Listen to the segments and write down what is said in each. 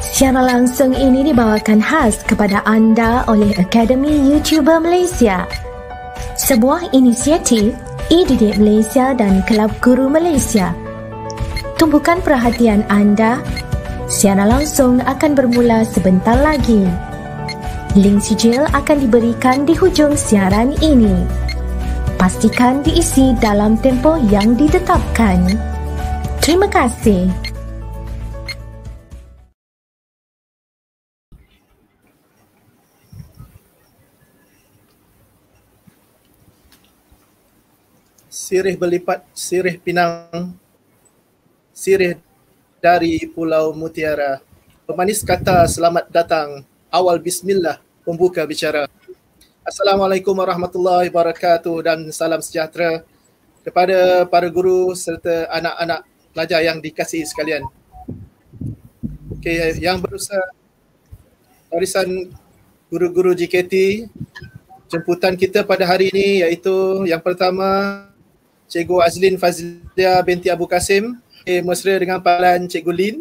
Siaran langsung ini dibawakan khas kepada anda oleh Akademi YouTuber Malaysia. Sebuah inisiatif e-didik Malaysia dan Kelab Guru Malaysia. Tumpukan perhatian anda. Siaran langsung akan bermula sebentar lagi. Link sijil akan diberikan di hujung siaran ini. Pastikan diisi dalam tempoh yang ditetapkan. Terima kasih. Sirih berlipat sirih pinang sirih dari pulau mutiara. Pemanis kata selamat datang. Awal bismillah pembuka bicara. Assalamualaikum warahmatullahi wabarakatuh dan salam sejahtera kepada para guru serta anak-anak pelajar yang dikasihi sekalian. Okey, yang berusaha barisan guru-guru JKT jemputan kita pada hari ini iaitu yang pertama Cikgu Azlin Fazlia binti Abu Kasim eh, mesra dengan palan Cikgu Lin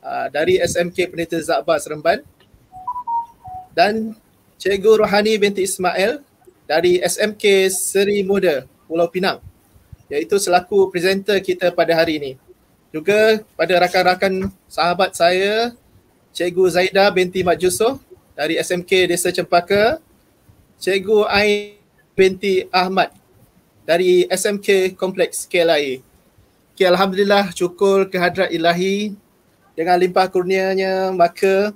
uh, dari SMK Pendeta Zakbar Seremban dan Cikgu Rohani binti Ismail dari SMK Seri Muda Pulau Pinang iaitu selaku presenter kita pada hari ini. Juga pada rakan-rakan sahabat saya Cikgu Zaida binti Mat Jusoh dari SMK Desa Cempaka, Cikgu Ain binti Ahmad dari SMK Kompleks KLIA. Okay, Alhamdulillah cukur kehadrat ilahi dengan limpah kurnianya maka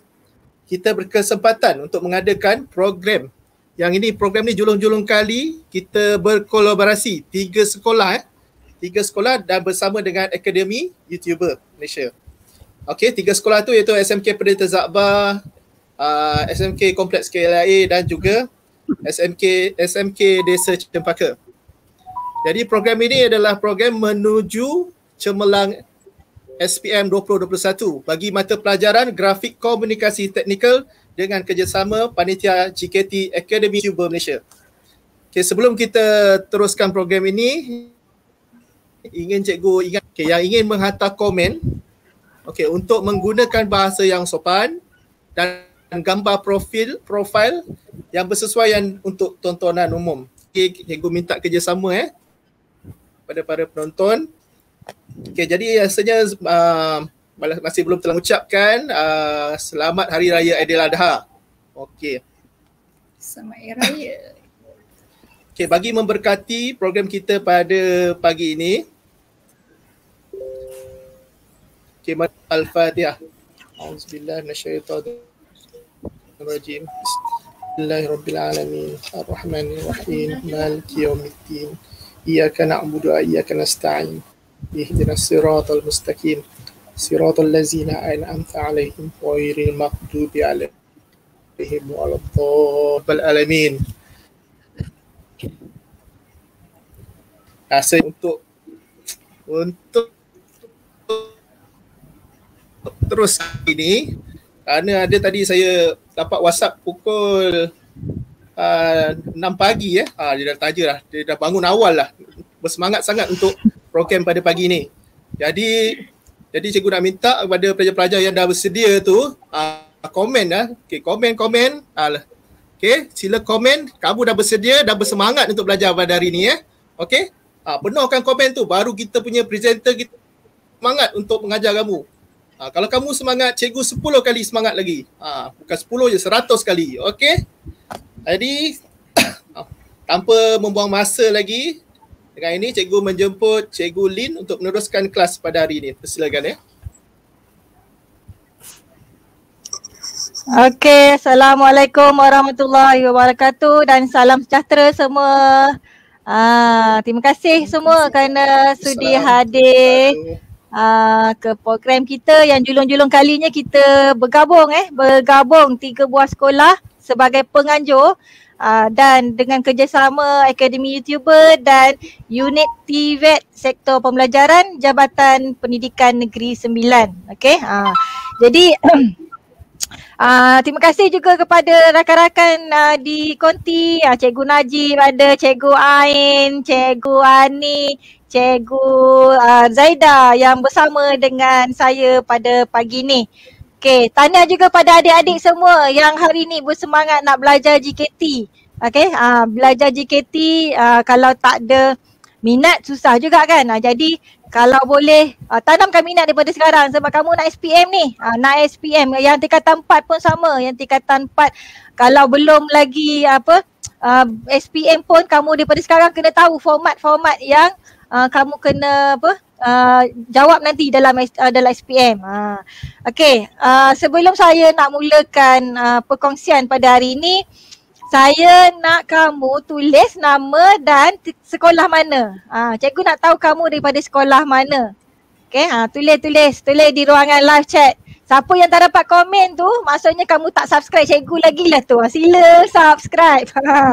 kita berkesempatan untuk mengadakan program yang ini program ni julung-julung kali kita berkolaborasi tiga sekolah eh tiga sekolah dan bersama dengan Akademi YouTuber Malaysia. Okey, tiga sekolah tu iaitu SMK Pendeta Zakbar, uh, SMK Kompleks KLIA dan juga SMK SMK Desa Cempaka. Jadi program ini adalah program menuju cemerlang SPM 2021 bagi mata pelajaran grafik komunikasi teknikal dengan kerjasama panitia GKT Academy Cuba Malaysia. Okay, sebelum kita teruskan program ini, ingin cikgu ingat okay, yang ingin menghantar komen okay, untuk menggunakan bahasa yang sopan dan gambar profil profil yang bersesuaian untuk tontonan umum. Okay, cikgu minta kerjasama eh pada para penonton. Okay, jadi rasanya uh, masih belum telah ucapkan uh, selamat Hari Raya Aidiladha. Okey. Selamat Hari Raya. Okey, bagi memberkati program kita pada pagi ini. Okey, Al-Fatihah. Auzubillahi minasyaitonirrajim. Bismillahirrahmanirrahim. Ar-Rahmanirrahim. Maliki yaumiddin. Iyaka na'budu wa iyaka nasta'in. Ihdinas siratal mustaqim. Siratal ladzina an'amta 'alaihim ghairil maghdubi 'alaihim waladdallin alamin. Rasa untuk untuk terus ini kerana ada tadi saya dapat WhatsApp pukul uh, 6 pagi ya. Uh, dia dah taja lah. Dia dah bangun awal lah. Bersemangat sangat untuk program pada pagi ni. Jadi jadi cikgu nak minta kepada pelajar-pelajar yang dah bersedia tu uh, komen lah. Okay, komen, komen. Uh, okay, sila komen. Kamu dah bersedia, dah bersemangat untuk belajar pada hari ni ya. Okay. Uh, penuhkan komen tu. Baru kita punya presenter kita semangat untuk mengajar kamu. Ha, kalau kamu semangat, cikgu 10 kali semangat lagi. Ha, bukan 10 je, 100 kali. Okay? Jadi tanpa membuang masa lagi dengan ini cikgu menjemput cikgu Lin untuk meneruskan kelas pada hari ini. Persilakan ya. Okey, Assalamualaikum warahmatullahi wabarakatuh dan salam sejahtera semua. Ah, terima kasih semua kerana sudi hadir uh, ke program kita yang julung-julung kalinya kita bergabung eh bergabung tiga buah sekolah sebagai penganjur uh, dan dengan kerjasama Akademi YouTuber dan unit TVET Sektor Pembelajaran Jabatan Pendidikan Negeri Sembilan. Okay. Uh, jadi Uh, terima kasih juga kepada rakan-rakan uh, di Konti, uh, Cikgu Najib, ada Cikgu Ain, Cikgu Ani, Cikgu uh, Zaida yang bersama dengan saya pada pagi ni. Okay, tanya juga pada adik-adik semua yang hari ni bersemangat nak belajar GKT. Okay, uh, belajar GKT uh, kalau tak ada minat susah juga kan. Uh, jadi kalau boleh uh, tanamkan minat daripada sekarang sebab kamu nak SPM ni. Uh, nak SPM yang tingkatan 4 pun sama. Yang tingkatan 4 kalau belum lagi apa uh, SPM pun kamu daripada sekarang kena tahu format-format yang uh, kamu kena apa uh, jawab nanti dalam uh, dalam SPM. Uh. Okey, uh, sebelum saya nak mulakan uh, perkongsian pada hari ini, saya nak kamu tulis nama dan sekolah mana. Uh, cikgu nak tahu kamu daripada sekolah mana. Okey, uh, tulis tulis tulis di ruangan live chat. Siapa yang tak dapat komen tu maksudnya kamu tak subscribe cikgu lagi lah tu. Sila subscribe.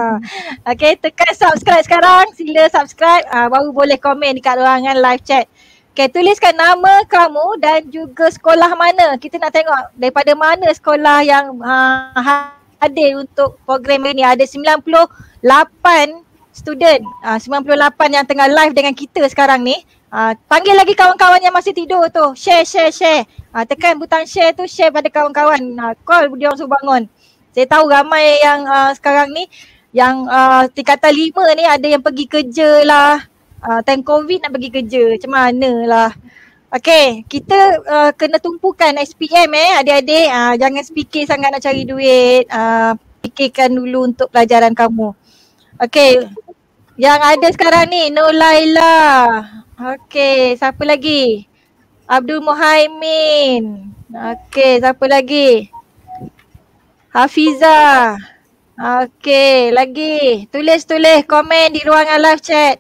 okay tekan subscribe sekarang. Sila subscribe uh, baru boleh komen dekat ruangan live chat. Okay tuliskan nama kamu dan juga sekolah mana. Kita nak tengok daripada mana sekolah yang uh, hadir untuk program ini. Ada 98 student. Uh, 98 yang tengah live dengan kita sekarang ni. Uh, panggil lagi kawan-kawan yang masih tidur tu. Share, share, share. Uh, tekan butang share tu, share pada kawan-kawan. Uh, call dia orang suruh bangun. Saya tahu ramai yang uh, sekarang ni yang uh, tingkatan lima ni ada yang pergi kerja lah. Uh, time covid nak pergi kerja. Macam mana lah. Okay, kita uh, kena tumpukan SPM eh adik-adik. Uh, jangan fikir sangat nak cari duit. Uh, fikirkan dulu untuk pelajaran kamu. Okay, yang ada sekarang ni Nolaila. Okey, siapa lagi? Abdul Muhaimin. Okey, siapa lagi? Hafiza. Okey, lagi. Tulis-tulis komen di ruangan live chat.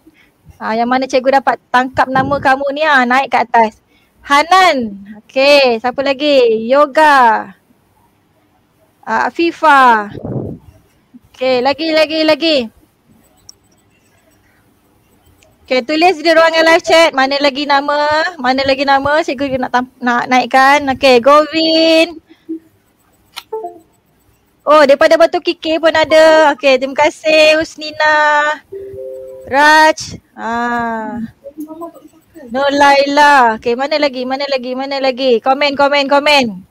Ha, yang mana cikgu dapat tangkap nama kamu ni ha, naik ke atas. Hanan. Okey, siapa lagi? Yoga. Uh, Afifa. Okey, lagi, lagi, lagi. Okay, tulis di ruangan live chat mana lagi nama, mana lagi nama cikgu nak tam- nak naikkan. Okay, Govin. Oh, daripada Batu Kiki pun ada. Okay, terima kasih Husnina. Raj. Ah. No Laila. Okay, mana lagi? Mana lagi? Mana lagi? Komen, komen, komen.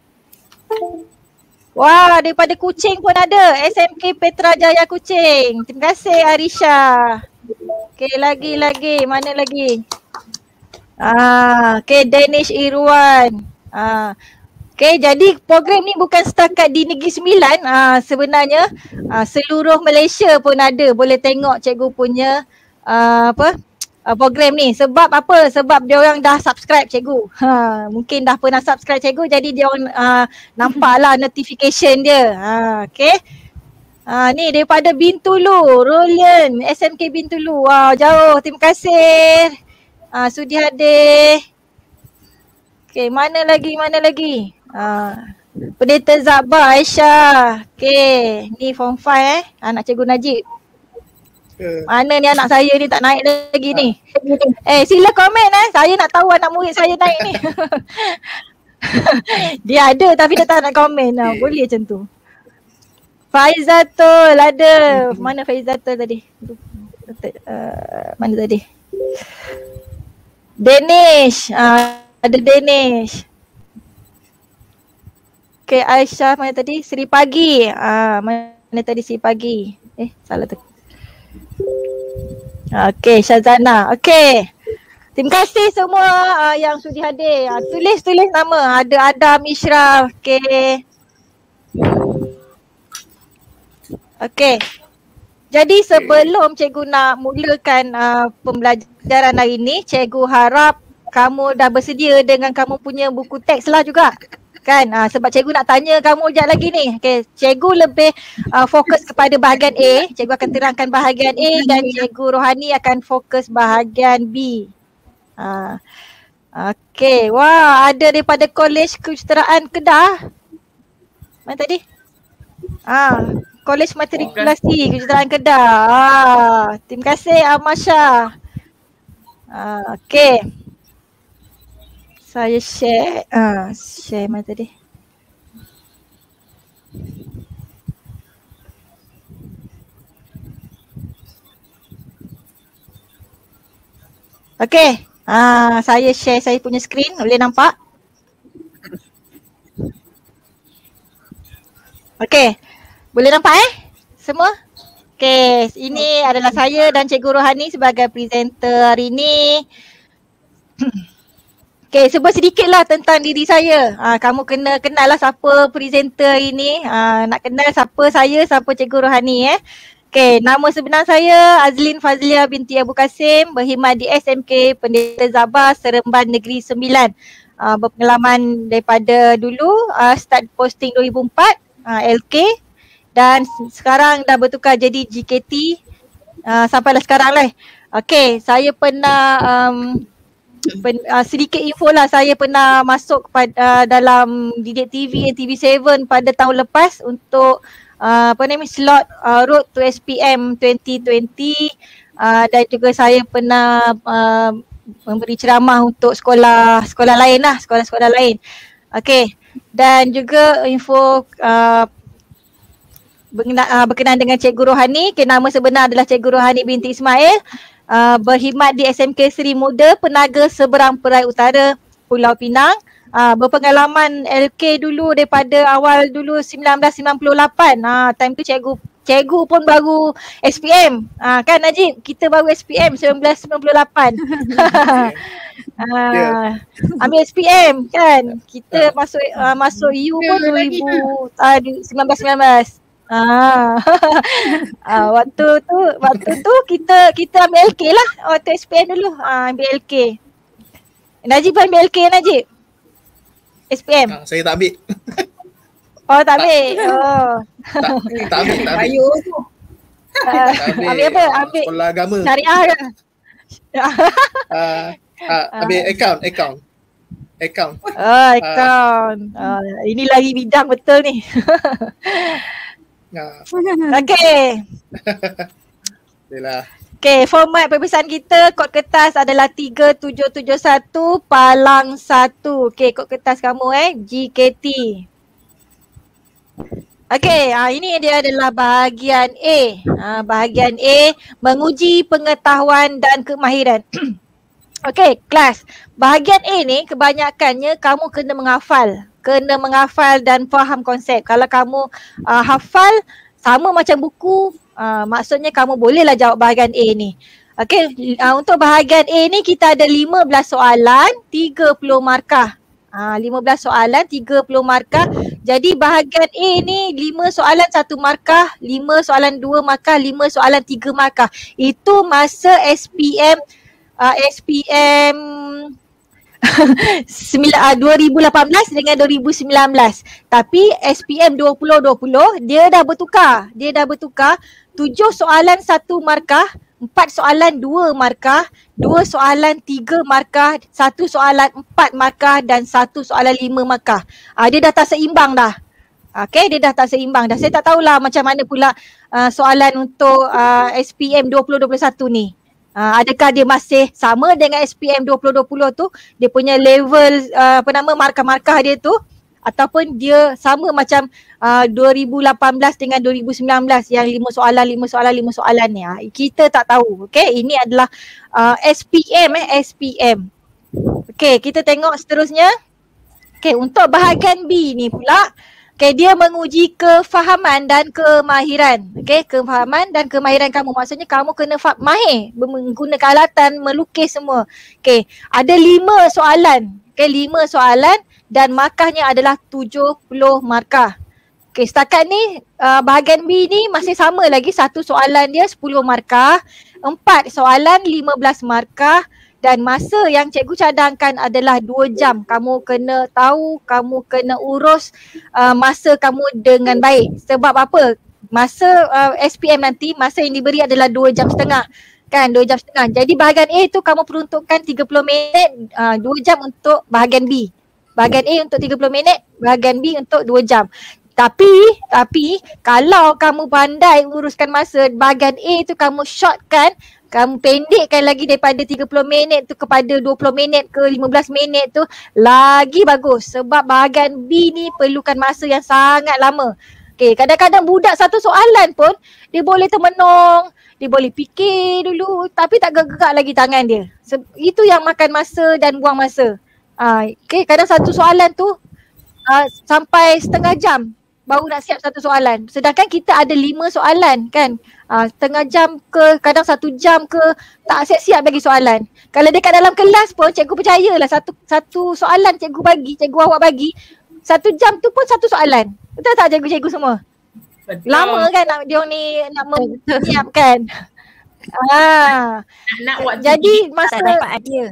Wah, daripada Kuching pun ada. SMK Petra Jaya Kuching. Terima kasih Arisha. Okay, lagi lagi. Mana lagi? Ah, okay, Danish Irwan. Ah. Okay, jadi program ni bukan setakat di Negeri Sembilan. Ah, sebenarnya ah, seluruh Malaysia pun ada. Boleh tengok cikgu punya ah, apa ah, program ni. Sebab apa? Sebab dia orang dah subscribe cikgu. Ha, mungkin dah pernah subscribe cikgu jadi dia orang ah, nampaklah notification dia. Ah, okay. Ha, ni daripada Bintulu, Rolian, SMK Bintulu. Wow, jauh. Terima kasih. Ha, sudi hadir. Okay, mana lagi, mana lagi? Ha, Pendeta Zabah Aisyah. Okay, ni form 5 eh. Anak Cikgu Najib. Mana ni anak saya ni tak naik lagi ni. Eh, sila komen eh. Saya nak tahu anak murid saya naik ni. dia ada tapi dia tak nak komen. Boleh macam tu. Faizatul ada. Mana Faizatul tadi? Uh, mana tadi? Danish. Uh, ada Danish. Okay Aisyah mana tadi? Seri Pagi. Uh, mana tadi Seri Pagi? Eh salah tu. Okay Syazana. Okay. Terima kasih semua uh, yang sudi hadir. Uh, tulis-tulis nama. Ada Adam Ishraf. Okay. Okey. Jadi sebelum cikgu nak mulakan uh, pembelajaran hari ini, cikgu harap kamu dah bersedia dengan kamu punya buku teks lah juga. Kan? Uh, sebab cikgu nak tanya kamu sekejap lagi ni. Okey, cikgu lebih uh, fokus kepada bahagian A. Cikgu akan terangkan bahagian A dan cikgu Rohani akan fokus bahagian B. Uh, Okey, wah ada daripada Kolej Kejuruteraan Kedah. Mana tadi? Ah, Kolej Matrikulasi Kejuruteraan Kedah. Ah, terima kasih Amasha. Ah, okay. Saya share. Ah, share mana tadi? Okay, uh, saya share saya punya screen. Boleh nampak? Okay, boleh nampak eh? Semua? Okay, ini adalah saya dan Cikgu Rohani sebagai presenter hari ini. Okay, sebut sedikit lah tentang diri saya. Ha, kamu kena kenal lah siapa presenter ini. Ha, nak kenal siapa saya, siapa Cikgu Rohani eh. Okay, nama sebenar saya Azlin Fazlia binti Abu Kasim, berkhidmat di SMK Pendeta Zabah Seremban Negeri Sembilan. Uh, berpengalaman daripada dulu, uh, start posting 2004, uh, LK dan sekarang dah bertukar jadi GKT uh, sampailah sekarang lah. Okay, saya pernah um, pen, uh, sedikit info lah saya pernah masuk pada uh, dalam Didik TV and TV7 pada tahun lepas untuk uh, apa nama slot uh, Road to SPM 2020 uh, dan juga saya pernah uh, memberi ceramah untuk sekolah sekolah lain lah sekolah-sekolah lain. Okay dan juga info uh, berkenaan dengan Cikgu Rohani. Okay, nama sebenar adalah Cikgu Rohani binti Ismail uh, berkhidmat di SMK Seri Muda Penaga Seberang Perai Utara Pulau Pinang. Uh, berpengalaman LK dulu daripada awal dulu 1998. Uh, time tu cikgu cikgu pun baru SPM. Uh, kan Najib? Kita baru SPM 1998. uh, yeah. Ambil SPM kan. Kita masuk uh, masuk U pun 2000 uh, 1919. Ah. ah waktu tu waktu tu kita kita ambil LK lah waktu SPM dulu ah ambil LK. Najib ambil LK Najib. SPM. Ah, saya tak ambil. Oh tak ambil. Oh. Tak, tak ambil, tak ambil. Ayu. Uh, ambil, ambil apa? Ambil sekolah agama. Syariah ke? uh, uh, ambil account, account. Account. Oh, account. Uh, uh, ini lagi bidang betul ni. Okay. Yalah. Okay, format perpisahan kita kod kertas adalah 3771 palang 1. Okay, kod kertas kamu eh, GKT. Okay, ha, ini dia adalah bahagian A. Ha, bahagian A, menguji pengetahuan dan kemahiran. okay, kelas. Bahagian A ni kebanyakannya kamu kena menghafal kena menghafal dan faham konsep. Kalau kamu uh, hafal sama macam buku, uh, maksudnya kamu bolehlah jawab bahagian A ni. Okey, uh, untuk bahagian A ni kita ada 15 soalan, 30 markah. Uh, 15 soalan, 30 markah. Jadi bahagian A ni 5 soalan 1 markah, 5 soalan 2 markah, 5 soalan 3 markah. Itu masa SPM uh, SPM 2018 dengan 2019 tapi SPM 2020 dia dah bertukar dia dah bertukar tujuh soalan satu markah empat soalan dua markah dua soalan tiga markah satu soalan empat markah dan satu soalan lima markah uh, dia dah tak seimbang dah Okay, dia dah tak seimbang dah. Saya tak tahulah macam mana pula uh, soalan untuk uh, SPM 2021 ni. Uh, adakah dia masih sama dengan SPM 2020 tu? Dia punya level uh, apa nama markah-markah dia tu? Ataupun dia sama macam uh, 2018 dengan 2019 yang lima soalan lima soalan lima soalan ni? Uh, kita tak tahu okey? Ini adalah uh, SPM eh? SPM okey kita tengok seterusnya. Okey untuk bahagian B ni pula Okay, dia menguji kefahaman dan kemahiran. Okay, kefahaman dan kemahiran kamu. Maksudnya kamu kena fa- mahir menggunakan alatan, melukis semua. Okay, ada lima soalan. Okay, lima soalan dan markahnya adalah tujuh puluh markah. Okay, setakat ni uh, bahagian B ni masih sama lagi. Satu soalan dia sepuluh markah. Empat soalan lima belas markah dan masa yang cikgu cadangkan adalah dua jam. Kamu kena tahu, kamu kena urus uh, masa kamu dengan baik. Sebab apa? Masa uh, SPM nanti, masa yang diberi adalah dua jam setengah. Kan, dua jam setengah. Jadi bahagian A tu kamu peruntukkan 30 minit, uh, dua jam untuk bahagian B. Bahagian A untuk 30 minit, bahagian B untuk dua jam. Tapi, tapi kalau kamu pandai uruskan masa, bahagian A tu kamu shortkan, kamu pendekkan lagi daripada 30 minit tu kepada 20 minit ke 15 minit tu lagi bagus sebab bahagian B ni perlukan masa yang sangat lama. Okay, kadang-kadang budak satu soalan pun dia boleh termenung, dia boleh fikir dulu tapi tak gerak lagi tangan dia. Se- itu yang makan masa dan buang masa. Uh, okay, kadang satu soalan tu uh, sampai setengah jam baru nak siap satu soalan. Sedangkan kita ada lima soalan kan. Uh, setengah jam ke kadang satu jam ke tak siap-siap bagi soalan. Kalau dekat dalam kelas pun cikgu percayalah satu satu soalan cikgu bagi, cikgu awak bagi satu jam tu pun satu soalan. Betul tak cikgu-cikgu semua? Betul. Lama kan nak dia ni nak menyiapkan. ah. Nak, nak waktu jadi masa tak dapat dia.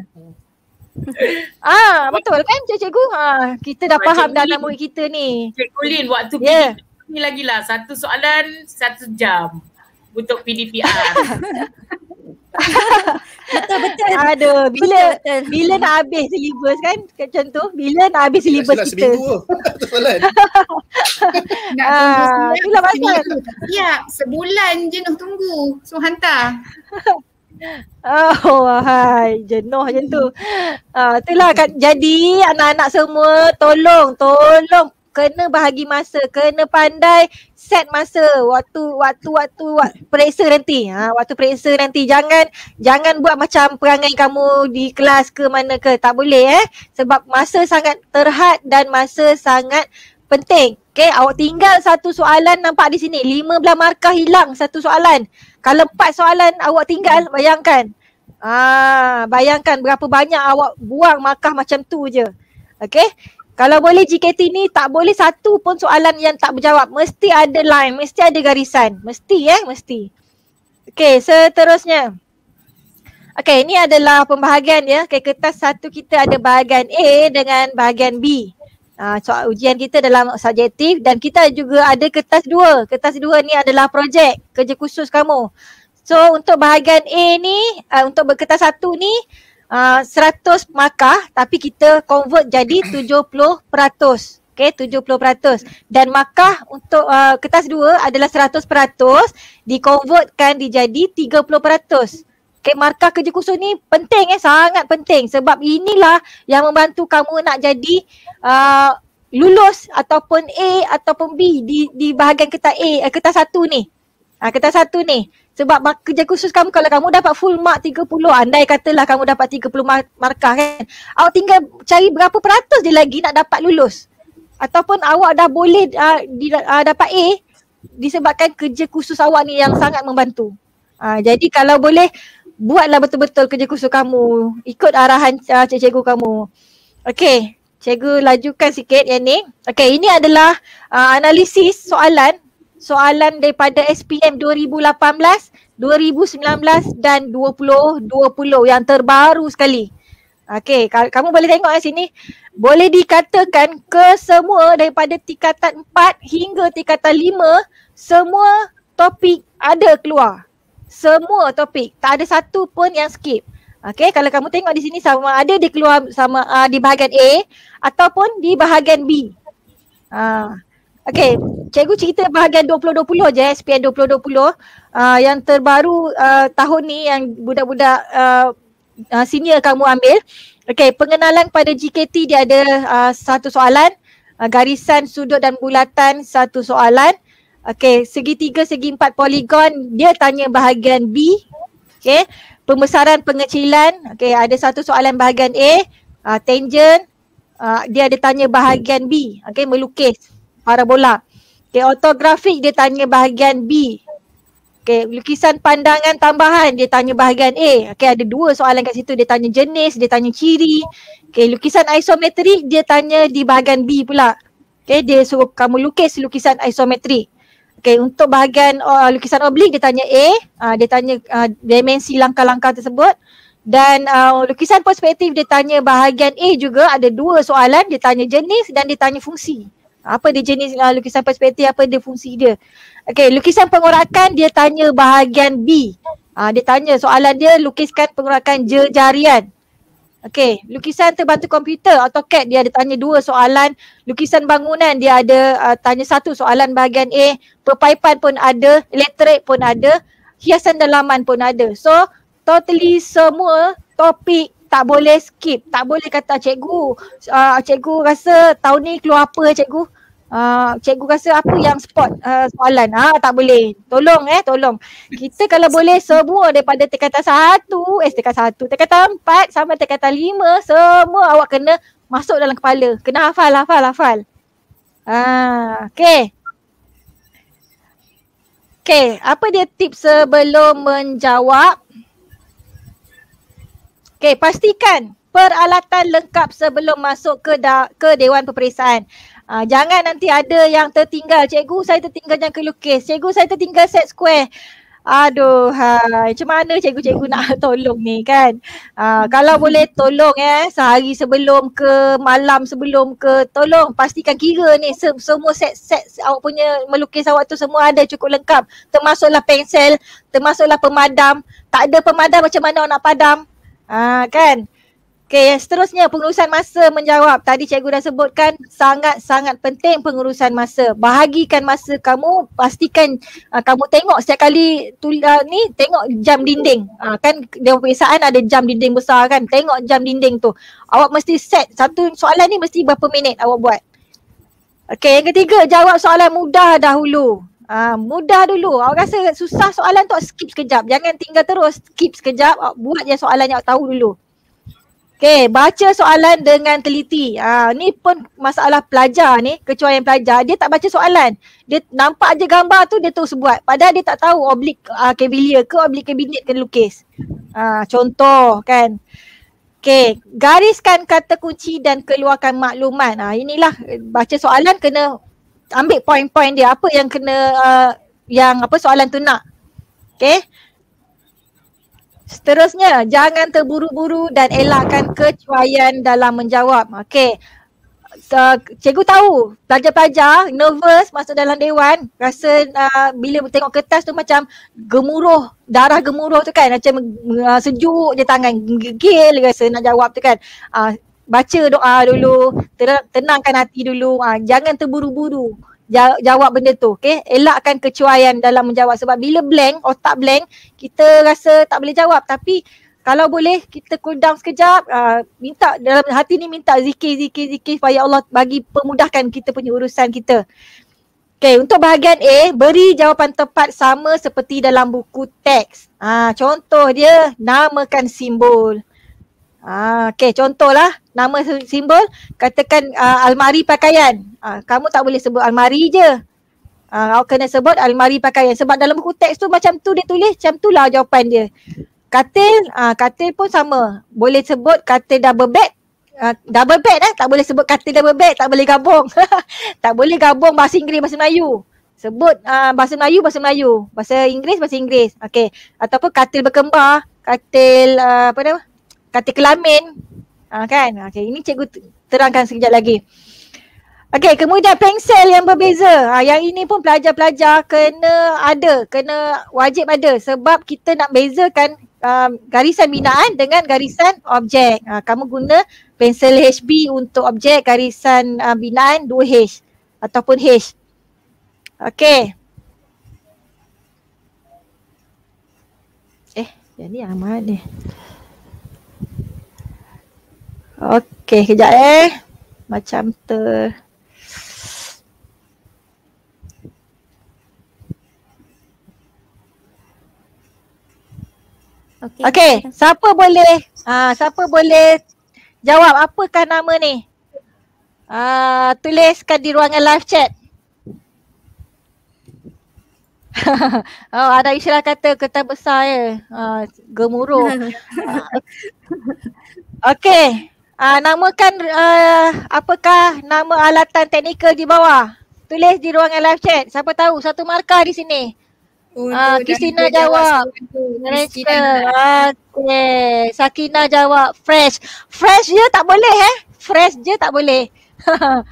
ah, betul kan cikgu? Ah, kita dah faham dah nama kita ni. Cikgu Lin waktu yeah. ni lagi lah satu soalan satu jam untuk PDPR. betul betul. Aduh, bila betul, betul. bila nak habis silibus kan macam tu? Bila nak habis silibus kita? Seminggu. Soalan. nak ah, tunggu itulah pasal. Ya, sebulan jenuh tunggu. So hantar. Oh, hai, jenuh macam tu. Ah, itulah kan. Jadi anak-anak semua tolong, tolong kena bahagi masa, kena pandai set masa waktu waktu waktu, waktu periksa nanti. Ha, waktu periksa nanti jangan jangan buat macam perangai kamu di kelas ke mana ke. Tak boleh eh. Sebab masa sangat terhad dan masa sangat penting. Okay, awak tinggal satu soalan nampak di sini. Lima belah markah hilang satu soalan. Kalau empat soalan awak tinggal, bayangkan. Ah, bayangkan berapa banyak awak buang markah macam tu je. Okay, kalau boleh JKT ni tak boleh satu pun soalan yang tak berjawab. Mesti ada line, mesti ada garisan. Mesti eh, mesti. Okay, seterusnya. Okay, ini adalah pembahagian ya. Okay, kertas satu kita ada bahagian A dengan bahagian B. Uh, soal ujian kita dalam subjektif dan kita juga ada kertas dua. Kertas dua ni adalah projek kerja khusus kamu. So untuk bahagian A ni, uh, untuk berkertas satu ni, uh, 100 markah tapi kita convert jadi 70%. Okay, 70%. Dan markah untuk uh, kertas dua adalah 100% dikonvertkan dijadi 30%. Okay, markah kerja khusus ni penting eh, sangat penting sebab inilah yang membantu kamu nak jadi uh, lulus ataupun A ataupun B di di bahagian kertas A, uh, kertas satu ni. Uh, kertas satu ni. Sebab kerja khusus kamu kalau kamu dapat full mark 30, andai katalah kamu dapat 30 markah kan. Awak tinggal cari berapa peratus je lagi nak dapat lulus. Ataupun awak dah boleh uh, di, uh, dapat A disebabkan kerja khusus awak ni yang sangat membantu. Uh, jadi kalau boleh buatlah betul-betul kerja khusus kamu. Ikut arahan uh, cikgu kamu. Okay. Cikgu lajukan sikit yang ni. Okay, ini adalah uh, analisis soalan soalan daripada SPM 2018, 2019 dan 2020 yang terbaru sekali. Okey, kamu boleh tengok kat sini. Boleh dikatakan kesemua daripada tingkatan 4 hingga tingkatan 5 semua topik ada keluar. Semua topik. Tak ada satu pun yang skip. Okey, kalau kamu tengok di sini sama ada dia keluar sama uh, di bahagian A ataupun di bahagian B. Uh, Okay, cikgu cerita bahagian 2020 je SPM 2020 uh, yang terbaru uh, tahun ni yang budak-budak uh, uh, senior kamu ambil. Okay, pengenalan pada GKT dia ada uh, satu soalan, uh, garisan, sudut dan bulatan satu soalan. Okay, segitiga, segi empat poligon dia tanya bahagian B. Okay, pembesaran pengecilan. Okay, ada satu soalan bahagian A, uh, tangent. Uh, dia ada tanya bahagian B. Okay, melukis parabola. Okay, ortografik dia tanya bahagian B. Okay, lukisan pandangan tambahan dia tanya bahagian A. Okay, ada dua soalan kat situ. Dia tanya jenis, dia tanya ciri. Okay, lukisan isometrik dia tanya di bahagian B pula. Okay, dia suruh kamu lukis lukisan isometrik. Okay, untuk bahagian uh, lukisan oblik dia tanya A. Uh, dia tanya uh, dimensi langkah-langkah tersebut. Dan uh, lukisan perspektif dia tanya bahagian A juga ada dua soalan. Dia tanya jenis dan dia tanya fungsi. Apa dia jenis uh, lukisan perspektif, apa dia fungsi dia. Okay, lukisan pengorakan dia tanya bahagian B. Uh, dia tanya soalan dia lukiskan pengorakan jejarian. Okay, lukisan terbantu komputer AutoCAD dia ada tanya dua soalan. Lukisan bangunan dia ada uh, tanya satu soalan bahagian A. Perpaipan pun ada, elektrik pun ada, hiasan dalaman pun ada. So, totally semua topik tak boleh skip, tak boleh kata cikgu, uh, cikgu rasa tahun ni keluar apa cikgu? Uh, cikgu rasa apa yang spot uh, soalan? Ah tak boleh. Tolong eh, tolong. Kita kalau boleh semua daripada tingkatan satu, eh tingkatan satu, tingkatan empat sampai tingkatan lima, semua awak kena masuk dalam kepala. Kena hafal, hafal, hafal. Ah, okay. Okay, apa dia tips sebelum menjawab? Okay, pastikan peralatan lengkap sebelum masuk ke da- ke Dewan Peperiksaan. Uh, jangan nanti ada yang tertinggal. Cikgu saya tertinggal yang kelukis. Cikgu saya tertinggal set square. Aduh, hai. macam mana cikgu-cikgu nak tolong ni kan? Uh, kalau boleh tolong eh sehari sebelum ke malam sebelum ke tolong pastikan kira ni se- semua set-set awak punya melukis awak tu semua ada cukup lengkap. Termasuklah pensel, termasuklah pemadam. Tak ada pemadam macam mana awak nak padam? Ah uh, kan? Okay, yang seterusnya pengurusan masa menjawab. Tadi cikgu dah sebutkan sangat-sangat penting pengurusan masa. Bahagikan masa kamu, pastikan uh, kamu tengok setiap kali tu, uh, ni tengok jam dinding. Uh, kan dia peperiksaan ada jam dinding besar kan. Tengok jam dinding tu. Awak mesti set satu soalan ni mesti berapa minit awak buat. Okay, yang ketiga jawab soalan mudah dahulu. Uh, mudah dulu. Awak rasa susah soalan tu skip sekejap. Jangan tinggal terus skip sekejap. Awak buat je soalan yang awak tahu dulu. Okay, baca soalan dengan teliti. Ha, ni pun masalah pelajar ni, kecuali yang pelajar. Dia tak baca soalan. Dia nampak je gambar tu, dia terus buat. Padahal dia tak tahu oblik uh, cavalier ke oblik cabinet kena lukis. Ha, contoh kan. Okay, gariskan kata kunci dan keluarkan maklumat. Ha, inilah baca soalan kena ambil poin-poin dia. Apa yang kena, uh, yang apa soalan tu nak. Okay. Seterusnya, jangan terburu-buru dan elakkan kecuaian dalam menjawab. Okey. Cikgu tahu pelajar-pelajar nervous masuk dalam dewan rasa uh, bila tengok kertas tu macam gemuruh darah gemuruh tu kan macam uh, sejuk je tangan gegil rasa nak jawab tu kan uh, baca doa dulu tenangkan hati dulu uh, jangan terburu-buru jawab benda tu okay elakkan kecuaian dalam menjawab. Sebab bila blank otak blank kita rasa tak boleh jawab. Tapi kalau boleh kita cool down sekejap. Uh, minta dalam hati ni minta zikir zikir zikir supaya Allah bagi pemudahkan kita punya urusan kita. Okay, untuk bahagian A, beri jawapan tepat sama seperti dalam buku teks. Ah, contoh dia, namakan simbol. Ah, okay, contohlah nama simbol katakan uh, almari pakaian. Ah, kamu tak boleh sebut almari je. Ah, awak kena sebut almari pakaian sebab dalam buku teks tu macam tu dia tulis, macam tu lah jawapan dia. Katil, ah, katil pun sama. Boleh sebut katil double bed. Uh, double bed eh, tak boleh sebut katil double bed, tak boleh gabung. tak boleh gabung bahasa Inggeris, bahasa Melayu. Sebut uh, bahasa Melayu, bahasa Melayu. Bahasa Inggeris, bahasa Inggeris. Okay. Ataupun katil berkembar, katil uh, apa nama? Kata kelamin. Ha, kan? Okay, ini cikgu terangkan sekejap lagi. Okay, kemudian pensel yang berbeza. Ha, yang ini pun pelajar-pelajar kena ada, kena wajib ada sebab kita nak bezakan um, garisan binaan dengan garisan objek. Ha, kamu guna pensel HB untuk objek, garisan uh, binaan 2H ataupun H. Okay. Eh, jadi amat ni. Okey, kejap eh. Macam tu. Okey, okay, siapa boleh ah ha, siapa boleh jawab apakah nama ni? Ah ha, tuliskan di ruangan live chat. oh, ada istilah kata kertas besar ya. Ha, gemuruh. Okey. Uh, namakan uh, apakah nama alatan teknikal di bawah. Tulis di ruangan live chat. Siapa tahu satu markah di sini. Oh, uh, Kisina jawab. Rachel. Okay. Sakina jawab fresh. Fresh je tak boleh eh. Fresh je tak boleh. uh,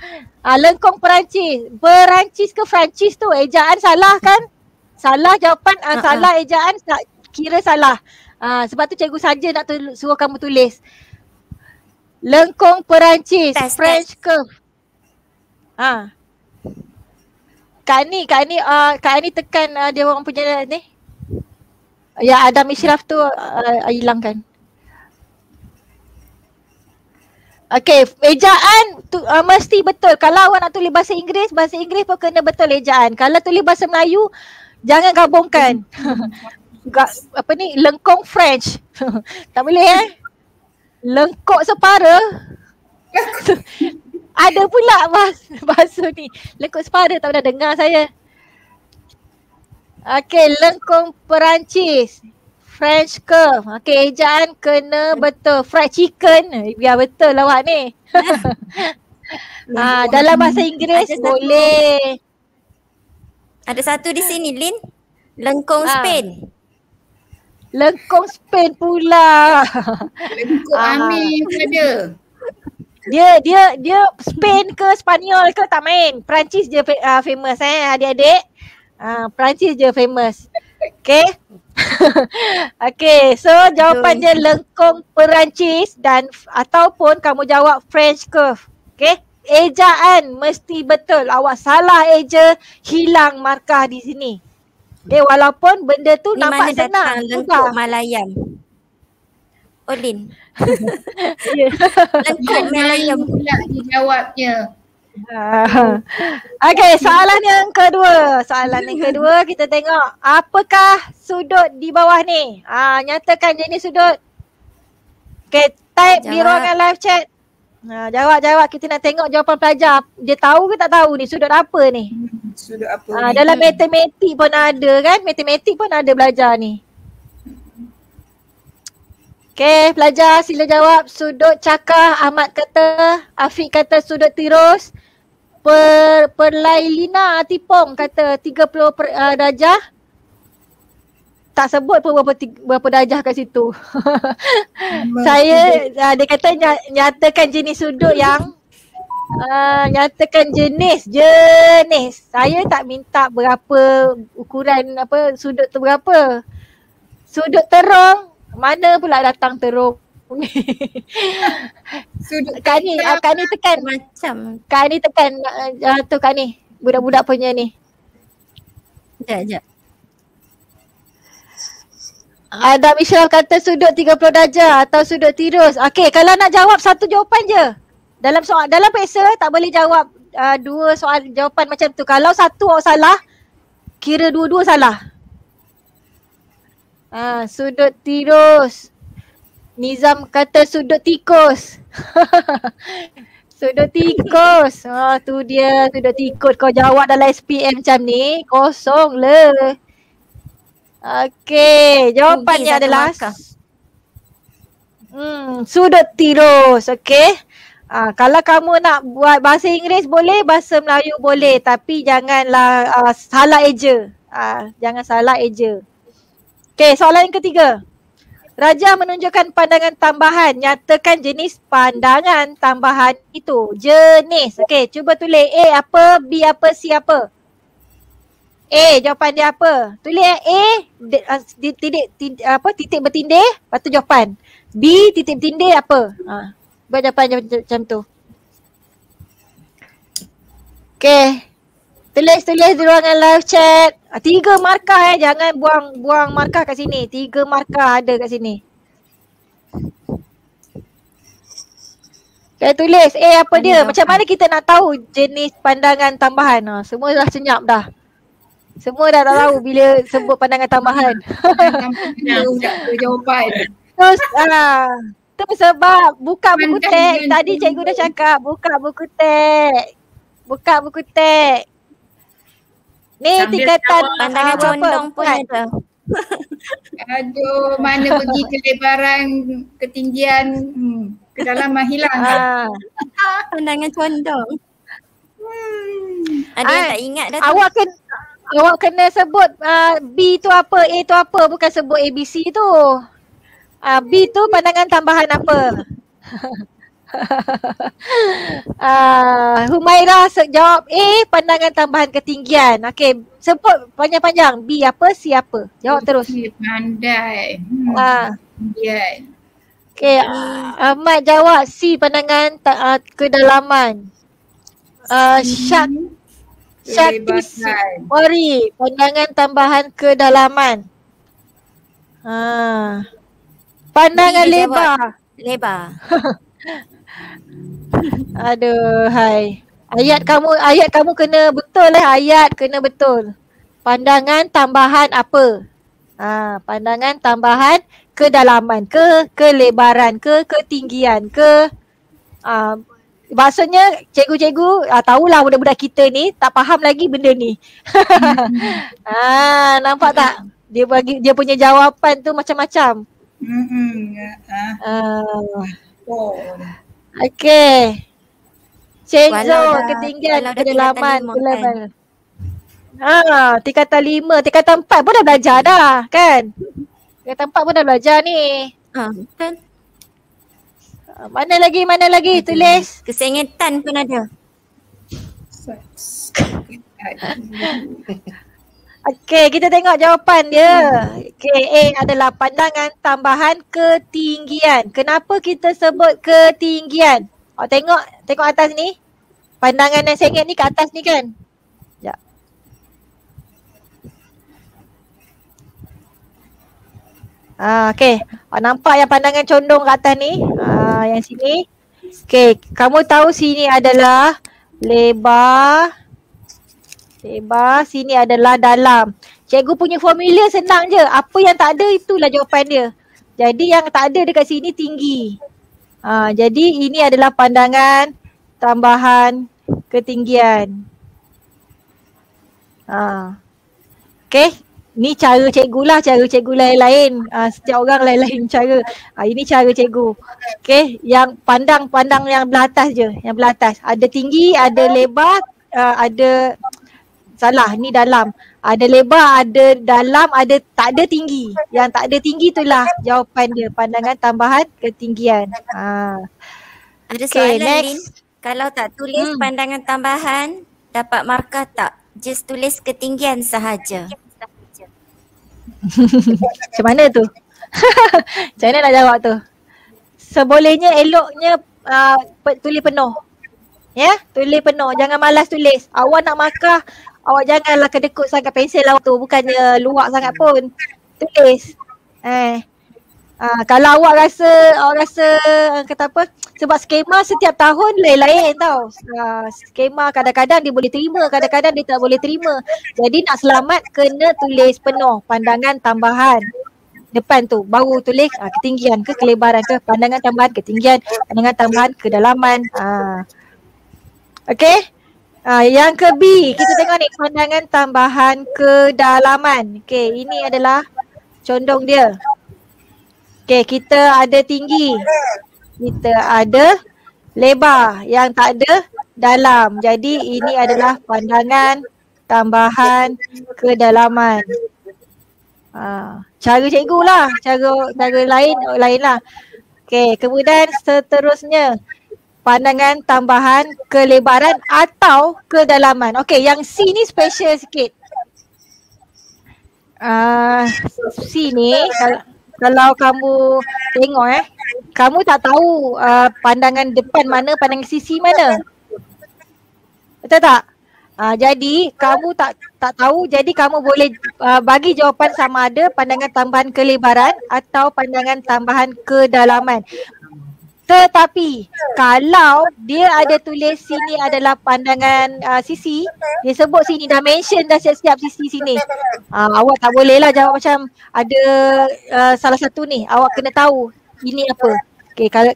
lengkong Perancis. Perancis ke Perancis tu ejaan salah kan? Salah jawapan, uh, uh-huh. salah ejaan kira salah. Uh, sebab tu cikgu saja nak tu, suruh kamu tulis. Lengkung Perancis, test, French test. curve. Ha. Kak ni, Kak ni, uh, Kak ni tekan uh, dia orang punya ni. Ya Adam Ishraf tu uh, hilangkan. Okay, ejaan tu, uh, mesti betul. Kalau awak nak tulis bahasa Inggeris, bahasa Inggeris pun kena betul ejaan. Kalau tulis bahasa Melayu, jangan gabungkan. Gak, apa ni, lengkong French. tak boleh eh. Lengkok separa. Ada pula bahasa, bahasa ni. Lengkok separa tak pernah dengar saya. Okay, lengkong Perancis. French curve. Okay, ejaan kena betul. Fried chicken. Biar betul lah awak ni. ha, dalam bahasa Inggeris ada boleh. Satu. Ada satu di sini, Lin. Lengkong ha. Spain. Lengkong Spain pula. Lengkong ha. Amir pun ada. Dia dia dia Spain ke Spanyol ke tak main. Perancis je uh, famous eh adik-adik. Uh, Perancis je famous. Okay. okay, so jawapan dia lengkung Perancis dan ataupun kamu jawab French curve. Okay. Ejaan mesti betul. Awak salah eja, hilang markah di sini. Okay, walaupun benda tu Di nampak mana senang. datang lengkuk Malayam? Olin. Yeah. lengkuk Malayam. Pula dijawabnya. Ah. Okay, soalan yang kedua. Soalan yang kedua kita tengok apakah sudut di bawah ni? Ah, nyatakan jenis sudut. Okay, type di ruangan live chat. Ha, jawab jawab kita nak tengok jawapan pelajar. Dia tahu ke tak tahu ni sudut apa ni? Sudut apa Ha, ni? dalam matematik pun ada kan? Matematik pun ada belajar ni. Okay, pelajar sila jawab sudut cakar Ahmad kata, Afiq kata sudut tirus. Per, Perlailina Tipong kata 30 per, uh, darjah. Tak sebut pun berapa, berapa darjah kat situ. Saya, uh, dia kata ny- nyatakan jenis sudut yang uh, nyatakan jenis, jenis. Saya tak minta berapa ukuran apa sudut tu berapa. Sudut terung, mana pula datang terung? Sudut Kak ni, uh, Kak ni tekan. Macam. Kak ni tekan uh, tu Kak ni. Budak-budak punya ni. Sekejap, sekejap. Adam Ishraf kata sudut 30 darjah atau sudut tirus. Okey, kalau nak jawab satu jawapan je. Dalam soal dalam peksa tak boleh jawab uh, dua soal jawapan macam tu. Kalau satu awak salah, kira dua-dua salah. Ah, sudut tirus. Nizam kata sudut tikus. sudut tikus. Ah, tu dia sudut tikus. Kau jawab dalam SPM macam ni, kosong le. Okey, jawapannya Rugi satu adalah markah. Hmm, sudut tirus, okey. Ah, kalau kamu nak buat bahasa Inggeris boleh, bahasa Melayu boleh, tapi janganlah ah, salah eja. Ah, jangan salah eja. Okey, soalan yang ketiga. Raja menunjukkan pandangan tambahan. Nyatakan jenis pandangan tambahan itu. Jenis. Okey, cuba tulis A apa, B apa, C apa. A, jawapan dia apa? Tulis A, titik, titik, apa, titik bertindih, lepas tu jawapan. B, titik bertindih apa? Ha. Buat jawapan macam, macam tu. Okay. Tulis-tulis di ruangan live chat. Ah, tiga markah eh. Jangan buang buang markah kat sini. Tiga markah ada kat sini. Okay, tulis. Eh apa dia? Macam mana kita nak tahu jenis pandangan tambahan? Ha, semua dah senyap dah. Semua dah tak tahu bila sebut pandangan tambahan. Tahu tak ada jawapan. Terus ah tu sebab buka buku teks. dengan Tadi cikgu dah cakap buka buku teks. Buka buku teks. Ni tingkatan. Pandangan condong pun ada. Aduh, mana pergi kelebaran, ketinggian, hmm, kedalaman hilang. Ah. Pandangan condong. Ada yang tak ingat dah tu. Awak kena awak kena sebut uh, B tu apa, A tu apa, bukan sebut ABC tu. Uh, B tu pandangan tambahan apa? uh, Humaira jawab A pandangan tambahan ketinggian. Okey, sebut panjang-panjang B apa, C apa. Jawab terus. Pandai. Hmm, Ah, ketinggian. okey, uh, Ahmad jawab C pandangan ta- uh, kedalaman. Uh, Syak Syakti. Wari, pandangan tambahan kedalaman. Ha. Pandangan lebar. Lebar. Aduh, hai. Ayat kamu ayat kamu kena betul lah ayat kena betul. Pandangan tambahan apa? Ha, pandangan tambahan kedalaman ke kelebaran ke ketinggian ke uh, maksudnya cikgu-cikgu uh, tahulah budak-budak kita ni tak faham lagi benda ni. ah nampak tak? Dia bagi dia punya jawapan tu macam-macam. Hmm. Uh, oh. Okay. Cenzo ketinggian kedalaman level. Ha, tingkatan lima, tingkatan empat pun dah belajar dah kan? Tingkatan empat pun dah belajar ni. Ha, kan? Mana lagi, mana lagi tulis? Kesengetan pun ada. Okay, kita tengok jawapan dia. Okay, A adalah pandangan tambahan ketinggian. Kenapa kita sebut ketinggian? Oh, tengok, tengok atas ni. Pandangan yang sengit ni ke atas ni kan? Ya. Ah, okay. Oh, nampak yang pandangan condong ke atas ni? Ah, yang sini. Okay, kamu tahu sini adalah lebar. Lebar, sini adalah dalam. Cikgu punya formula senang je. Apa yang tak ada itulah jawapan dia. Jadi yang tak ada dekat sini tinggi. Ha, jadi ini adalah pandangan tambahan ketinggian. Ha. Okay, ni cara cikgu lah, cara cikgu lain-lain. Ha, setiap orang lain-lain cara. Ha, ini cara cikgu. Okay, yang pandang-pandang yang belah atas je, yang belah atas. Ada tinggi, ada lebar, uh, ada salah, ni dalam. Ada lebar, ada dalam, ada tak ada tinggi. Yang tak ada tinggi itulah jawapan dia. Pandangan tambahan ketinggian. Ha. Ada okay, soalan next. Lin. Kalau tak tulis hmm. pandangan tambahan, dapat markah tak? Just tulis ketinggian sahaja. Macam mana tu? Macam mana nak jawab tu? Sebolehnya eloknya uh, tulis penuh. Ya, yeah? tulis penuh. Jangan malas tulis. Awak nak markah awak janganlah kedekut sangat pensel awak tu bukannya luak sangat pun tulis eh uh, kalau awak rasa awak rasa uh, kata apa sebab skema setiap tahun lain-lain tau uh, skema kadang-kadang dia boleh terima kadang-kadang dia tak boleh terima jadi nak selamat kena tulis penuh pandangan tambahan depan tu baru tulis uh, ketinggian ke kelebaran ke pandangan tambahan ketinggian pandangan tambahan kedalaman uh. Okay Ah, yang ke B, kita tengok ni pandangan tambahan kedalaman. Okey, ini adalah condong dia. Okey, kita ada tinggi. Kita ada lebar yang tak ada dalam. Jadi ini adalah pandangan tambahan kedalaman. Ah, cara cikgu lah, cara cara lain lain lah. Okey, kemudian seterusnya pandangan tambahan kelebaran atau kedalaman. Okey, yang C ni special sikit. Uh, C ni kalau, kalau kamu tengok eh, kamu tak tahu uh, pandangan depan mana, pandangan sisi mana. Betul tak? Uh, jadi kamu tak tak tahu jadi kamu boleh uh, bagi jawapan sama ada pandangan tambahan kelebaran atau pandangan tambahan kedalaman. Tetapi kalau dia ada tulis sini adalah pandangan uh, sisi, dia sebut sini dah mention dah siap-siap sisi sini. Uh, awak tak boleh lah jawab macam ada uh, salah satu ni. Awak kena tahu ini apa. Okay, kalau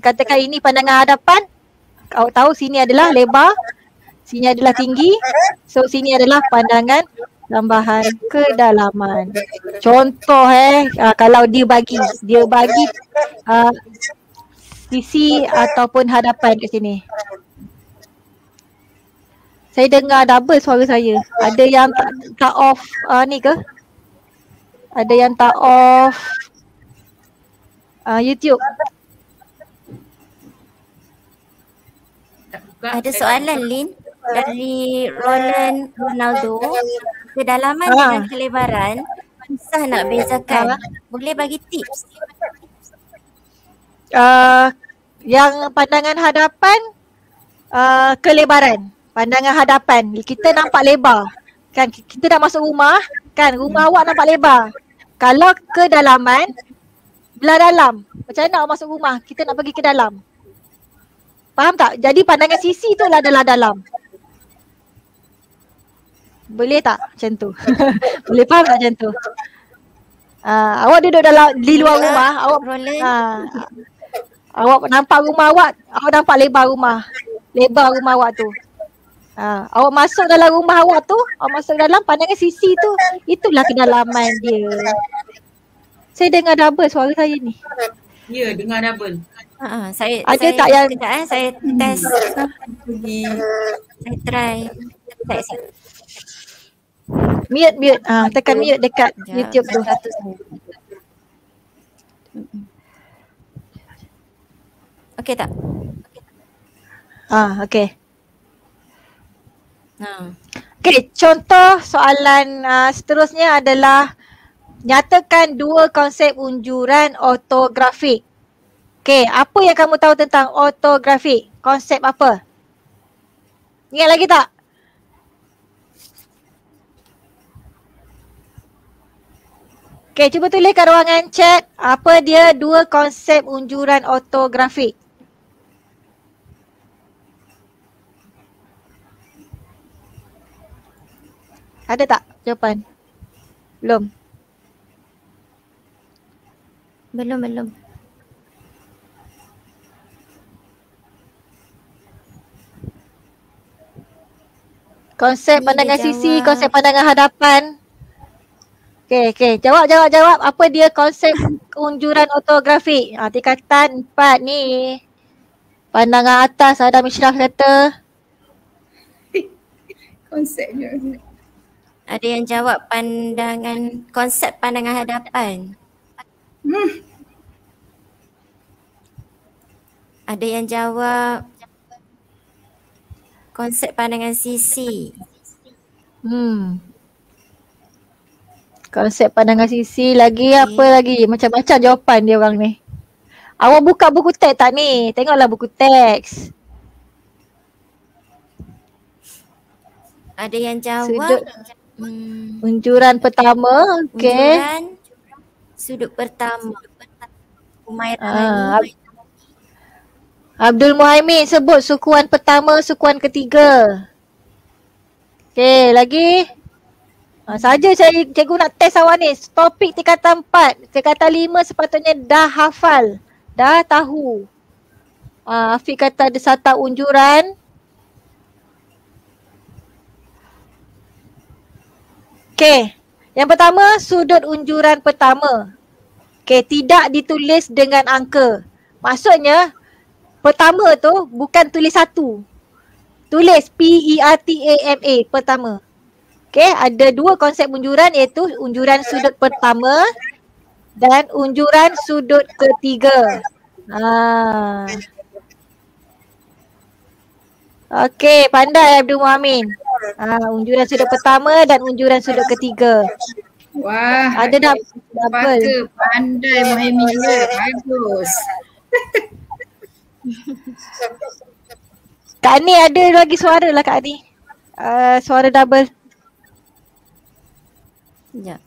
katakan ini pandangan hadapan, awak tahu sini adalah lebar, sini adalah tinggi. So sini adalah pandangan tambahan kedalaman. Contoh eh, uh, kalau dia bagi, dia bagi uh, sisi ataupun hadapan kat sini. Saya dengar double suara saya. Ada yang tak, tak off uh, ni ke? Ada yang tak off uh, YouTube. Ada soalan Lin dari Roland Ronaldo. Kedalaman ha. dengan kelebaran susah nak bezakan. Boleh bagi tips? Uh, yang pandangan hadapan uh, kelebaran. Pandangan hadapan. Kita nampak lebar. Kan kita dah masuk rumah kan? Rumah awak nampak lebar. Kalau kedalaman belah dalam. Macam mana awak masuk rumah? Kita nak pergi ke dalam. Faham tak? Jadi pandangan sisi tu lah adalah dalam. Boleh tak macam tu? Boleh faham tak macam tu? Uh, awak duduk dalam di luar rumah, awak uh, awak nampak rumah awak, awak nampak lebar rumah. Lebar rumah awak tu. Uh, awak masuk dalam rumah awak tu, awak masuk dalam pandangan sisi tu, itulah kedalaman dia. Saya dengar double suara saya ni. Ya, dengar double. Ha, saya ada saya tak yang sekejap, eh, saya test saya try saya, saya. mute mute ah tekan mute dekat Sekejap, YouTube tu Okey tak? ah okey Ha. okey contoh soalan uh, seterusnya adalah nyatakan dua konsep unjuran ortografik Okay, apa yang kamu tahu tentang ortografik? Konsep apa? Ingat lagi tak? Okay, cuba tulis kat ruangan chat apa dia dua konsep unjuran ortografik. Ada tak jawapan? Belum? Belum belum. Konsep Ni pandangan dia sisi, jawab. konsep pandangan hadapan. Okey, okey. Jawab, jawab, jawab. Apa dia konsep unjuran ortografik? Ha, tingkatan empat ni. Pandangan atas Adam Ishraf kata. Konsepnya. Ada yang jawab pandangan konsep pandangan hadapan. Hmm. Ada yang jawab konsep pandangan sisi. Hmm. Konsep pandangan sisi lagi Okey. apa lagi? Macam-macam jawapan dia orang ni. Awak buka buku teks tak ni? Tengoklah buku teks. Ada yang jawab Sudut hmm, unjuran pertama. Okey. unjuran sudut pertama. Umairah Ah, Ali. Abdul Muhaimin sebut sukuan pertama, sukuan ketiga. Okey, lagi. Ha, saja saya cikgu nak test awak ni. Topik tingkatan 4, tingkatan 5 sepatutnya dah hafal. Dah tahu. Ha, Afiq kata ada satu unjuran. Okey. Yang pertama, sudut unjuran pertama. Okey, tidak ditulis dengan angka. Maksudnya, pertama tu bukan tulis satu. Tulis P-E-R-T-A-M-A pertama. Okay, ada dua konsep unjuran iaitu unjuran sudut pertama dan unjuran sudut ketiga. Ha. Okey, pandai Abdul Muhammad. Ha, unjuran sudut pertama dan unjuran sudut ketiga. Wah. Ada dah double. Pandai Mohaimin ya. Bagus. Kak Ni ada lagi suara lah Kak Ni. Uh, suara double. Sekejap.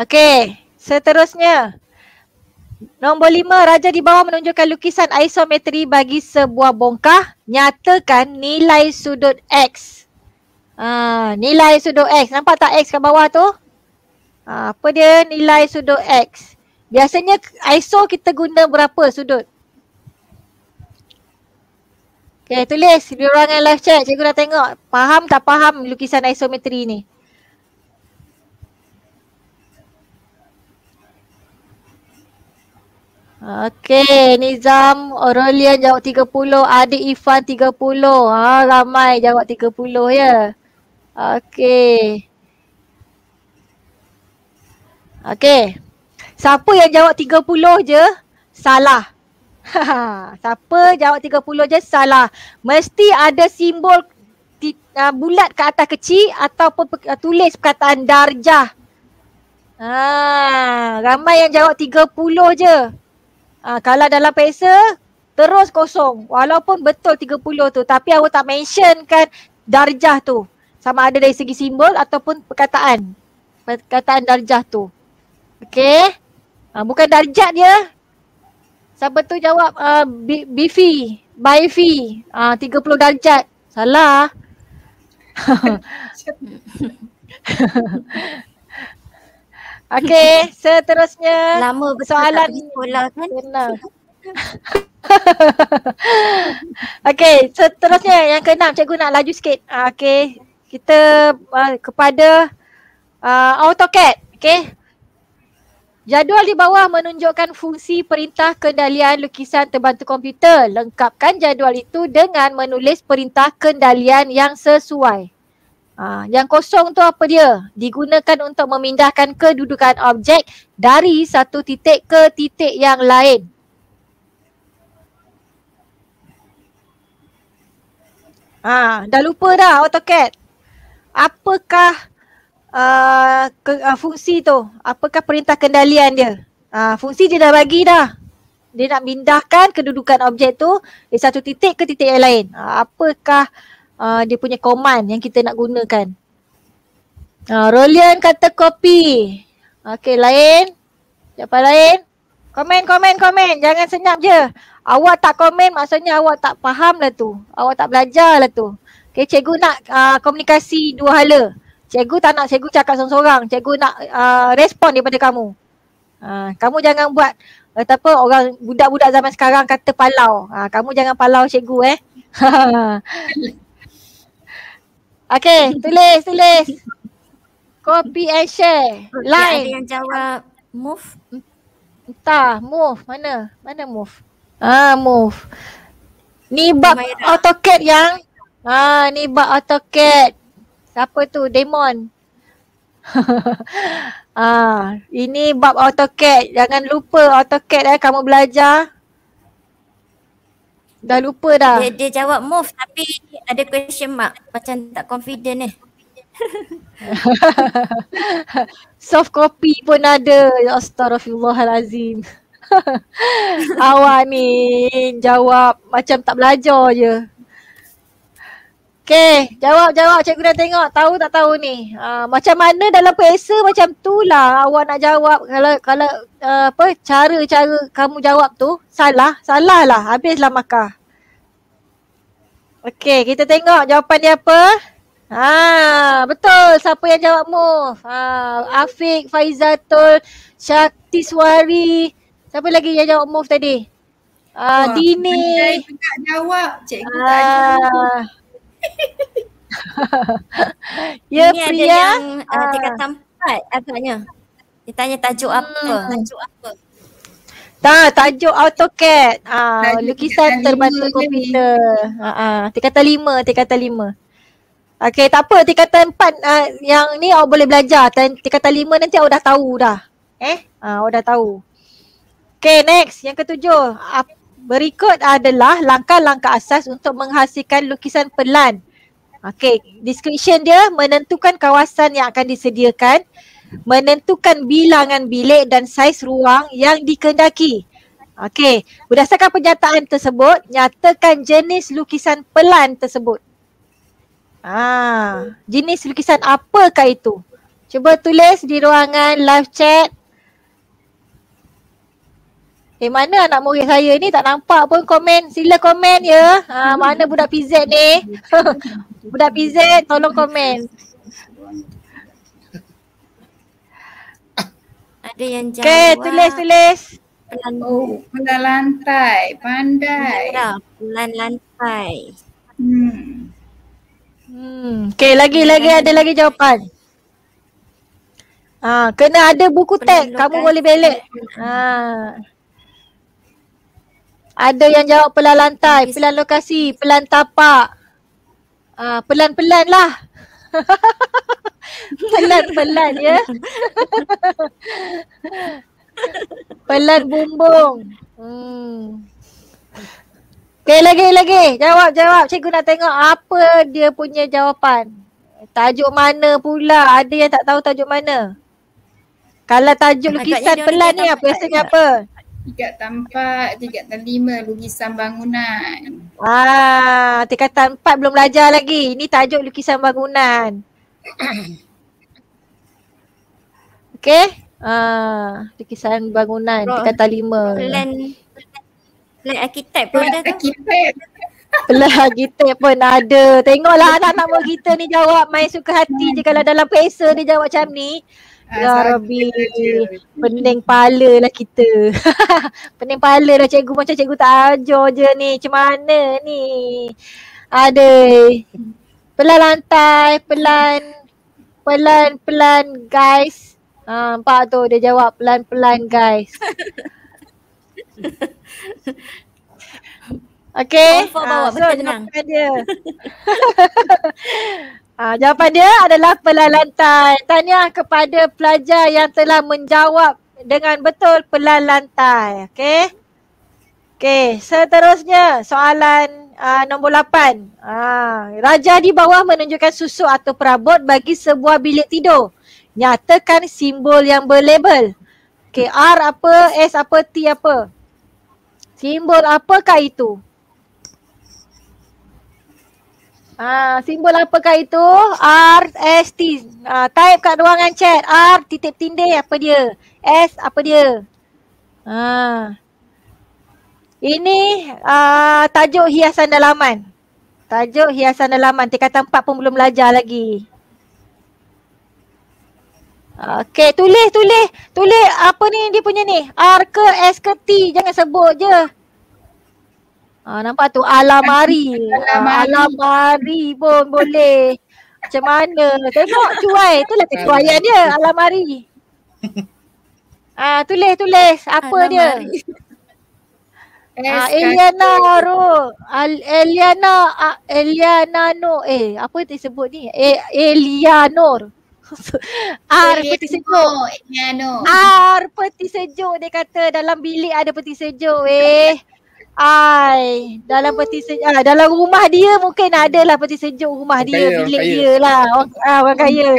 Okey, seterusnya. Nombor lima, raja di bawah menunjukkan lukisan isometri bagi sebuah bongkah. Nyatakan nilai sudut X. Ha, nilai sudut X. Nampak tak X kat bawah tu? Ha, apa dia nilai sudut X? Biasanya ISO kita guna berapa sudut? Okay, tulis di ruangan live chat. Cikgu dah tengok. Faham tak faham lukisan isometri ni? Okey, Nizam, Aurelian jawab 30, Adik Ifan 30. Ha, ramai jawab 30 ya. Okey. Okey. Siapa yang jawab 30 je, salah. Siapa jawab 30 je, salah. Mesti ada simbol uh, bulat ke atas kecil ataupun uh, tulis perkataan darjah. Ha, ramai yang jawab 30 je. Ha, kalau dalam peksa terus kosong walaupun betul 30 tu tapi awak tak mentionkan darjah tu sama ada dari segi simbol ataupun perkataan perkataan darjah tu. Okey. Ha, bukan darjat dia. Siapa tu jawab uh, Bifi, Baifi, uh, 30 darjat. Salah. Okey, seterusnya lama betul soalan sekolah kan. Okey, seterusnya yang keenam cikgu nak laju sikit. Uh, Okey, kita uh, kepada uh, AutoCAD. Okey. Jadual di bawah menunjukkan fungsi perintah kendalian lukisan terbantu komputer. Lengkapkan jadual itu dengan menulis perintah kendalian yang sesuai. Ha, yang kosong tu apa dia? Digunakan untuk memindahkan kedudukan objek dari satu titik ke titik yang lain. Ha, dah lupa dah AutoCAD. Apakah uh, ke, uh, fungsi tu apakah perintah kendalian dia uh, fungsi dia dah bagi dah dia nak pindahkan kedudukan objek tu dari satu titik ke titik yang lain uh, apakah uh, dia punya command yang kita nak gunakan uh, Rolian kata copy okey lain siapa lain komen komen komen jangan senyap je awak tak komen maksudnya awak tak faham lah tu awak tak belajar lah tu Okay, cikgu nak uh, komunikasi dua hala. Cikgu tak nak cikgu cakap seorang-seorang. Cikgu nak uh, respon daripada kamu. Uh, kamu jangan buat uh, apa orang budak-budak zaman sekarang kata palau. Uh, kamu jangan palau cikgu eh. okay, tulis, tulis. Copy and share. Line. Ada yang jawab move. Entah, move. Mana? Mana move? Ah, move. Ni bab AutoCAD yang Ah, ni bab AutoCAD. Siapa tu? Demon. ah, ini bab AutoCAD. Jangan lupa AutoCAD eh kamu belajar. Dah lupa dah. Dia, dia jawab move tapi ada question mark. Macam tak confident eh. Soft copy pun ada. Ya Astaghfirullahalazim. Awak ni jawab macam tak belajar je. Okay, jawab jawab cikgu dah tengok tahu tak tahu ni. Uh, macam mana dalam PSA macam tu lah awak nak jawab kalau kalau uh, apa cara-cara kamu jawab tu salah, salah lah habislah markah. Okay, kita tengok jawapan dia apa. Ha, betul siapa yang jawab move. Ha, Afiq, Faizatul, Syaktiswari. Siapa lagi yang jawab move tadi? Ah, uh, Dini. Saya jawab. Cikgu uh, tak jawab. ya Ini Priya. ada yang uh, ah. tingkatan empat agaknya. Dia tanya tajuk hmm. apa? Tajuk apa? Tak, tajuk AutoCAD. Ah, lukisan terbantu komputer. Ha ah, tingkatan lima, tingkatan lima. Okey, tak apa tingkatan empat uh, yang ni awak boleh belajar. Tingkatan lima nanti awak dah tahu dah. Eh? Ah, awak dah tahu. Okay, next. Yang ketujuh. Berikut adalah langkah-langkah asas untuk menghasilkan lukisan pelan. Okey, description dia menentukan kawasan yang akan disediakan, menentukan bilangan bilik dan saiz ruang yang dikendaki. Okey, berdasarkan pernyataan tersebut, nyatakan jenis lukisan pelan tersebut. Ah, jenis lukisan apakah itu? Cuba tulis di ruangan live chat Eh mana anak murid saya ni tak nampak pun komen. Sila komen ya. Ha, mana budak PZ ni? budak PZ tolong komen. Ada yang jawab. Okay tulis tulis. Pelan oh, pelan lantai. Pandai. Pelan lantai. Hmm. Hmm. Okay lagi lagi ada lagi jawapan. Ah, ha, kena ada buku tag. Kamu boleh belik. Ha. Ada yang jawab pelan lantai, pelan lokasi, pelan tapak. Uh, pelan-pelan lah. pelan-pelan ya. pelan bumbung. Hmm. Okay lagi lagi. Jawab jawab. Cikgu nak tengok apa dia punya jawapan. Tajuk mana pula? Ada yang tak tahu tajuk mana? Kalau tajuk lukisan pelan ni apa? Biasanya apa? Tiga tempat, tiga dan lima lukisan bangunan. Ah, tingkatan empat belum belajar lagi. Ini tajuk lukisan bangunan. Okey. Ah, lukisan bangunan Bro, tingkatan lima. Plan Plan arkitek pun ada tu. Arkitek. Pelah arkitek pun ada. Tengoklah anak-anak murid kita ni jawab main suka hati je kalau dalam pesa dia jawab macam ni. Ah, Ya Rabbi, pening pala lah kita. pening pala dah cikgu macam cikgu tak ajar je ni. Macam mana ni? Aduh. Pelan lantai, pelan. Pelan-pelan guys. Ha, nampak tu dia jawab pelan-pelan guys. Okay. Confirm bawa, tenang. jawapan dia. Ah, jawapan dia adalah pelan lantai. Tanya kepada pelajar yang telah menjawab dengan betul pelan lantai. Okay. Okay, seterusnya soalan uh, nombor 8. Ah, raja di bawah menunjukkan susu atau perabot bagi sebuah bilik tidur. Nyatakan simbol yang berlabel. Okay, R apa, S apa, T apa. Simbol apakah itu? Ah, simbol apakah itu? R S T. Ah, type kat ruangan chat. R titik tindih apa dia? S apa dia? Ah. Ini ah, tajuk hiasan dalaman. Tajuk hiasan dalaman. Tingkatan 4 pun belum belajar lagi. Okay, tulis, tulis. Tulis apa ni dia punya ni? R ke S ke T. Jangan sebut je. Ah, nampak tu alamari. Alamari pun boleh. Macam mana? Tengok cuai. Itulah kecuaian dia alamari. Ah, tulis tulis. Apa dia? Ah, Eliana Ro. Al- Eliana ah, Eliana no. Eh, apa disebut ni? Eh, Elianor. R peti sejuk. Eliano. R peti sejuk dia kata dalam bilik ada peti sejuk eh. Ai, dalam peti sejuk, ah, dalam rumah dia mungkin ada lah peti sejuk rumah Orang dia, kaya, bilik kaya. dia lah. Orang, ah, orang kaya.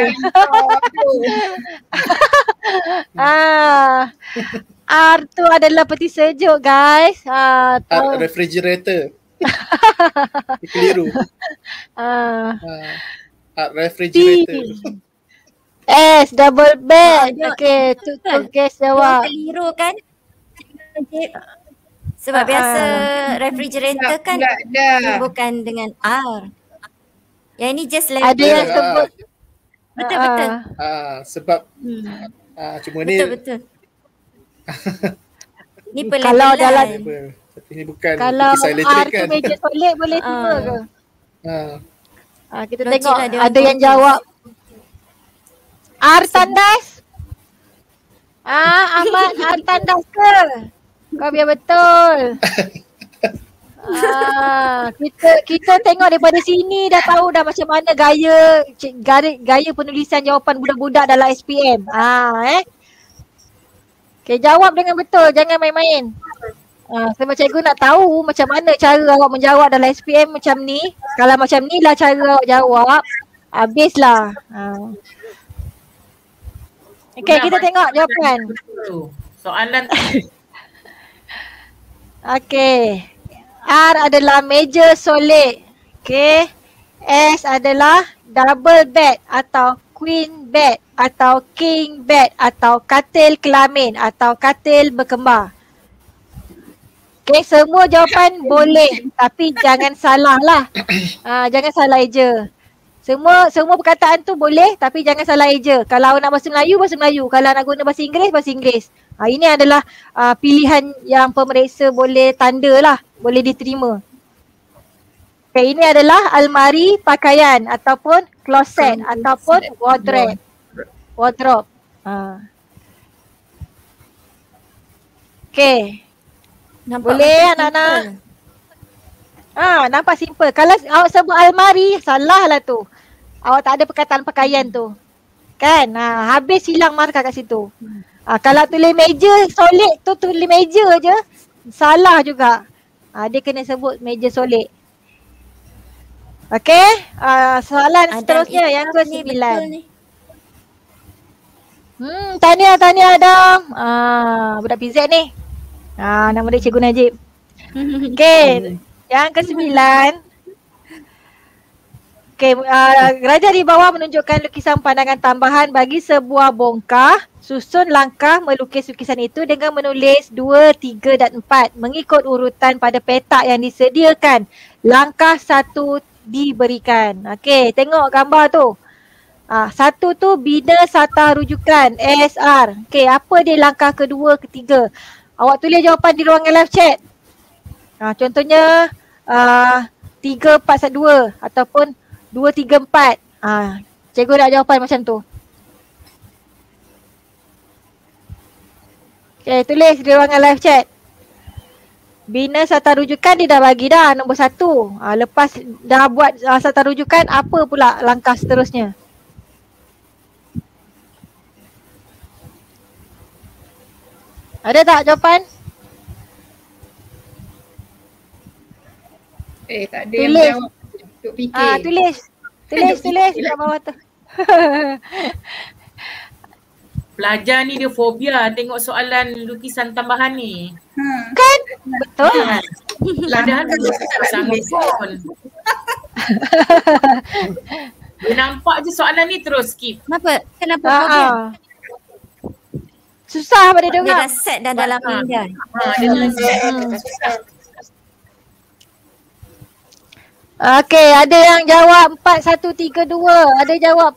ah. R tu adalah peti sejuk guys. Ah, Art tahu. refrigerator. Keliru. Ah. Ah, Art refrigerator. S double bed. Ah, Okey, tu tu guys jawab. keliru kan? Sebab Ah, biasa ah. refrigerator kan Dah, dah. bukan dengan R. Yang ini just Ada label. yang sebut Betul Ah, betul. Ah, sebab Hmm. ah, cuma ni Betul betul. Ni Kalau pelabelan. dalam- label. Tapi ni bukan Kalau R tu kan. meja toilet boleh Ah. terima ke? Ah, Ah, kita Logik tengok lah ada yang jawab R tandas. Ah, Ahmad R tandas ke? Kau biar betul. ah, kita kita tengok daripada sini dah tahu dah macam mana gaya cik- gaya, gaya penulisan jawapan budak-budak dalam SPM. Ah, eh. Okay, jawab dengan betul, jangan main-main. Ah, sebab cikgu nak tahu macam mana cara awak menjawab dalam SPM macam ni. Kalau macam ni lah cara awak jawab, habislah. Ah. Okay, kita tengok jawapan. Soalan Okay. R adalah meja solid. Okay. S adalah double bed atau queen bed atau king bed atau katil kelamin atau katil berkembar. Okay, semua jawapan boleh tapi jangan salah lah. Ah, jangan salah eja. Semua semua perkataan tu boleh tapi jangan salah eja. Kalau nak bahasa Melayu, bahasa Melayu. Kalau nak guna bahasa Inggeris, bahasa Inggeris. Ha, ini adalah uh, pilihan yang pemeriksa boleh tanda lah, boleh diterima. Okay, ini adalah almari pakaian ataupun closet ataupun wardrobe. Wardrobe. Ha. Okay. Nampak Boleh, anak-anak? Ah, nampak simple. Kalau awak sebut almari, salah lah tu. Awak tak ada perkataan pakaian tu. Kan? Ha, habis hilang markah kat situ. Ha, kalau tulis meja solid tu tulis meja je, salah juga. Ha, dia kena sebut meja solid. Okey, uh, soalan Adam seterusnya yang ni ke-9. betul ni. Hmm, tahniah, tahniah Adam. Ah, budak PZ ni. Ah, nama dia Cikgu Najib. Okey, yang ke-9. Okey, uh, raja di bawah menunjukkan lukisan pandangan tambahan bagi sebuah bongkah. Susun langkah melukis lukisan itu dengan menulis 2, 3 dan 4 mengikut urutan pada petak yang disediakan. Langkah satu diberikan. Okey, tengok gambar tu. Ah, satu tu bina sata rujukan ASR. Okey, apa dia langkah kedua, ketiga? Awak tulis jawapan di ruangan live chat. Ah, contohnya uh, 3, 4, 2 ataupun 2, 3, 4. Ah, cikgu nak jawapan macam tu. Okay, tulis di ruangan live chat. Bina sata rujukan dia dah bagi dah nombor satu. Ha, lepas dah buat uh, sata rujukan apa pula langkah seterusnya? Ada tak jawapan? Eh tak ada tulis. yang jawab. Duk fikir. Ah, tulis. Tulis, tulis kat bawah tu. Pelajar ni dia fobia tengok soalan lukisan tambahan ni. Hmm. Kan? Betul. Padahal dia tak sanggup pun. Dia nampak je soalan ni terus skip. Kenapa? Kenapa Ah, fobia? ah. Susah pada dia Dia orang. dah set dah dalam Ah. minda. Ha, dia dah Okey, ada yang jawab 4132, ada jawab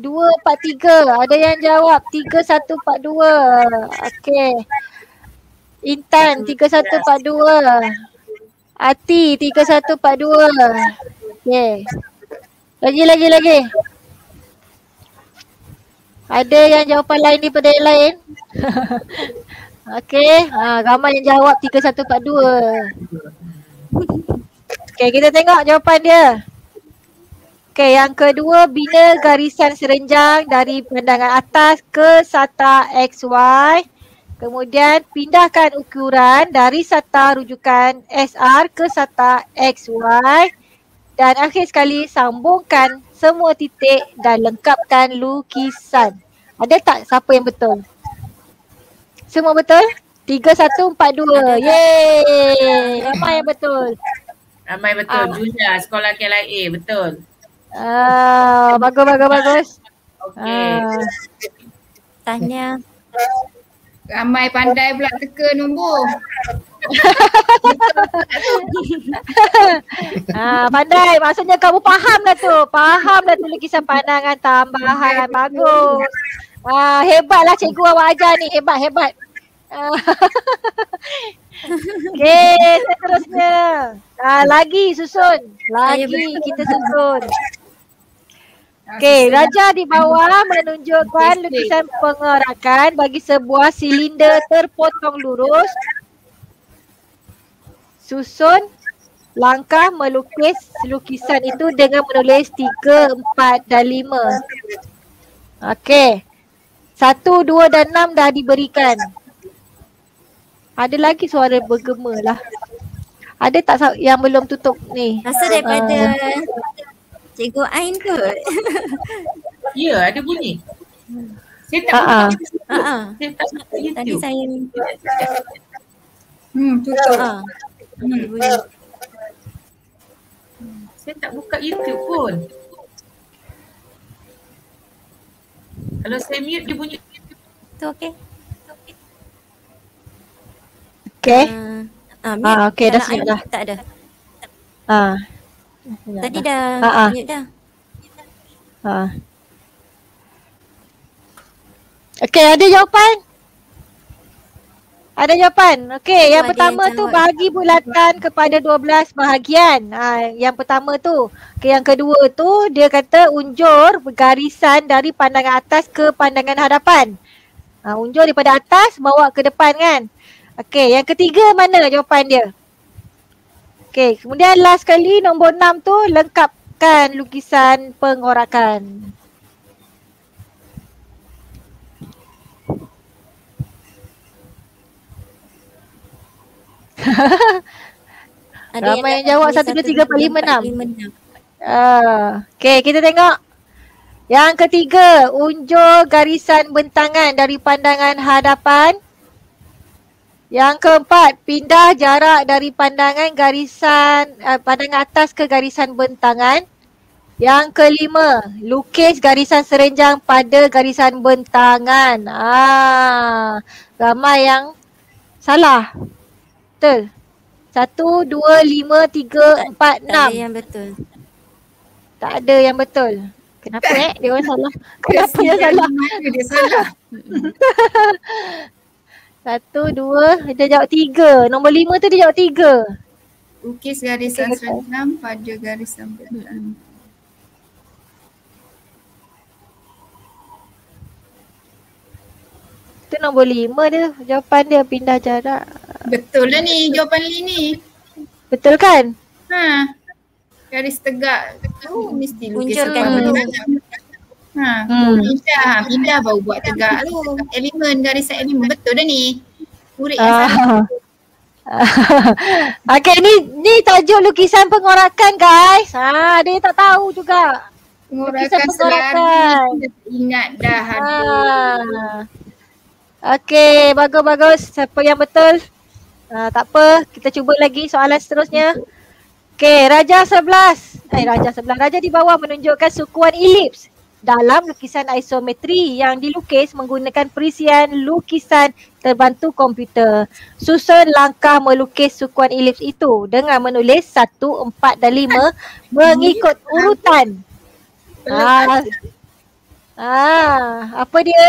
4243, ada yang jawab 3142. Okey. Intan 3142. Ati 3142. Okey. Lagi lagi lagi. Ada yang jawapan lain daripada yang lain? Okey, ha, ramai yang jawab 3142. Okay, kita tengok jawapan dia. Okay, yang kedua bina garisan serenjang dari pandangan atas ke sata XY. Kemudian pindahkan ukuran dari sata rujukan SR ke sata XY. Dan akhir sekali sambungkan semua titik dan lengkapkan lukisan. Ada tak siapa yang betul? Semua betul? 3142. Yeay! Ramai yang betul. Ramai betul. Ah. Julia sekolah KLIA betul. Ah, bagus bagus bagus. Okey. Ah, Tanya. Ramai pandai pula teka nombor. ah, pandai. Maksudnya kamu faham dah tu. Faham dah tu lukisan pandangan tambahan. Bagus. Ah, hebatlah cikgu awak ajar ni. Hebat hebat. Ah. Okey, seterusnya. Ah, lagi susun. Lagi kita susun. Okey, raja di bawah menunjukkan lukisan pengerakan bagi sebuah silinder terpotong lurus. Susun langkah melukis lukisan itu dengan menulis 3, 4 dan 5. Okey. 1, 2 dan 6 dah diberikan. Ada lagi suara bergema lah. Ada tak yang belum tutup ni? Rasa daripada Cikgu Ain kot. Ya, ada bunyi. Saya tak buka Ha ah. Saya tak Tadi saya Hmm, tutup. ha. Hmm. Bunyi. Saya tak buka YouTube pun. Kalau saya mute dia bunyi. Tu okey. Okey. Ah, Ah, mute. okey, dah Kalau siap dah. Tak ada. Ah. Tadi dah Ah, ah. mute dah. Ha. Okey, ada jawapan? Ada jawapan. Okey, yang ada pertama yang tu bahagi bulatan kepada 12 bahagian. Ha, yang pertama tu. Okey, yang kedua tu dia kata unjur garisan dari pandangan atas ke pandangan hadapan. Ha, unjur daripada atas bawa ke depan kan. Okey, yang ketiga mana jawapan dia? Okey, kemudian last kali nombor 6 tu lengkapkan lukisan pengorakan. Ada Ramai yang jawab satu, dua, tiga, empat, lima, enam. enam. Ah, okay, kita tengok. Yang ketiga, unjur garisan bentangan dari pandangan hadapan. Yang keempat, pindah jarak dari pandangan garisan uh, pandangan atas ke garisan bentangan. Yang kelima, lukis garisan serenjang pada garisan bentangan. Ah, ramai yang salah. Betul. Satu, dua, lima, tiga, empat, enam. Tak ada yang betul. Tak ada yang betul. Kenapa eh? Dia orang salah. Kenapa yang salah? Dia salah. Satu, dua, dia jawab tiga. Nombor lima tu dia jawab tiga. Lukis garisan serenjang pada garisan bentangan. Tu nombor lima dia. Jawapan dia pindah jarak. Betul lah ni jawapan Lee ni. Betul kan? Ha. Garis tegak tu mesti lukis sebuah dulu. Bentangan. Ha, Hmm. pindah, pindah baru buat tegak tu. Elemen, garisan elemen. Betul dah ni. Murid yang salah. Ah. okay ni ni tajuk lukisan pengorakan guys. Ha dia tak tahu juga. Pengurakan Lukisan. Dia Ingat dah ada. Ah. Okay bagus-bagus. Siapa yang betul? Ah, tak apa, kita cuba lagi soalan seterusnya. Okay, Raja 11. Eh, Raja 11. Raja di bawah menunjukkan sukuan elips dalam lukisan isometri yang dilukis menggunakan perisian lukisan terbantu komputer. Susun langkah melukis sukuan elips itu dengan menulis 1, 4 dan 5 mengikut urutan. Ah, ah, apa dia?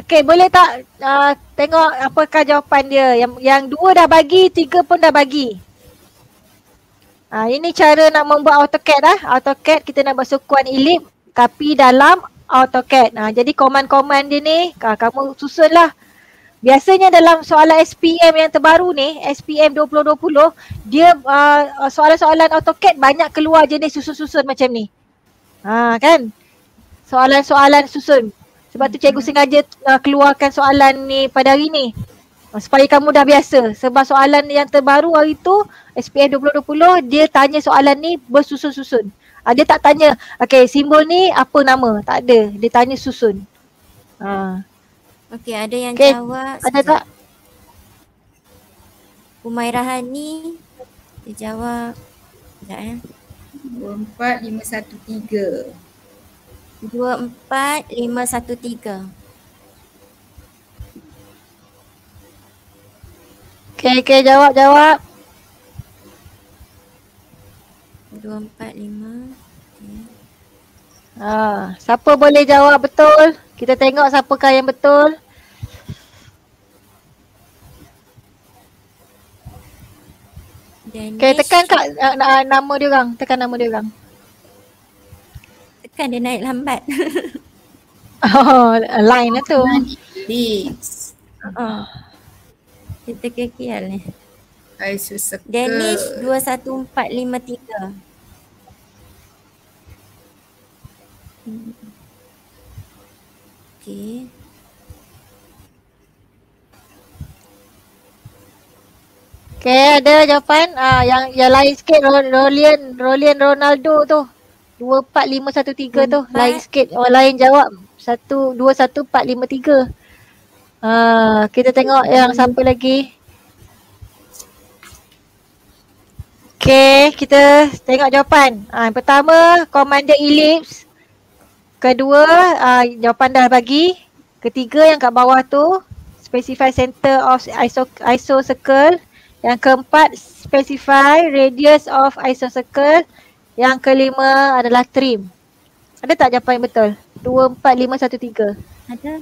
Okey, boleh tak uh, tengok apakah jawapan dia? Yang yang dua dah bagi, tiga pun dah bagi. Ah ini cara nak membuat AutoCAD ah. AutoCAD kita nak buat sukuan elip tapi dalam AutoCAD. Ah jadi komen-komen dia ni uh, kamu susunlah. Biasanya dalam soalan SPM yang terbaru ni, SPM 2020, dia uh, soalan-soalan AutoCAD banyak keluar jenis susun-susun macam ni. Ha kan? Soalan-soalan susun. Sebab tu cikgu sengaja uh, keluarkan soalan ni pada hari ni. Supaya kamu dah biasa. Sebab soalan yang terbaru hari tu SPM 2020 dia tanya soalan ni bersusun-susun. Uh, dia tak tanya okay simbol ni apa nama. Tak ada. Dia tanya susun. Uh. Okey, ada yang Okey, jawab. Ada tak? Umairah Hani. Dia jawab. Sekejap eh. 24513. 24513. Okay, okay jawab, jawab. 245. Ah, siapa boleh jawab betul? Kita tengok siapakah yang betul. Danish. Okay, tekan kat uh, uh, nama dia orang. Tekan nama dia orang. Tekan dia naik lambat. Oh, line lah tu. Leaks. oh. Kita KKL ni. Isu circle. Danish 21453. Hmm. Okay. Okay, ada jawapan. Ah, yang yang lain sikit Ro- Rolian Rolian Ronaldo tu. 24513 tu. Lain sikit. Orang lain jawab. 1 21453. Ah, kita tengok yang siapa lagi. Okay, kita tengok jawapan. Ah, yang pertama, Commander Ellipse. Kedua, ah, jawapan dah bagi. Ketiga yang kat bawah tu, specify center of iso, iso circle. Yang keempat, specify radius of iso circle. Yang kelima adalah trim. Ada tak jawapan yang betul? 24513. Ada?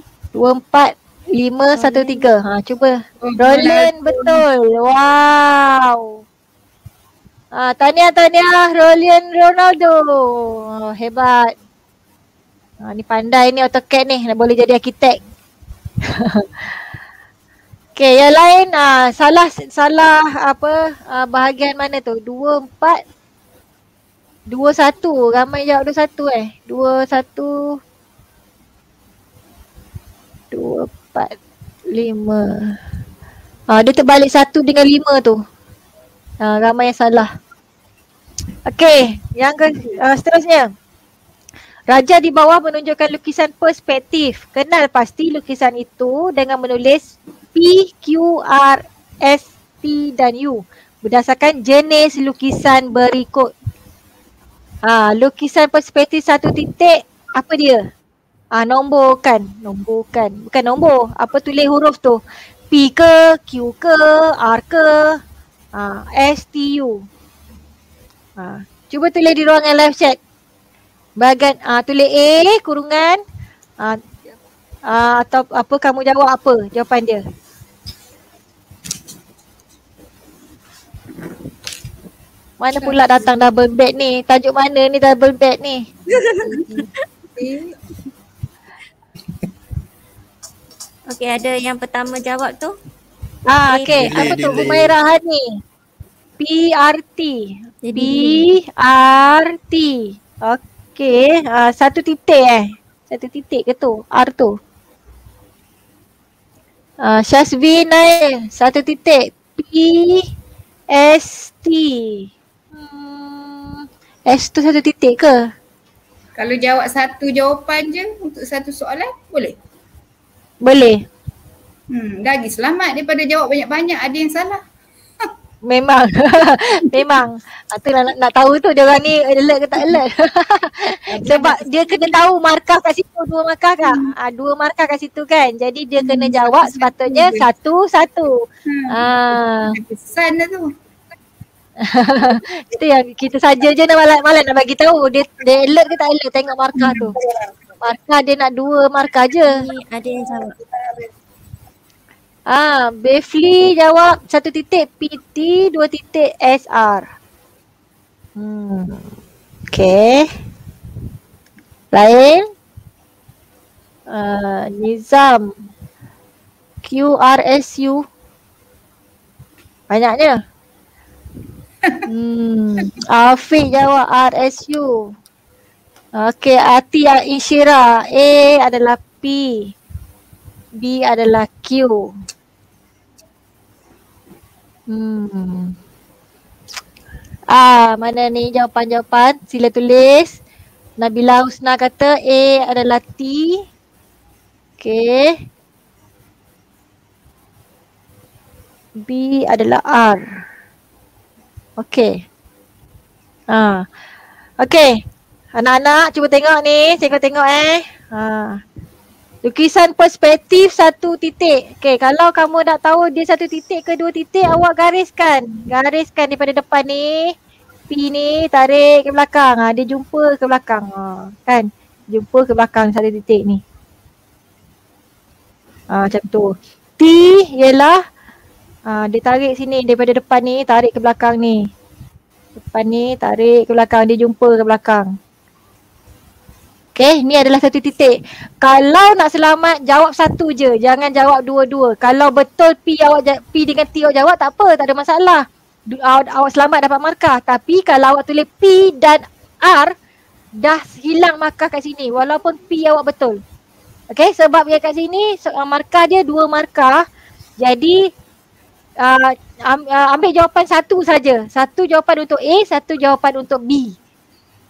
24513. Ha, cuba. Oh, Roland betul. Wow. Ah, tahniah tahniah Rolian Ronaldo. Oh, hebat. Ah, ni pandai ni AutoCAD ni. Dah boleh jadi arkitek. Okey, yang lain ah salah salah apa ah, bahagian mana tu? 2 4 2 1. Ramai jawab 2 1 eh. 2 1 2 4 5. Ah dia terbalik 1 dengan 5 tu. Ah ramai yang salah. Okey, yang ke uh, seterusnya. Raja di bawah menunjukkan lukisan perspektif. Kenal pasti lukisan itu dengan menulis P, Q, R, S, T dan U. berdasarkan jenis lukisan berikut. Ha, lukisan perspektif satu titik apa dia? Ah nombor kan, nombor kan. Bukan nombor, apa tulis huruf tu? P ke, Q ke, R ke, ha, S, T, U. Ha, cuba tulis di ruangan live chat. Bagian ah tulis A kurungan ha, ha, atau apa kamu jawab apa jawapan dia. Mana pula datang double bed ni? Tajuk mana ni double bed ni? Okey, ada yang pertama jawab tu. Ah, okey. Apa tu Humairah ni? PRT. PRT. Okey, uh, satu titik eh. Satu titik ke tu? R tu. Uh, Syazvi naik satu titik. P S T. Hmm. S tu satu titik ke? Kalau jawab satu jawapan je untuk satu soalan, boleh? Boleh. Hmm, lagi selamat daripada jawab banyak-banyak ada yang salah. Memang. Memang. Itulah nak, nak tahu tu dia orang ni alert ke tak alert. Sebab dia kena tahu markah kat situ dua markah kan. Hmm. Ha, dua markah kat situ kan. Jadi dia kena hmm. jawab sepatutnya satu-satu. Hmm. Ha. Pesan dah tu. Itu yang kita saja je nak malam, malam nak bagi tahu dia, dia alert ke tak alert tengok markah tu. Markah dia nak dua markah je. Ada yang jawab. Ah, Befli jawab satu titik PT, dua titik SR. Hmm. Okay. Lain. Uh, Nizam. QRSU. Banyaknya. Hmm. Afiq jawab RSU. Okey, Ati Insyira. A adalah P. B adalah Q. Hmm. Ah, mana ni jawapan-jawapan? Sila tulis. Nabila Husna kata A adalah T. Okey. B adalah R. Okey. Ah. Okey. Anak-anak cuba tengok ni. Tengok-tengok eh. Ha. Lukisan perspektif satu titik. Okay, kalau kamu nak tahu dia satu titik ke dua titik, awak gariskan. Gariskan daripada depan ni. P ni tarik ke belakang. Ha, dia jumpa ke belakang. Ha, kan? Jumpa ke belakang satu titik ni. Ha, macam tu. T ialah ha, dia tarik sini daripada depan ni, tarik ke belakang ni. Depan ni, tarik ke belakang. Dia jumpa ke belakang. Okay, ni adalah satu titik. Kalau nak selamat, jawab satu je. Jangan jawab dua-dua. Kalau betul P awak P dengan T awak jawab, tak apa. Tak ada masalah. Awak, awak selamat dapat markah. Tapi kalau awak tulis P dan R, dah hilang markah kat sini. Walaupun P awak betul. Okay, sebab yang kat sini, markah dia dua markah. Jadi, uh, ambil jawapan satu saja. Satu jawapan untuk A, satu jawapan untuk B.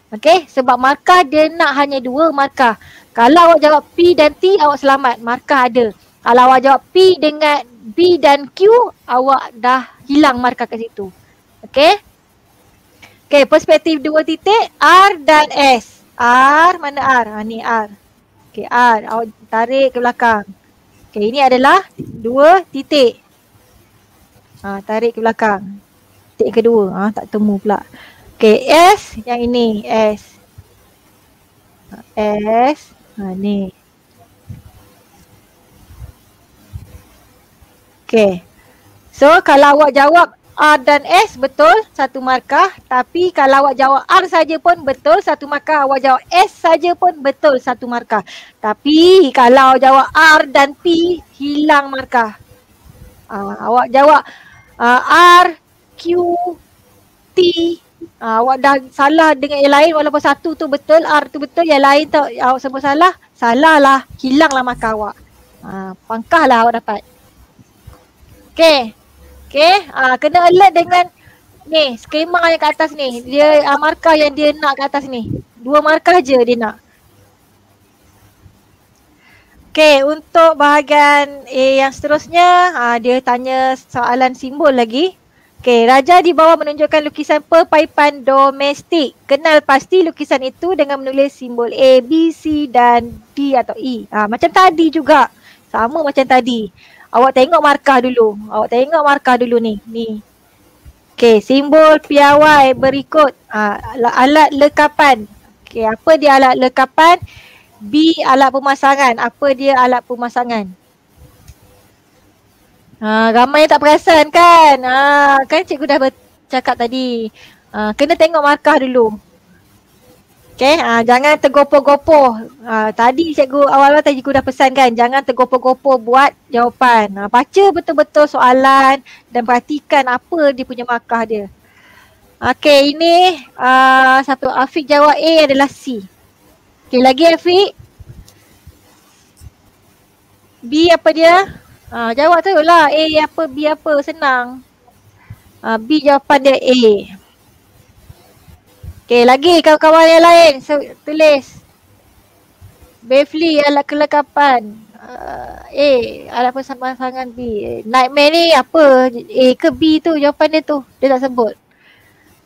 Okay, sebab markah dia nak hanya dua markah. Kalau awak jawab P dan T, awak selamat. Markah ada. Kalau awak jawab P dengan B dan Q, awak dah hilang markah kat situ. Okay. Okay, perspektif dua titik, R dan S. R, mana R? Ha, ni R. Okay, R. Awak tarik ke belakang. Okay, ini adalah dua titik. Ha, tarik ke belakang. Titik kedua. Ha, tak temu pula. Okay, S yang ini S. S. Ha ni. Okay. So kalau awak jawab R dan S betul satu markah tapi kalau awak jawab R saja pun betul satu markah awak jawab S saja pun betul satu markah tapi kalau jawab R dan P hilang markah uh, awak jawab uh, R Q T Uh, awak dah salah dengan yang lain walaupun satu tu betul, R tu betul, yang lain tu awak semua salah, salah lah, hilanglah markah awak. Uh, pangkah lah awak dapat. Okay. Okay. Uh, kena alert dengan ni, skema yang kat atas ni. Dia uh, markah yang dia nak kat atas ni. Dua markah je dia nak. Okay, untuk bahagian A yang seterusnya, uh, dia tanya soalan simbol lagi. Okey, raja di bawah menunjukkan lukisan perpaipan domestik. Kenal pasti lukisan itu dengan menulis simbol A, B, C dan D atau E. Ha, macam tadi juga. Sama macam tadi. Awak tengok markah dulu. Awak tengok markah dulu ni. Ni. Okey, simbol piawai berikut. Ha, alat lekapan. Okey, apa dia alat lekapan? B alat pemasangan. Apa dia alat pemasangan? Ha, ramai yang tak perasan kan? Ha, kan cikgu dah cakap tadi. Ha, kena tengok markah dulu. Okay, ha, jangan tergopoh-gopoh. Ha, tadi cikgu awal-awal tadi cikgu dah pesan kan, jangan tergopoh-gopoh buat jawapan. Ha, baca betul-betul soalan dan perhatikan apa dia punya markah dia. Okay, ini uh, satu Afiq jawab A adalah C. Okay, lagi Afiq. B apa dia? Ha, jawab tu lah A apa B apa senang. Ha, B jawapan dia A. Okay lagi kawan-kawan yang lain so, tulis. Bevly alat kelekapan. Uh, A alat pasangan B. Nightmare ni apa? A ke B tu jawapan dia tu. Dia tak sebut.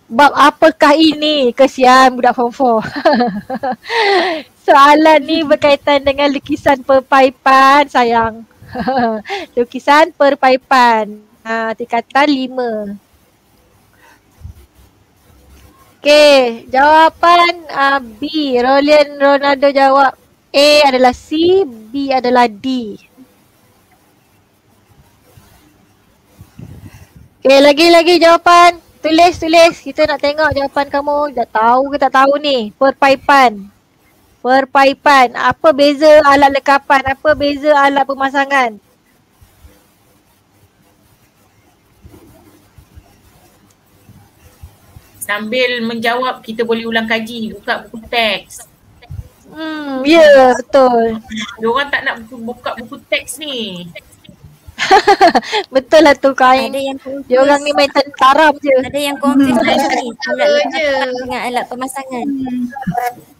Bab apakah ini? Kesian budak form 4. Soalan ni berkaitan dengan lukisan perpaipan sayang. Lukisan perpaipan. Ha, tingkatan lima. Okay, jawapan uh, B. Rolian Ronaldo jawab A adalah C, B adalah D. Okay, lagi-lagi jawapan. Tulis, tulis. Kita nak tengok jawapan kamu. Dah tahu ke tak tahu ni? Perpaipan. Perpaipan. Apa beza alat lekapan? Apa beza alat pemasangan? Sambil menjawab kita boleh ulang kaji buka buku teks. Hmm, ya yeah, betul. Diorang tak nak buku, buka buku teks ni. betul lah tu kain. Ada yang Dia orang ni main tentara je. Ada yang confuse hmm. je. Dengan alat pemasangan. Hmm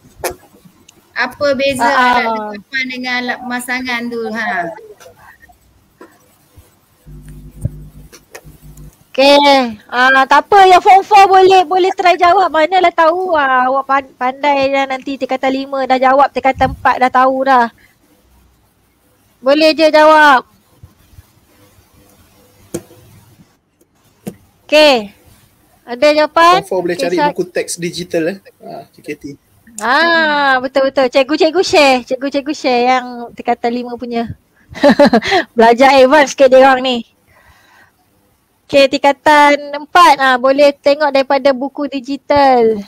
apa beza uh, alat lekapan dengan alat pemasangan tu ha Okay, ah, tak apa yang form 4 boleh boleh try jawab manalah tahu ah, awak pandai dah nanti tingkatan 5 dah jawab tingkatan 4 dah tahu dah. Boleh je jawab. Okay. Ada jawapan? Form 4 boleh cari buku teks digital eh. Ah, JKT. Ah, betul-betul. Cikgu-cikgu share. Cikgu-cikgu share yang tingkatan lima punya. Belajar advance sikit dia orang ni. Okay, tingkatan empat. Ah, boleh tengok daripada buku digital.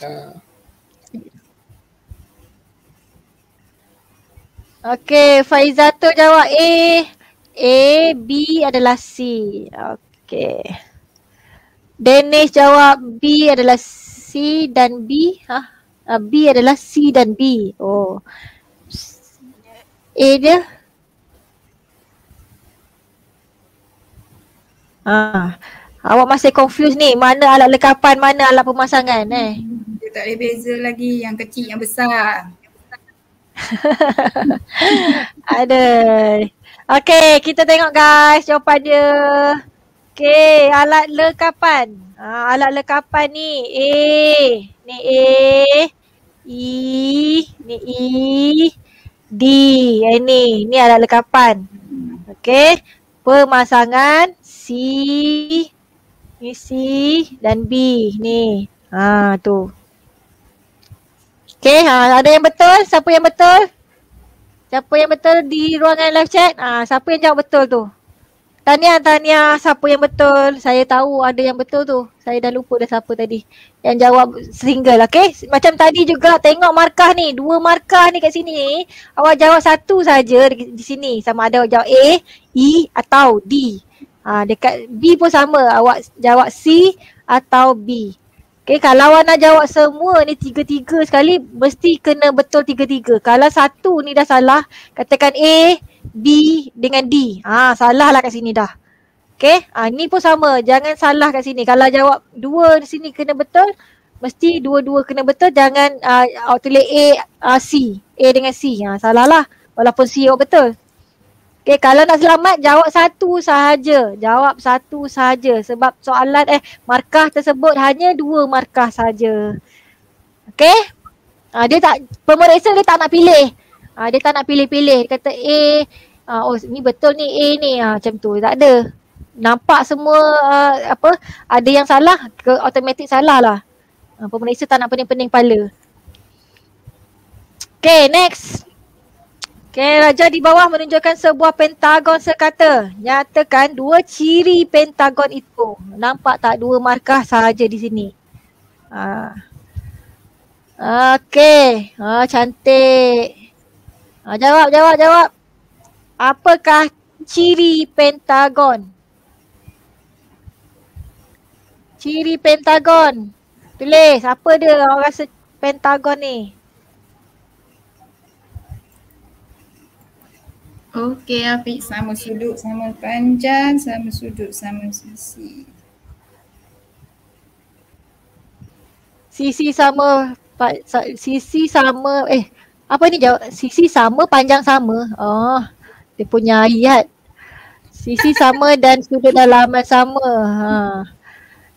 Okay, Faizatul jawab A. A, B adalah C. Okay. Dennis jawab B adalah C dan B. Ha? Uh, B adalah C dan B. Oh. A dia Ah, awak masih confused ni mana alat lekapan mana alat pemasangan eh? Dia tak ada beza lagi yang kecil yang besar. ada. Okay, kita tengok guys jawapan dia. Okay, alat lekapan. Ha, alat lekapan ni A. Ni A. E. Ni E. D. Yang ni. Ni alat lekapan. Okay. Pemasangan C. Ni C dan B. Ni. Ha tu. Okay. Ha, ada yang betul? Siapa yang betul? Siapa yang betul di ruangan live chat? Ha, siapa yang jawab betul tu? Tania, Tania, siapa yang betul? Saya tahu ada yang betul tu. Saya dah lupa dah siapa tadi yang jawab single, okay? Macam tadi juga tengok markah ni, dua markah ni kat sini. Awak jawab satu saja di, di sini. Sama ada awak jawab A, E atau D. Ha, dekat B pun sama, awak jawab C atau B. Okay, kalau awak nak jawab semua ni tiga-tiga sekali, mesti kena betul tiga-tiga. Kalau satu ni dah salah, katakan A, B dengan D. Ha, salah lah kat sini dah. Okay. Ha, ni pun sama. Jangan salah kat sini. Kalau jawab dua di sini kena betul. Mesti dua-dua kena betul. Jangan uh, awak tulis A, uh, C. A dengan C. Ha, salah lah. Walaupun C awak betul. Okay, kalau nak selamat jawab satu sahaja. Jawab satu sahaja sebab soalan eh markah tersebut hanya dua markah sahaja. Okay? Ha, dia tak, pemeriksa dia tak nak pilih. Ha, dia tak nak pilih-pilih. Dia kata A, ha, oh ni betul ni A ni. Ha, macam tu. Tak ada. Nampak semua uh, apa ada yang salah ke automatik salah lah. Ha, pemeriksa tak nak pening-pening kepala. Okay, next. Okay, Raja di bawah menunjukkan sebuah pentagon sekata. Nyatakan dua ciri pentagon itu. Nampak tak dua markah sahaja di sini. Ha. Okay. Ha, cantik. Ha, jawab, jawab, jawab. Apakah ciri pentagon? Ciri pentagon. Tulis, apa dia orang rasa pentagon ni? Okey Afiq, sama sudut, sama panjang, sama sudut, sama sisi. Sisi sama, sisi sama, eh apa ni jawab? Sisi sama, panjang sama. Oh, dia punya ayat. Sisi sama dan sudut dalaman sama. Ha.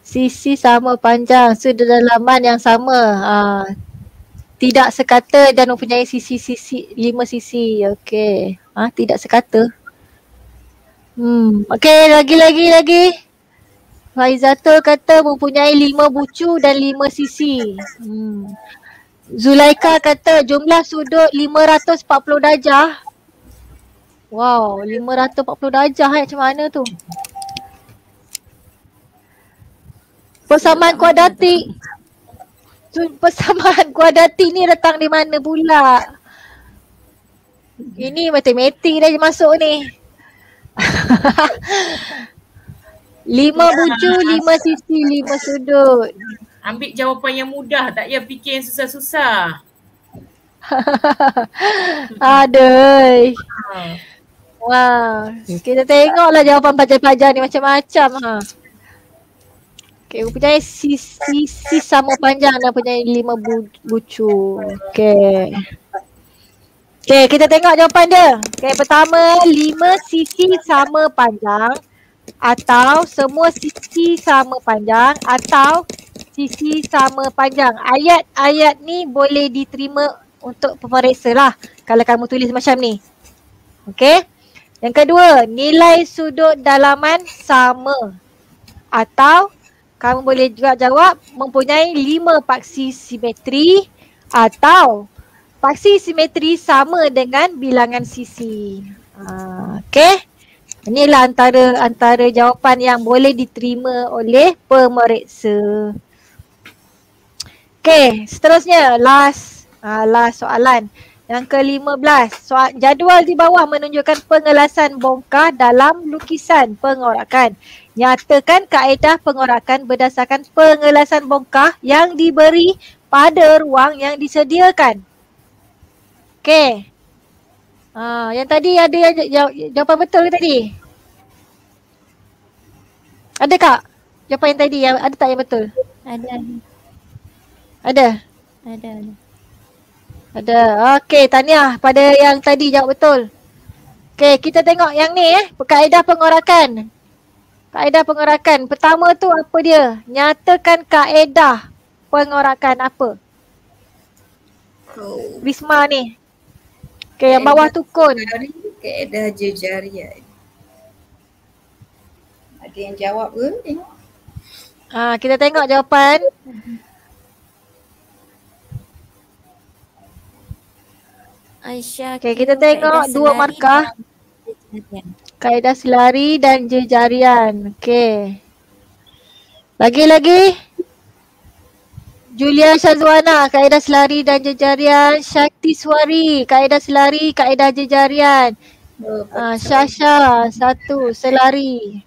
Sisi sama panjang, sudut dalaman yang sama. Ha. Tidak sekata dan mempunyai sisi-sisi, lima sisi. Okey. Ha, tidak sekata. Hmm. Okey, lagi-lagi lagi. Faizatul kata mempunyai lima bucu dan lima sisi. Hmm. Zulaika kata jumlah sudut 540 darjah. Wow, 540 darjah eh, macam mana tu? Persamaan kuadratik. Persamaan kuadratik ni datang di mana pula? Ini matematik dah masuk ni. lima bucu, lima sisi, lima sudut. Ambil jawapan yang mudah, tak payah fikir yang susah-susah. Aduh. Ha. Wah, kita tengoklah jawapan pelajar-pelajar ni macam-macam ha. Okay, punya sisi, sisi sama panjang dan punya lima bu- bucu. Okay. Okay, kita tengok jawapan dia. Okay, pertama, lima sisi sama panjang atau semua sisi sama panjang atau sisi sama panjang. Ayat-ayat ni boleh diterima untuk pemeriksa lah kalau kamu tulis macam ni. Okay. Yang kedua, nilai sudut dalaman sama atau kamu boleh juga jawab mempunyai lima paksi simetri atau paksi simetri sama dengan bilangan sisi. Uh, okay. Inilah antara antara jawapan yang boleh diterima oleh pemeriksa. Okay, seterusnya last uh, last soalan. Yang ke-15, soal jadual di bawah menunjukkan pengelasan bongkah dalam lukisan pengorakan. Nyatakan kaedah pengorakan berdasarkan pengelasan bongkah yang diberi pada ruang yang disediakan. Okay. Ha, yang tadi ada yang jawapan betul ke tadi? Ada kak? Jawapan yang tadi yang ada tak yang betul? Ada. Ada? Ada. Ada. Ada. Okey, tahniah pada yang tadi jawab betul. Okey, kita tengok yang ni eh, kaedah pengorakan. Kaedah pengorakan. Pertama tu apa dia? Nyatakan kaedah pengorakan apa? Oh. Risma ni. Okay, yang bawah tu kon. Kaedah jejarian. Ada yang jawab ke? Tengok. Ha, kita tengok jawapan. Aisyah. Okay, kita tengok dua markah. Kaedah selari dan jejarian. Okay. Lagi-lagi. Julia Syazwana, kaedah selari dan jejarian. Syakti Suari, kaedah selari, kaedah jejarian. Uh, Syasha, satu, selari.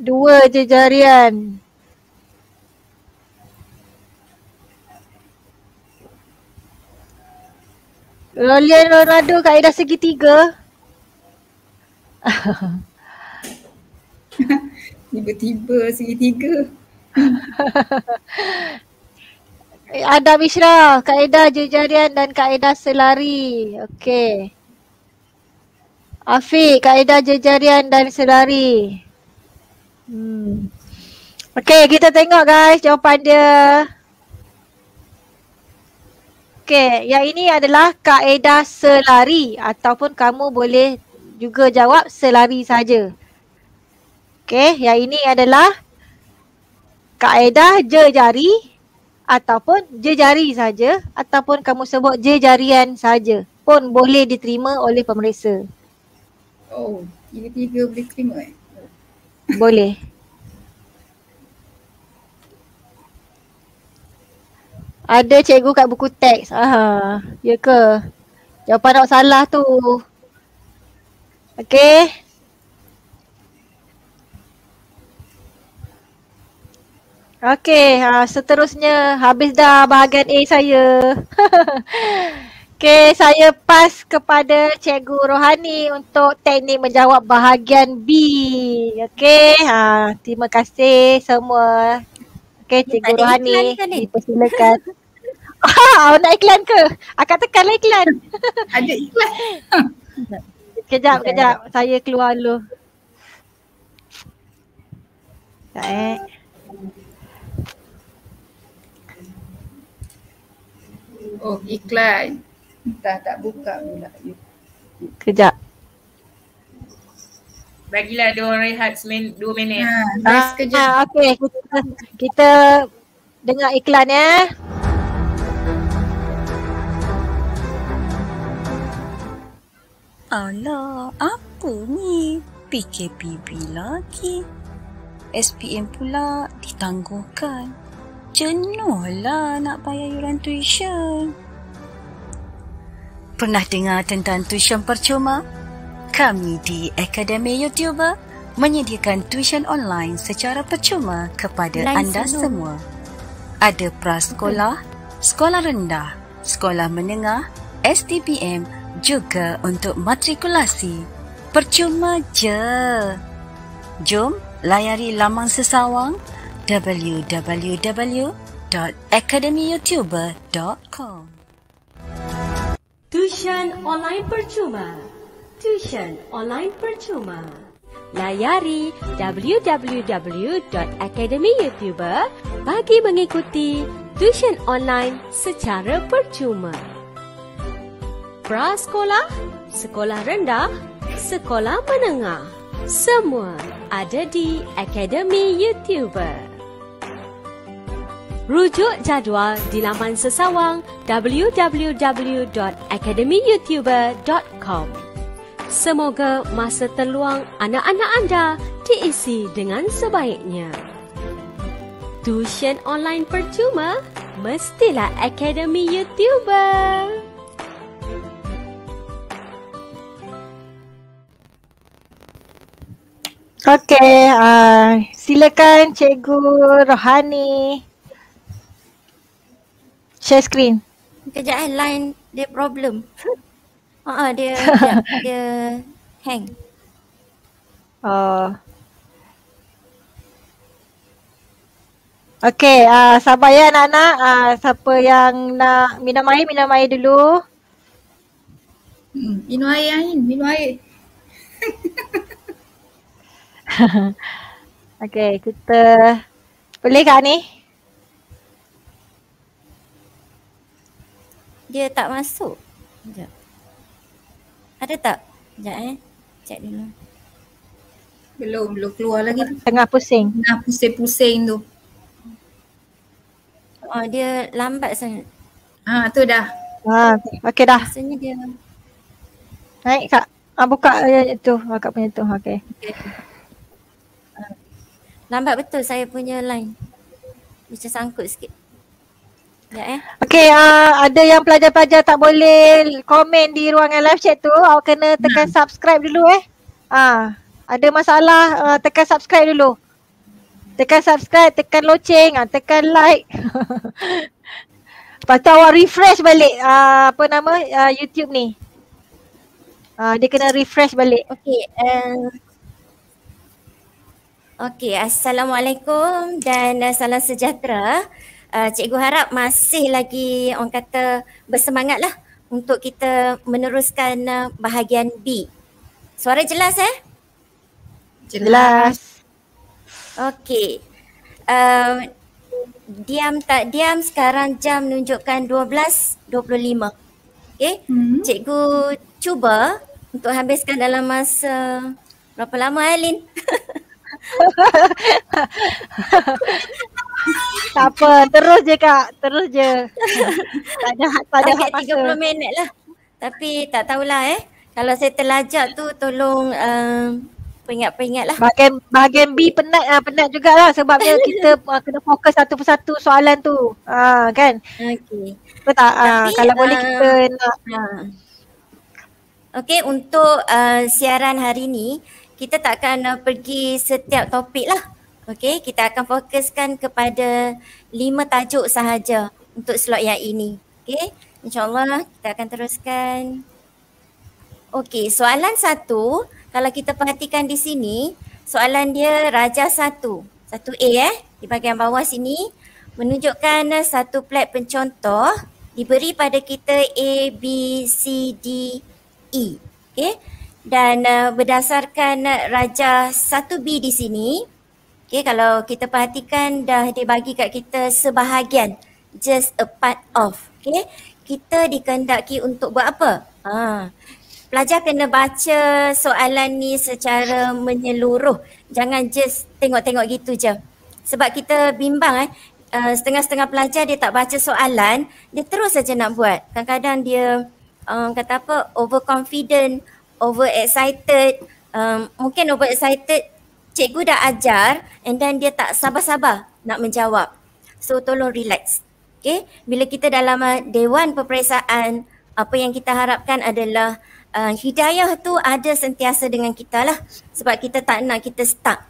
Dua, jejarian. Rolian Ronaldo, kaedah segitiga. Tiba-tiba segitiga. Ada Mishra, kaedah jejarian dan kaedah selari. Okey. Afiq, kaedah jejarian dan selari. Hmm. Okay, kita tengok guys jawapan dia. Okay, yang ini adalah kaedah selari ataupun kamu boleh juga jawab selari saja. Okay, yang ini adalah kaedah jejari ataupun jejari saja ataupun kamu sebut jejarian saja pun boleh diterima oleh pemeriksa. Oh, tiga-tiga boleh terima eh? Boleh. Ada cikgu kat buku teks. Aha, ya ke? Jawapan nak salah tu. Okey. Okey, ha, seterusnya habis dah bahagian A saya. Okey, saya pas kepada Cikgu Rohani untuk teknik menjawab bahagian B. Okey, ha, terima kasih semua. Okay, Cikgu Rohani, kan, dipersilakan. Ah, nak iklan ke? Akak tekanlah iklan. Ada iklan. kejap, kejap. Saya keluar dulu. Tak eh. Oh, iklan. Tak, tak buka pula. Kejap. Bagilah dia orang rehat semen, dua minit. Ha, ah, sekejap. Ah, okay, kita, kita dengar iklan ya. Alah, apa ni? PKPB lagi. SPM pula ditangguhkan. Jenuhlah nak bayar yuran tuition. Pernah dengar tentang tuition percuma? Kami di Akademi YouTuber menyediakan tuition online secara percuma kepada Lain anda sebelum. semua. Ada prasekolah, sekolah rendah, sekolah menengah, STPM juga untuk matrikulasi. Percuma je. Jom layari laman sesawang www.academyyoutuber.com Tuition online percuma tuition online percuma. Layari www.academyyoutuber bagi mengikuti tuition online secara percuma. Prasekolah, sekolah rendah, sekolah menengah, semua ada di Akademi YouTuber. Rujuk jadual di laman sesawang www.academyyoutuber.com. Semoga masa terluang anak-anak anda diisi dengan sebaiknya. Tuition online percuma mestilah Akademi YouTuber. Okey, uh, silakan Cikgu Rohani. Share screen. Kejap eh, line dia problem. Ha uh, dia, dia dia hang. Oh. Okey, uh, sabar ya anak-anak. Uh, siapa yang nak minum air, minum air dulu. Hmm, minum air, Ain. Minum air. Okey, kita boleh kak ni? Dia tak masuk. Sekejap. Ada tak? Sekejap eh. Cek dulu. Belum, belum keluar lagi. Tengah pusing. Tengah pusing-pusing tu. Oh, dia lambat sangat. Ha, tu dah. Ha, okey dah. Rasanya dia Naik kak. Ah, buka uh, tu, akak punya tu. Okey. Okay. Lambat betul saya punya line. Macam sangkut sikit. Ya eh. Okay, uh, ada yang pelajar-pelajar tak boleh komen di ruangan live chat tu. Awak kena tekan hmm. subscribe dulu eh. Ah, uh, ada masalah uh, tekan subscribe dulu. Tekan subscribe, tekan loceng, uh, tekan like. Lepas tu awak refresh balik uh, apa nama uh, YouTube ni. Uh, dia kena refresh balik. Okay. Uh, okay, Assalamualaikum dan uh, salam sejahtera uh, cikgu harap masih lagi orang kata bersemangat lah untuk kita meneruskan uh, bahagian B. Suara jelas eh? Jelas. Okey. Um, diam tak diam sekarang jam menunjukkan 12.25. Okey. Hmm. Cikgu cuba untuk habiskan dalam masa berapa lama Alin? tak apa, terus je kak, terus je. tak ada tak ada hak 30 minit lah. Tapi tak tahulah eh. Kalau saya terlajak tu tolong uh, peringat-peringat lah. Bahagian, bahagian B penat uh, penat jugalah sebabnya kita uh, kena fokus satu persatu soalan tu. Uh, kan? Okey. Betul tak? Uh, kalau uh, boleh kita nak. Uh, Okey, untuk uh, siaran hari ni, kita tak akan uh, pergi setiap topik lah. Okey, kita akan fokuskan kepada lima tajuk sahaja untuk slot yang ini. Okey, insyaAllah kita akan teruskan. Okey, soalan satu, kalau kita perhatikan di sini, soalan dia Raja satu. Satu A eh, di bahagian bawah sini menunjukkan satu plat pencontoh diberi pada kita A, B, C, D, E. Okay. Dan uh, berdasarkan raja 1B di sini, okay, kalau kita perhatikan dah dia bagi kat kita sebahagian, just a part of. Okay. Kita dikendaki untuk buat apa? Ha. Pelajar kena baca soalan ni secara menyeluruh. Jangan just tengok-tengok gitu je. Sebab kita bimbang eh, uh, setengah-setengah pelajar dia tak baca soalan, dia terus saja nak buat. Kadang-kadang dia um, kata apa overconfident, over excited, um, mungkin over excited cikgu dah ajar and then dia tak sabar-sabar nak menjawab. So tolong relax. Okay, bila kita dalam dewan peperiksaan, apa yang kita harapkan adalah uh, hidayah tu ada sentiasa dengan kita lah sebab kita tak nak kita stuck.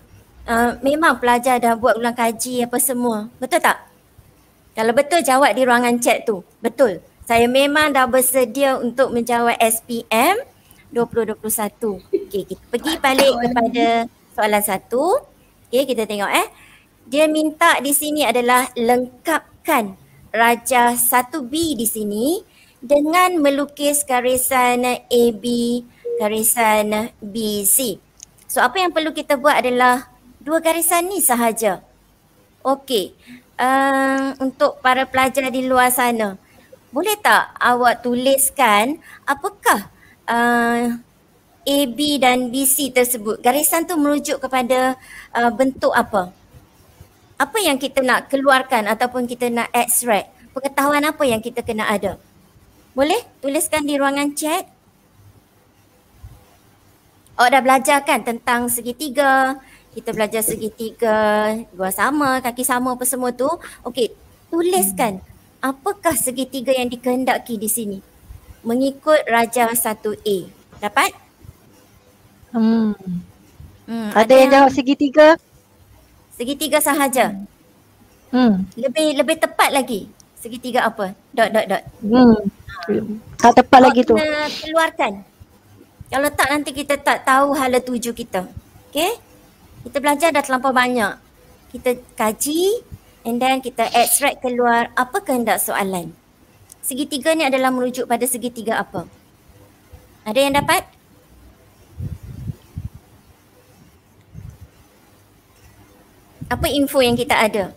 Uh, memang pelajar dah buat ulang kaji apa semua. Betul tak? Kalau betul jawab di ruangan chat tu. Betul. Saya memang dah bersedia untuk menjawab SPM 2021. Okey, kita pergi balik kepada soalan satu. Okey, kita tengok eh. Dia minta di sini adalah lengkapkan Raja 1B di sini dengan melukis garisan AB, garisan BC. So apa yang perlu kita buat adalah dua garisan ni sahaja. Okey. Uh, untuk para pelajar di luar sana, boleh tak awak tuliskan apakah uh, A, B dan BC tersebut? Garisan tu merujuk kepada uh, bentuk apa? Apa yang kita nak keluarkan ataupun kita nak extract? Pengetahuan apa yang kita kena ada? Boleh tuliskan di ruangan chat? Oh dah belajar kan tentang segitiga, kita belajar segitiga, dua sama, kaki sama apa semua tu. Okey, tuliskan apakah segitiga yang dikehendaki di sini? Mengikut Raja 1A. Dapat? Hmm. hmm ada, ada yang jawab segitiga? Segitiga sahaja. Hmm. Lebih lebih tepat lagi. Segitiga apa? Dot dot dot. Hmm. Tak tepat lagi tu. Keluarkan. Kalau tak nanti kita tak tahu hala tuju kita. Okay? Kita belajar dah terlampau banyak. Kita kaji, and then kita extract keluar apa kehendak soalan. Segitiga ni adalah merujuk pada segitiga apa? Ada yang dapat? Apa info yang kita ada?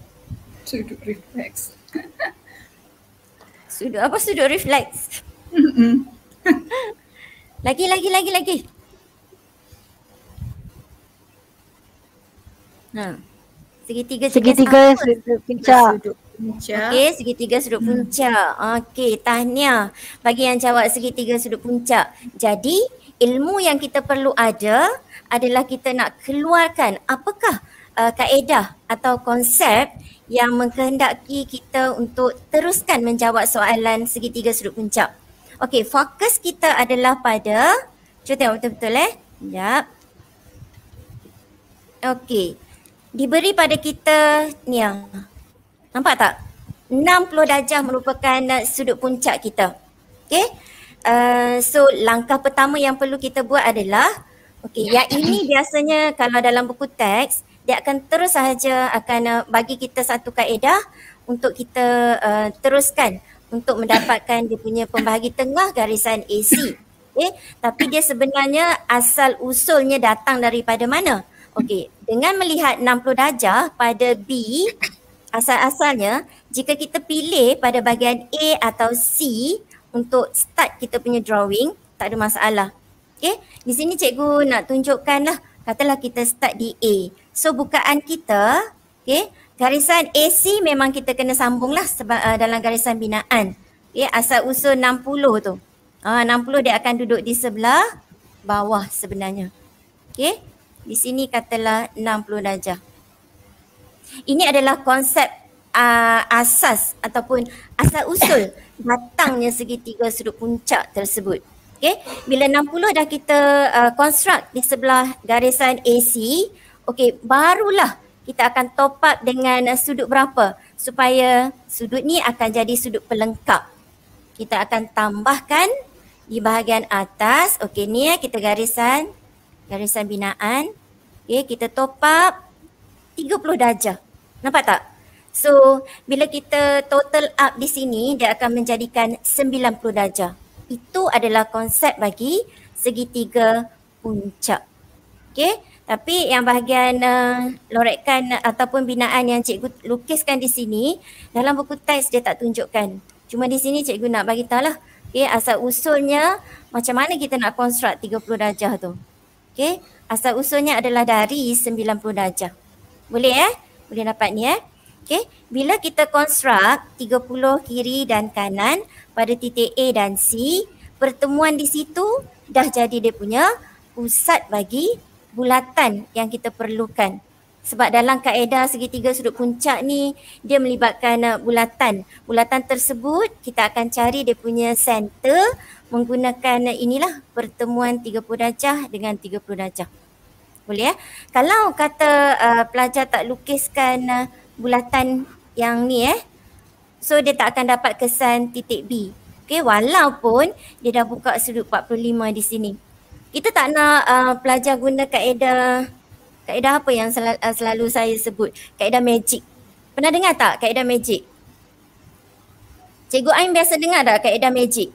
Sudut refleks. sudut apa sudut refleks? lagi lagi lagi lagi. Ha. Segitiga segitiga sudut puncak. Okey, segitiga sudut hmm. puncak. Okey, tahniah bagi yang jawab segitiga sudut puncak. Jadi, ilmu yang kita perlu ada adalah kita nak keluarkan apakah uh, kaedah atau konsep yang mengkehendaki kita untuk teruskan menjawab soalan segitiga sudut puncak. Okey, fokus kita adalah pada cuba tengok betul-betul eh. Sekejap. Okey diberi pada kita ni yang nampak tak 60 darjah merupakan sudut puncak kita okey uh, so langkah pertama yang perlu kita buat adalah okey yang ini biasanya kalau dalam buku teks dia akan terus sahaja akan uh, bagi kita satu kaedah untuk kita uh, teruskan untuk mendapatkan dia punya pembahagi tengah garisan AC Okay, tapi dia sebenarnya asal usulnya datang daripada mana? Okey, dengan melihat 60 darjah pada B, asal-asalnya jika kita pilih pada bahagian A atau C untuk start kita punya drawing, tak ada masalah. Okey, di sini cikgu nak tunjukkan lah, katalah kita start di A. So bukaan kita, okey, garisan AC memang kita kena sambung lah sebab, uh, dalam garisan binaan. Okey, asal usul 60 tu. Ah, 60 dia akan duduk di sebelah bawah sebenarnya. Okey. Di sini katalah 60 darjah. Ini adalah konsep uh, asas ataupun asal usul datangnya segitiga sudut puncak tersebut. Okey. Bila 60 dah kita uh, construct di sebelah garisan AC, okey, barulah kita akan top up dengan uh, sudut berapa supaya sudut ni akan jadi sudut pelengkap. Kita akan tambahkan di bahagian atas, okey ni ya kita garisan garisan binaan. Okey, kita top up 30 darjah. Nampak tak? So, bila kita total up di sini, dia akan menjadikan 90 darjah. Itu adalah konsep bagi segitiga puncak. Okey, tapi yang bahagian uh, lorekan ataupun binaan yang cikgu lukiskan di sini, dalam buku teks dia tak tunjukkan. Cuma di sini cikgu nak bagi lah Okay, asal usulnya macam mana kita nak construct 30 darjah tu. Okay, asal usulnya adalah dari 90 darjah. Boleh eh? Boleh dapat ni eh? Okay, bila kita construct 30 kiri dan kanan pada titik A dan C, pertemuan di situ dah jadi dia punya pusat bagi bulatan yang kita perlukan. Sebab dalam kaedah segitiga sudut puncak ni dia melibatkan uh, bulatan. Bulatan tersebut kita akan cari dia punya center menggunakan uh, inilah pertemuan 30 darjah dengan 30 darjah. Boleh ya? Kalau kata uh, pelajar tak lukiskan uh, bulatan yang ni eh. So dia tak akan dapat kesan titik B. Okay, walaupun dia dah buka sudut 45 di sini. Kita tak nak uh, pelajar guna kaedah kaedah apa yang sel- uh, selalu saya sebut? Kaedah magic. Pernah dengar tak kaedah magic? Cikgu Ain biasa dengar tak kaedah magic?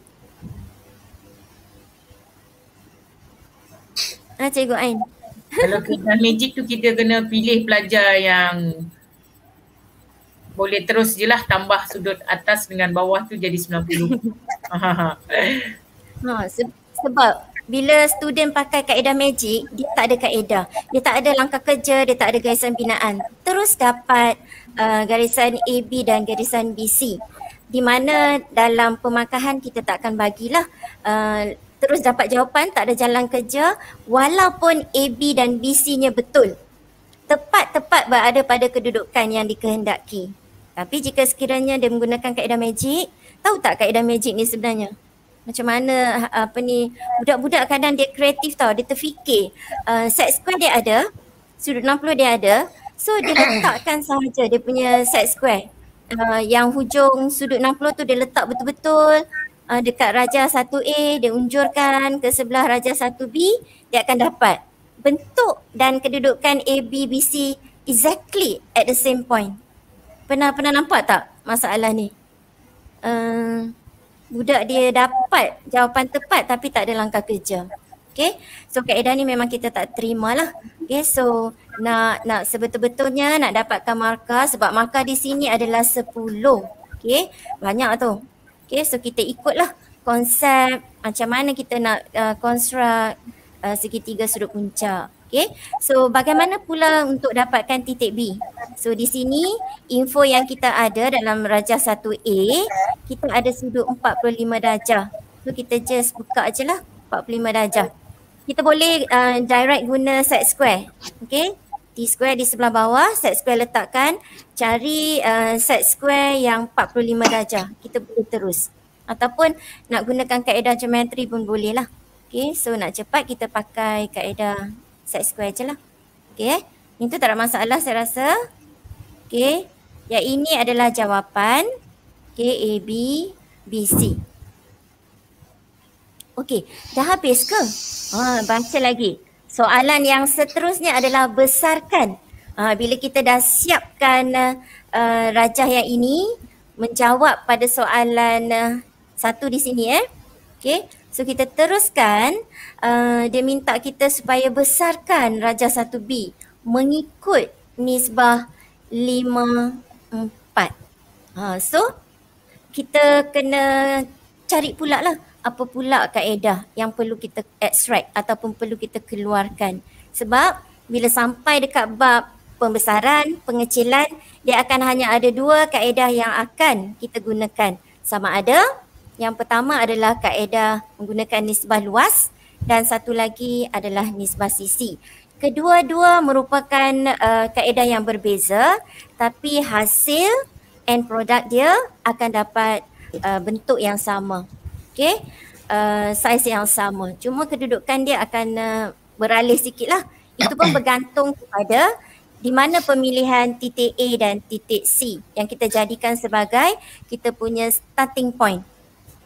Ah, Cikgu Ain. Kalau kaedah magic tu kita kena pilih pelajar yang boleh terus je lah tambah sudut atas dengan bawah tu jadi 90. ha, se- sebab bila student pakai kaedah magic, dia tak ada kaedah. Dia tak ada langkah kerja, dia tak ada garisan binaan. Terus dapat uh, garisan AB dan garisan BC. Di mana dalam pemakahan kita tak akan bagilah uh, terus dapat jawapan tak ada jalan kerja walaupun AB dan BC-nya betul. Tepat-tepat berada pada kedudukan yang dikehendaki. Tapi jika sekiranya dia menggunakan kaedah magic, tahu tak kaedah magic ni sebenarnya? Macam mana apa ni budak-budak kadang dia kreatif tau dia terfikir. Uh, set square dia ada sudut 60 dia ada. So dia letakkan sahaja dia punya set square. Uh, yang hujung sudut 60 tu dia letak betul-betul. Uh, dekat raja 1A dia unjurkan ke sebelah raja 1B dia akan dapat. Bentuk dan kedudukan ABBC exactly at the same point. Pernah pernah nampak tak masalah ni? Uh, budak dia dapat jawapan tepat tapi tak ada langkah kerja. Okay, so kaedah ni memang kita tak terima lah. Okay, so nak nak sebetul-betulnya nak dapatkan markah sebab markah di sini adalah 10. Okay, banyak tu. Okay, so kita ikutlah konsep macam mana kita nak uh, construct uh, segitiga sudut puncak. Okay, so bagaimana pula untuk dapatkan titik B? So di sini info yang kita ada dalam rajah 1A, kita ada sudut 45 darjah. So kita just buka aje lah 45 darjah. Kita boleh uh, direct guna set square. Okay, T square di sebelah bawah, set square letakkan, cari uh, set square yang 45 darjah. Kita boleh terus. Ataupun nak gunakan kaedah geometri pun boleh lah. Okay, so nak cepat kita pakai kaedah set square je lah. Okay, itu tak ada masalah saya rasa. Okay, yang ini adalah jawapan. Okay, A, B, B, C. Okay, dah habis ke? Ha, baca lagi. Soalan yang seterusnya adalah besarkan. Ha, bila kita dah siapkan uh, rajah yang ini, menjawab pada soalan uh, satu di sini eh. Okay, So kita teruskan uh, dia minta kita supaya besarkan Raja 1B mengikut nisbah 5 4. Ha, so kita kena cari pula lah apa pula kaedah yang perlu kita extract ataupun perlu kita keluarkan. Sebab bila sampai dekat bab pembesaran, pengecilan, dia akan hanya ada dua kaedah yang akan kita gunakan. Sama ada yang pertama adalah kaedah menggunakan nisbah luas dan satu lagi adalah nisbah sisi. Kedua-dua merupakan uh, kaedah yang berbeza tapi hasil end product dia akan dapat uh, bentuk yang sama. Okay, uh, saiz yang sama. Cuma kedudukan dia akan uh, beralih sikit lah. Itu pun bergantung kepada di mana pemilihan titik A dan titik C yang kita jadikan sebagai kita punya starting point.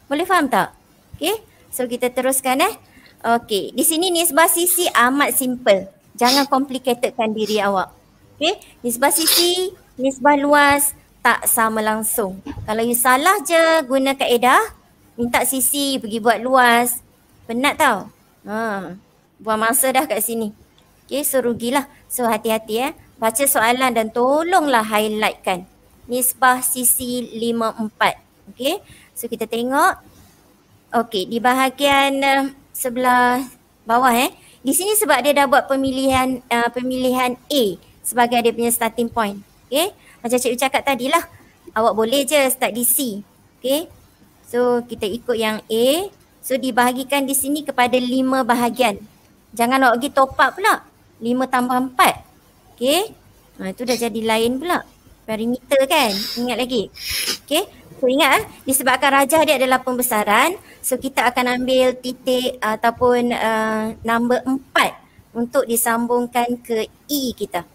Boleh faham tak? Okay. So kita teruskan eh. Okay. Di sini nisbah sisi amat simple. Jangan complicatedkan diri awak. Okay. Nisbah sisi, nisbah luas tak sama langsung. Kalau you salah je guna kaedah, minta sisi pergi buat luas. Penat tau. Ha. Buang masa dah kat sini. Okay. So rugilah. So hati-hati eh. Baca soalan dan tolonglah highlightkan. Nisbah sisi 5-4. Okay. So kita tengok. Okey, di bahagian uh, sebelah bawah eh. Di sini sebab dia dah buat pemilihan uh, pemilihan A sebagai dia punya starting point. Okey. Macam cikgu cakap tadi lah. Awak boleh je start di C. Okey. So kita ikut yang A. So dibahagikan di sini kepada lima bahagian. Jangan awak pergi top up pula. Lima tambah empat. Okey. Ha, itu dah jadi lain pula. Perimeter kan. Ingat lagi. Okey. So ingat eh, disebabkan rajah dia adalah pembesaran, so kita akan ambil titik ataupun uh, number empat untuk disambungkan ke E kita.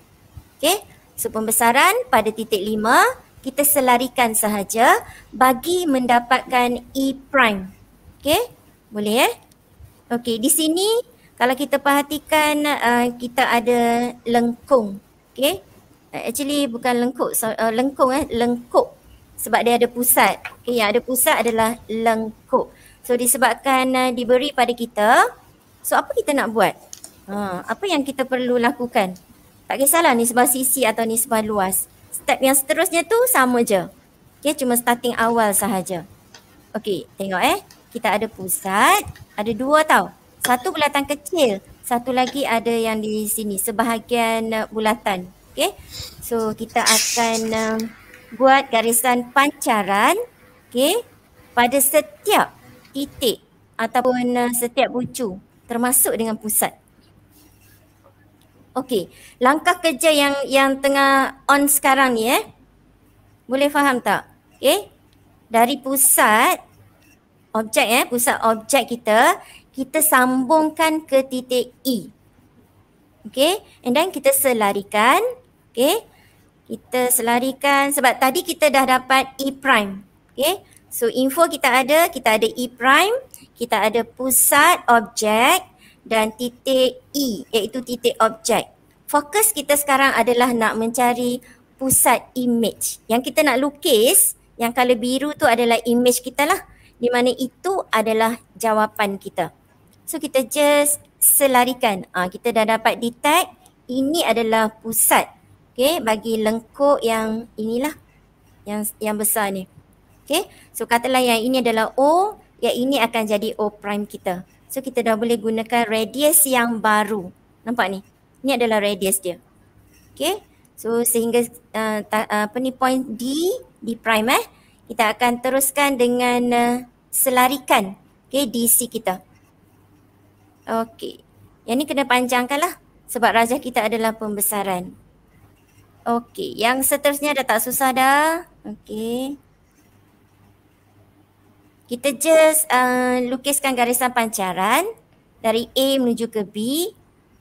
Okay, so pembesaran pada titik lima, kita selarikan sahaja bagi mendapatkan E prime. Okay, boleh eh? Okay, di sini kalau kita perhatikan uh, kita ada lengkung. Okay, actually bukan lengkuk, so, uh, lengkung eh, lengkuk sebab dia ada pusat. Okay, yang ada pusat adalah lengkuk. So disebabkan uh, diberi pada kita, so apa kita nak buat? Ha, apa yang kita perlu lakukan? Tak kisahlah nisbah sisi atau nisbah luas. Step yang seterusnya tu sama je. Okay, cuma starting awal sahaja. Okay, tengok eh. Kita ada pusat, ada dua tau. Satu bulatan kecil, satu lagi ada yang di sini, sebahagian uh, bulatan. Okay, so kita akan... Uh, buat garisan pancaran okay, pada setiap titik ataupun uh, setiap bucu termasuk dengan pusat. Okey, langkah kerja yang yang tengah on sekarang ni eh. Boleh faham tak? Okey. Dari pusat objek eh, pusat objek kita, kita sambungkan ke titik E. Okey, and then kita selarikan, okey, kita selarikan sebab tadi kita dah dapat E prime. Okay. So info kita ada, kita ada E prime, kita ada pusat objek dan titik E iaitu titik objek. Fokus kita sekarang adalah nak mencari pusat image. Yang kita nak lukis, yang color biru tu adalah image kita lah. Di mana itu adalah jawapan kita. So kita just selarikan. Ah, kita dah dapat detect ini adalah pusat Okay, bagi lengkuk yang inilah yang yang besar ni. Okay, so katalah yang ini adalah O, yang ini akan jadi O prime kita. So kita dah boleh gunakan radius yang baru. Nampak ni? Ni adalah radius dia. Okay, so sehingga uh, ta, uh, apa ni point D, D prime eh. Kita akan teruskan dengan uh, selarikan okay, DC kita. Okay, yang ni kena panjangkan lah sebab rajah kita adalah pembesaran. Okey, yang seterusnya dah tak susah dah. Okey. Kita just uh, lukiskan garisan pancaran dari A menuju ke B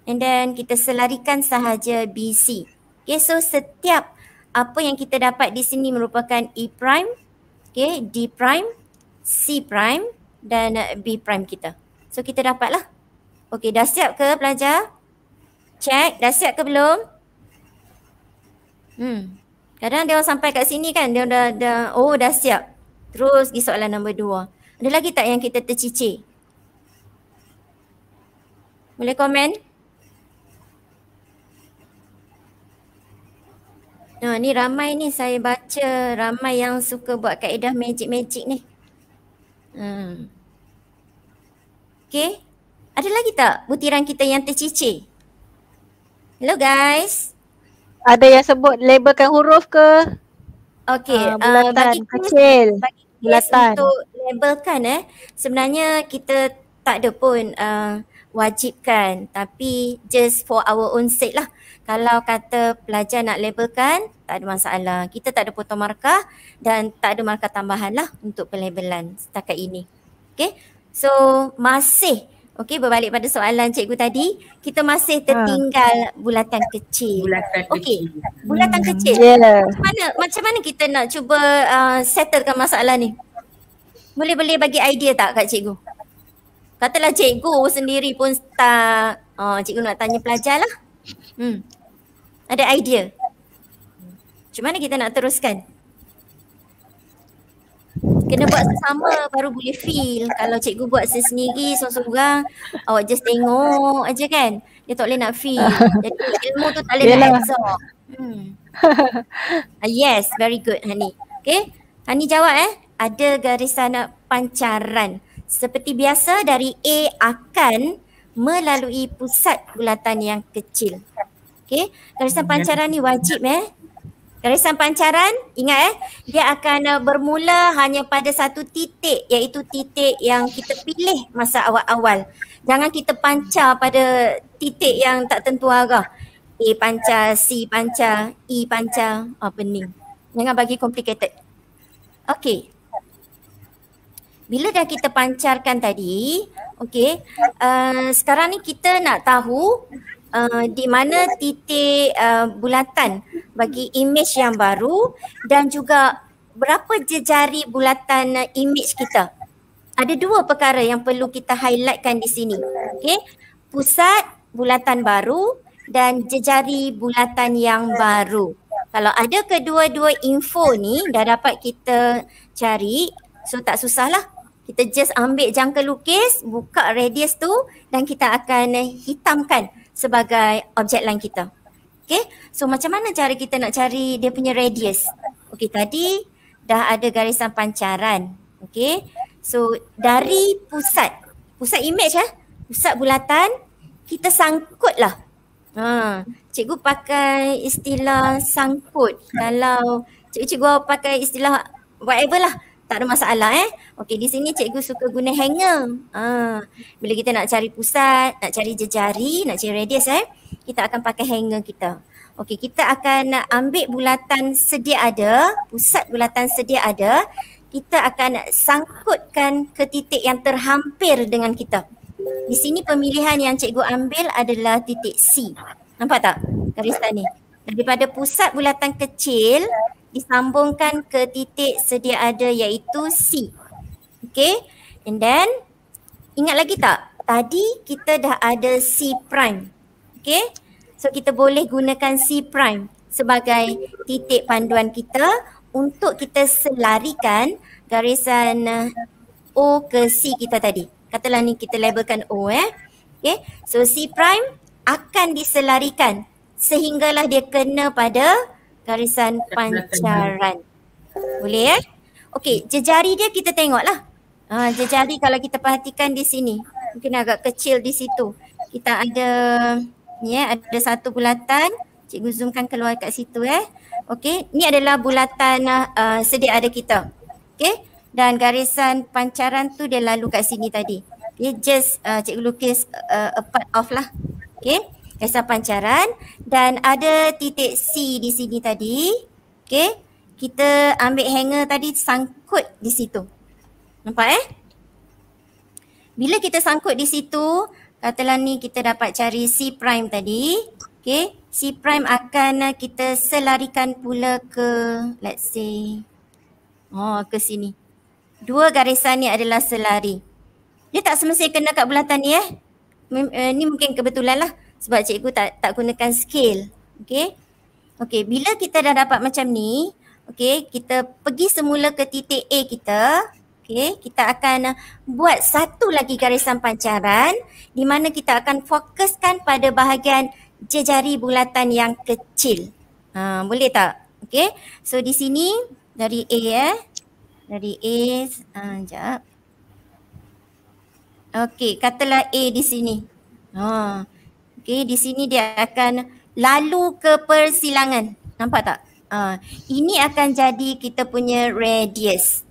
and then kita selarikan sahaja BC. Okay, so setiap apa yang kita dapat di sini merupakan E prime, okay, D prime, C prime dan B prime kita. So kita dapatlah. Okay, dah siap ke pelajar? Check, dah siap ke belum? Hmm. Kadang dia orang sampai kat sini kan dia dah, dah oh dah siap. Terus pergi soalan nombor dua. Ada lagi tak yang kita tercicir? Boleh komen? Nah, ni ramai ni saya baca ramai yang suka buat kaedah magic-magic ni. Hmm. Okay. Ada lagi tak butiran kita yang tercicir? Hello guys. Ada yang sebut labelkan huruf ke? Okay. Uh, bulatan uh, bagi kecil. Bagi bulatan. Untuk labelkan eh. Sebenarnya kita tak ada pun uh, wajibkan. Tapi just for our own sake lah. Kalau kata pelajar nak labelkan, tak ada masalah. Kita tak ada potong markah dan tak ada markah tambahan lah untuk pelabelan setakat ini. Okay. So masih Okey berbalik pada soalan cikgu tadi, kita masih ha. tertinggal ha. bulatan kecil. Bulatan Okey. kecil. Bulatan hmm. kecil. Yeah. Macam mana macam mana kita nak cuba uh, settlekan masalah ni? Boleh boleh bagi idea tak kat cikgu? Katalah cikgu sendiri pun tak uh, cikgu nak tanya pelajar lah. Hmm. Ada idea? Macam mana kita nak teruskan? Kena buat sama baru boleh feel. Kalau cikgu buat sendiri seorang-seorang, awak just tengok aja kan. Dia tak boleh nak feel. Jadi ilmu tu tak boleh nak absorb. Hmm. uh, yes, very good Hani. Okay, Hani jawab eh. Ada garisan pancaran. Seperti biasa dari A akan melalui pusat bulatan yang kecil. Okay, garisan pancaran ni wajib eh. Garisan pancaran, ingat eh, dia akan uh, bermula hanya pada satu titik iaitu titik yang kita pilih masa awal-awal. Jangan kita pancar pada titik yang tak tentu arah. A pancar, C pancar, E pancar, apa ni. Jangan bagi complicated. Okay. Bila dah kita pancarkan tadi, okay, uh, sekarang ni kita nak tahu uh, di mana titik uh, bulatan bagi image yang baru dan juga berapa jejari bulatan uh, image kita. Ada dua perkara yang perlu kita highlightkan di sini. Okay. Pusat bulatan baru dan jejari bulatan yang baru. Kalau ada kedua-dua info ni dah dapat kita cari, so tak susahlah. Kita just ambil jangka lukis, buka radius tu dan kita akan hitamkan sebagai objek line kita. Okay, so macam mana cara kita nak cari dia punya radius? Okay, tadi dah ada garisan pancaran. Okay, so dari pusat, pusat image eh, pusat bulatan, kita sangkut lah. Ha, cikgu pakai istilah sangkut. Kalau cikgu-cikgu pakai istilah whatever lah, tak ada masalah eh. Okey di sini cikgu suka guna hanger. Ha, bila kita nak cari pusat, nak cari jejari, nak cari radius eh, kita akan pakai hanger kita. Okey kita akan ambil bulatan sedia ada, pusat bulatan sedia ada, kita akan sangkutkan ke titik yang terhampir dengan kita. Di sini pemilihan yang cikgu ambil adalah titik C. Nampak tak garisan ni? Daripada pusat bulatan kecil, disambungkan ke titik sedia ada iaitu C. Okay. And then ingat lagi tak? Tadi kita dah ada C prime. Okay. So kita boleh gunakan C prime sebagai titik panduan kita untuk kita selarikan garisan uh, O ke C kita tadi. Katalah ni kita labelkan O eh. Okay. So C prime akan diselarikan sehinggalah dia kena pada garisan pancaran. Boleh eh? Okey, jejari dia kita tengoklah. Ha, jejari kalau kita perhatikan di sini. Mungkin agak kecil di situ. Kita ada ni eh, ada satu bulatan. Cikgu zoomkan keluar kat situ eh. Okey, ni adalah bulatan uh, sedia ada kita. Okey, dan garisan pancaran tu dia lalu kat sini tadi. Dia just uh, cikgu lukis uh, a part of lah. Okey kisah pancaran dan ada titik C di sini tadi. Okey. Kita ambil hanger tadi sangkut di situ. Nampak eh? Bila kita sangkut di situ, katalah ni kita dapat cari C prime tadi. Okey. C prime akan kita selarikan pula ke let's say oh ke sini. Dua garisan ni adalah selari. Dia tak semestinya kena kat bulatan ni eh. Uh, ni mungkin kebetulan lah sebab cikgu tak tak gunakan scale. Okey. Okey, bila kita dah dapat macam ni, okey, kita pergi semula ke titik A kita. Okay, kita akan buat satu lagi garisan pancaran di mana kita akan fokuskan pada bahagian jejari bulatan yang kecil. Ha, boleh tak? Okay, so di sini dari A eh. Dari A, uh, sekejap. Okay, katalah A di sini. Ha. Okay, di sini dia akan lalu ke persilangan. Nampak tak? Ha. Ini akan jadi kita punya radius.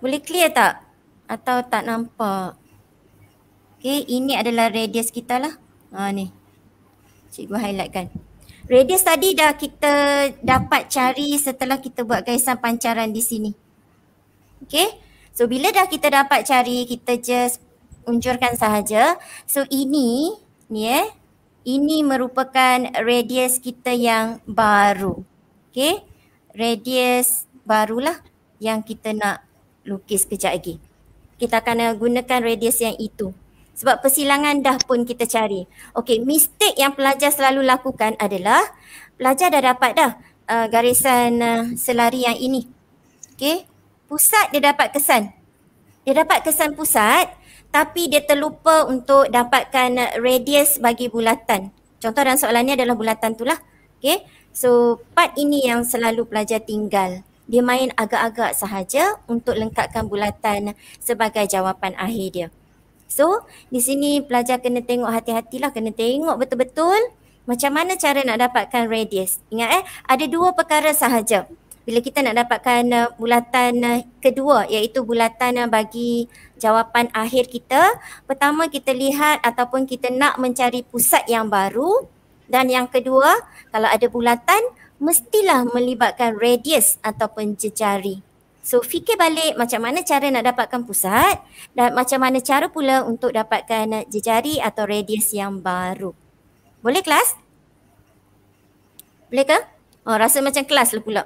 Boleh clear tak? Atau tak nampak? Okay, ini adalah radius kita lah. Ha ni. Cikgu highlight kan. Radius tadi dah kita dapat cari setelah kita buat garisan pancaran di sini. Okay. So bila dah kita dapat cari, kita just unjurkan sahaja. So ini, ni eh. Ini merupakan radius kita yang baru. Okay. Radius barulah yang kita nak lukis kejap lagi. Kita akan gunakan radius yang itu. Sebab persilangan dah pun kita cari. Okey, mistake yang pelajar selalu lakukan adalah pelajar dah dapat dah uh, garisan uh, selari yang ini. Okey, pusat dia dapat kesan. Dia dapat kesan pusat tapi dia terlupa untuk dapatkan radius bagi bulatan. Contoh dalam soalan ni adalah bulatan tu lah. Okay. So part ini yang selalu pelajar tinggal dia main agak-agak sahaja untuk lengkapkan bulatan sebagai jawapan akhir dia. So, di sini pelajar kena tengok hati-hatilah, kena tengok betul-betul macam mana cara nak dapatkan radius. Ingat eh, ada dua perkara sahaja. Bila kita nak dapatkan uh, bulatan uh, kedua iaitu bulatan uh, bagi jawapan akhir kita, pertama kita lihat ataupun kita nak mencari pusat yang baru dan yang kedua, kalau ada bulatan, mestilah melibatkan radius ataupun jejari. So fikir balik macam mana cara nak dapatkan pusat dan macam mana cara pula untuk dapatkan jejari atau radius yang baru. Boleh kelas? Boleh ke? Oh rasa macam kelas lah pula.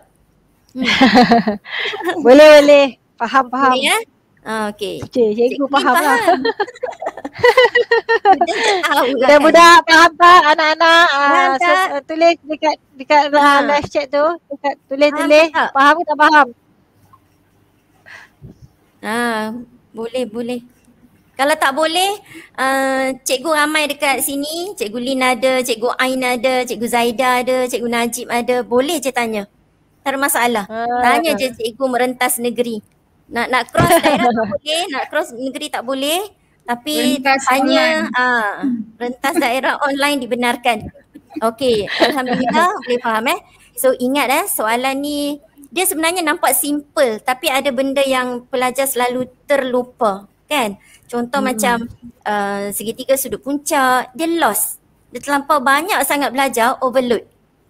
Hmm. boleh boleh. Faham faham. Boleh ya? Ah, okay. Cik, cikgu faham, faham lah. Budak-budak faham tak anak-anak? Uh, so, uh, tulis dekat dekat ha. live chat tu. Dekat tulis faham tulis. Tak? Faham ke tak faham? Ah, boleh boleh. Kalau tak boleh, uh, cikgu ramai dekat sini. Cikgu Lin ada, cikgu Ain ada, cikgu Zaida ada, cikgu Najib ada. Boleh je tanya. Tak ada masalah. Ha. Tanya je cikgu merentas negeri. Nak nak cross daerah tak boleh, nak cross negeri tak boleh. Tapi rentas hanya ah rentas daerah online dibenarkan. Okey, alhamdulillah boleh faham eh. So ingat eh soalan ni dia sebenarnya nampak simple tapi ada benda yang pelajar selalu terlupa kan. Contoh hmm. macam uh, segitiga sudut puncak, dia lost. Dia terlampau banyak sangat belajar overload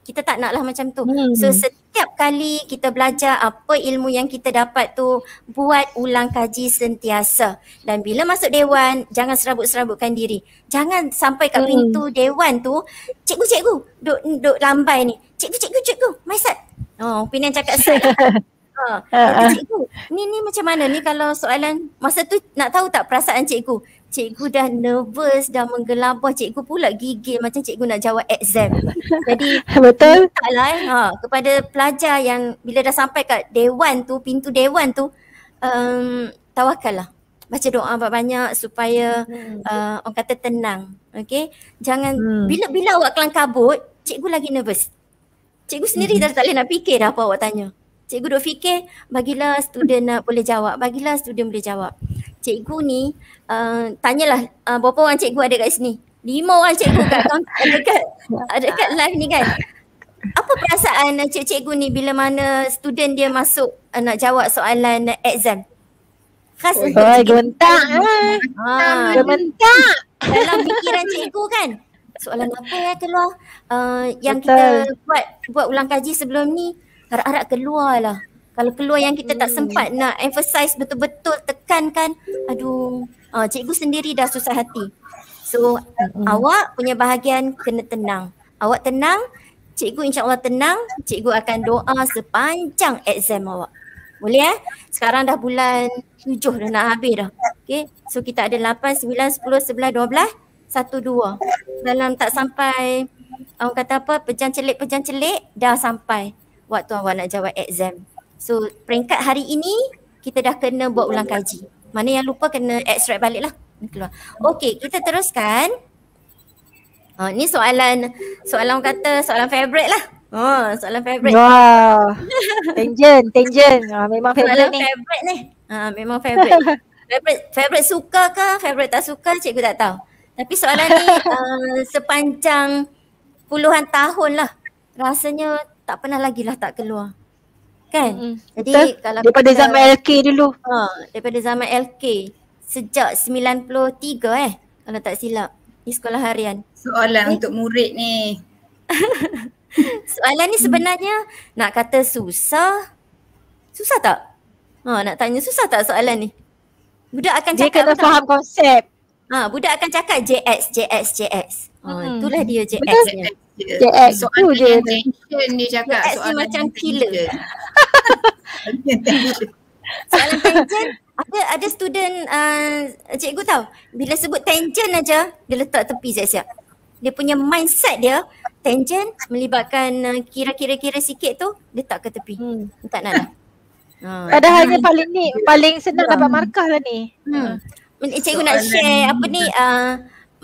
kita tak naklah macam tu. Hmm. So setiap kali kita belajar apa ilmu yang kita dapat tu buat ulang kaji sentiasa. Dan bila masuk dewan jangan serabut-serabutkan diri. Jangan sampai kat hmm. pintu dewan tu cikgu cikgu duk duk lambai ni. Cikgu cikgu my set. Oh Pinian cakap set. Ha, cikgu, ni ni macam mana ni kalau soalan masa tu nak tahu tak perasaan cikgu? Cikgu dah nervous, dah menggelabah, cikgu pula gigil macam cikgu nak jawab exam. Jadi betul. Taklah eh, ha, kepada pelajar yang bila dah sampai kat dewan tu, pintu dewan tu, um, tawakallah. Baca doa banyak-banyak supaya hmm. uh, orang kata tenang. Okay. Jangan, hmm. bila bila awak kelang kabut, cikgu lagi nervous. Cikgu sendiri hmm. dah tak boleh nak fikir dah apa awak tanya. Cikgu duk fikir, bagilah student nak boleh jawab. Bagilah student boleh jawab cikgu ni uh, tanyalah uh, berapa orang cikgu ada kat sini. Lima orang cikgu kat dekat dekat live ni kan. Apa perasaan cikgu-cikgu ni bila mana student dia masuk uh, nak jawab soalan exam? Khas oh, untuk cikgu. Gementak. Ha, gementak. Dalam fikiran cikgu kan. Soalan apa ya keluar? Uh, yang Betul. kita buat buat ulang kaji sebelum ni harap-harap keluar lah. Kalau keluar yang kita tak sempat nak emphasize betul-betul tekankan, aduh, uh, cikgu sendiri dah susah hati. So hmm. awak punya bahagian kena tenang. Awak tenang, cikgu insyaAllah tenang, cikgu akan doa sepanjang exam awak. Boleh eh? Sekarang dah bulan tujuh dah nak habis dah. Okay, so kita ada lapan, sembilan, sepuluh, sebelah, dua belas, satu, dua. Dalam tak sampai, orang kata apa, pejam celik, pejam celik, dah sampai waktu awak nak jawab exam. So peringkat hari ini kita dah kena buat ulang kaji. Mana yang lupa kena extract balik lah. Keluar. Okay kita teruskan. Oh, ni soalan soalan kata soalan favorite lah. Oh, soalan favorite. Wah. tangent, tangent. Ah, memang favorite soalan ni. favorite ni. Ah, memang favorite. favorite favorite suka ke, favorite tak suka cikgu tak tahu. Tapi soalan ni uh, sepanjang puluhan tahun lah. Rasanya tak pernah lagi lah tak keluar. Kan? Mm-hmm. Jadi Betul? kalau Daripada kita, zaman LK dulu. Ha, daripada zaman LK. Sejak 93 eh. Kalau tak silap. Di sekolah harian. Soalan Eh. untuk murid ni. Soalan ni sebenarnya nak kata susah. Susah tak? Ha, nak tanya susah tak soalan ni? Budak akan Dia cakap kena apa tak? faham konsep. Ha, budak akan cakap JX, JX, JX. Ha, Hmm. itulah dia JX Betul. Ni. JX tu Soalan je. yang tension dia cakap. JX ni soalan macam killer. tension. Soalan tangent, ada ada student uh, cikgu tahu, bila sebut tangent aja dia letak tepi siap-siap. Dia punya mindset dia tangent melibatkan uh, kira-kira-kira sikit tu dia tak ke tepi. Hmm. Tak nak dah. Ha. Padahal dia paling ni paling senang dapat markah lah ni. Hmm. Cikgu nak Soalan share ni apa ni uh,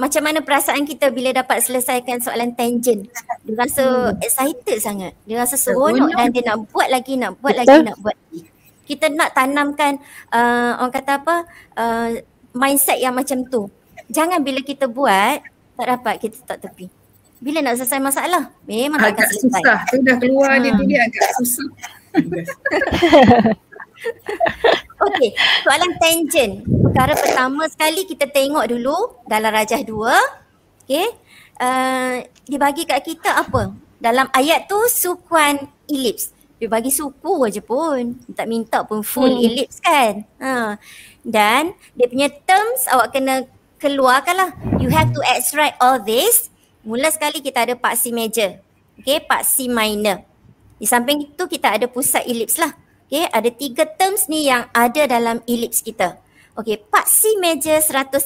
macam mana perasaan kita bila dapat selesaikan soalan tangent. Dia rasa excited sangat. Dia rasa seronok dan dia nak buat lagi, nak buat Betul. lagi, nak buat lagi. Kita nak tanamkan uh, orang kata apa uh, mindset yang macam tu. Jangan bila kita buat tak dapat kita tak tepi. Bila nak selesai masalah memang tak akan Agak selesai. susah. Tu dah keluar dia Ha. tu dia agak susah. Okey, soalan tangent. Perkara pertama sekali kita tengok dulu dalam rajah dua. Okey. Uh, dia bagi kat kita apa? Dalam ayat tu sukuan elips. Dia bagi suku aja pun. Tak minta pun full Hmm. elips kan. Ha. Dan dia punya terms awak kena keluarkan lah. You have to extract all this. Mula sekali kita ada C major. Okay, C minor. Di samping itu kita ada pusat elips lah. Okay, ada tiga terms ni yang ada dalam elips kita. Okay, part C major 180.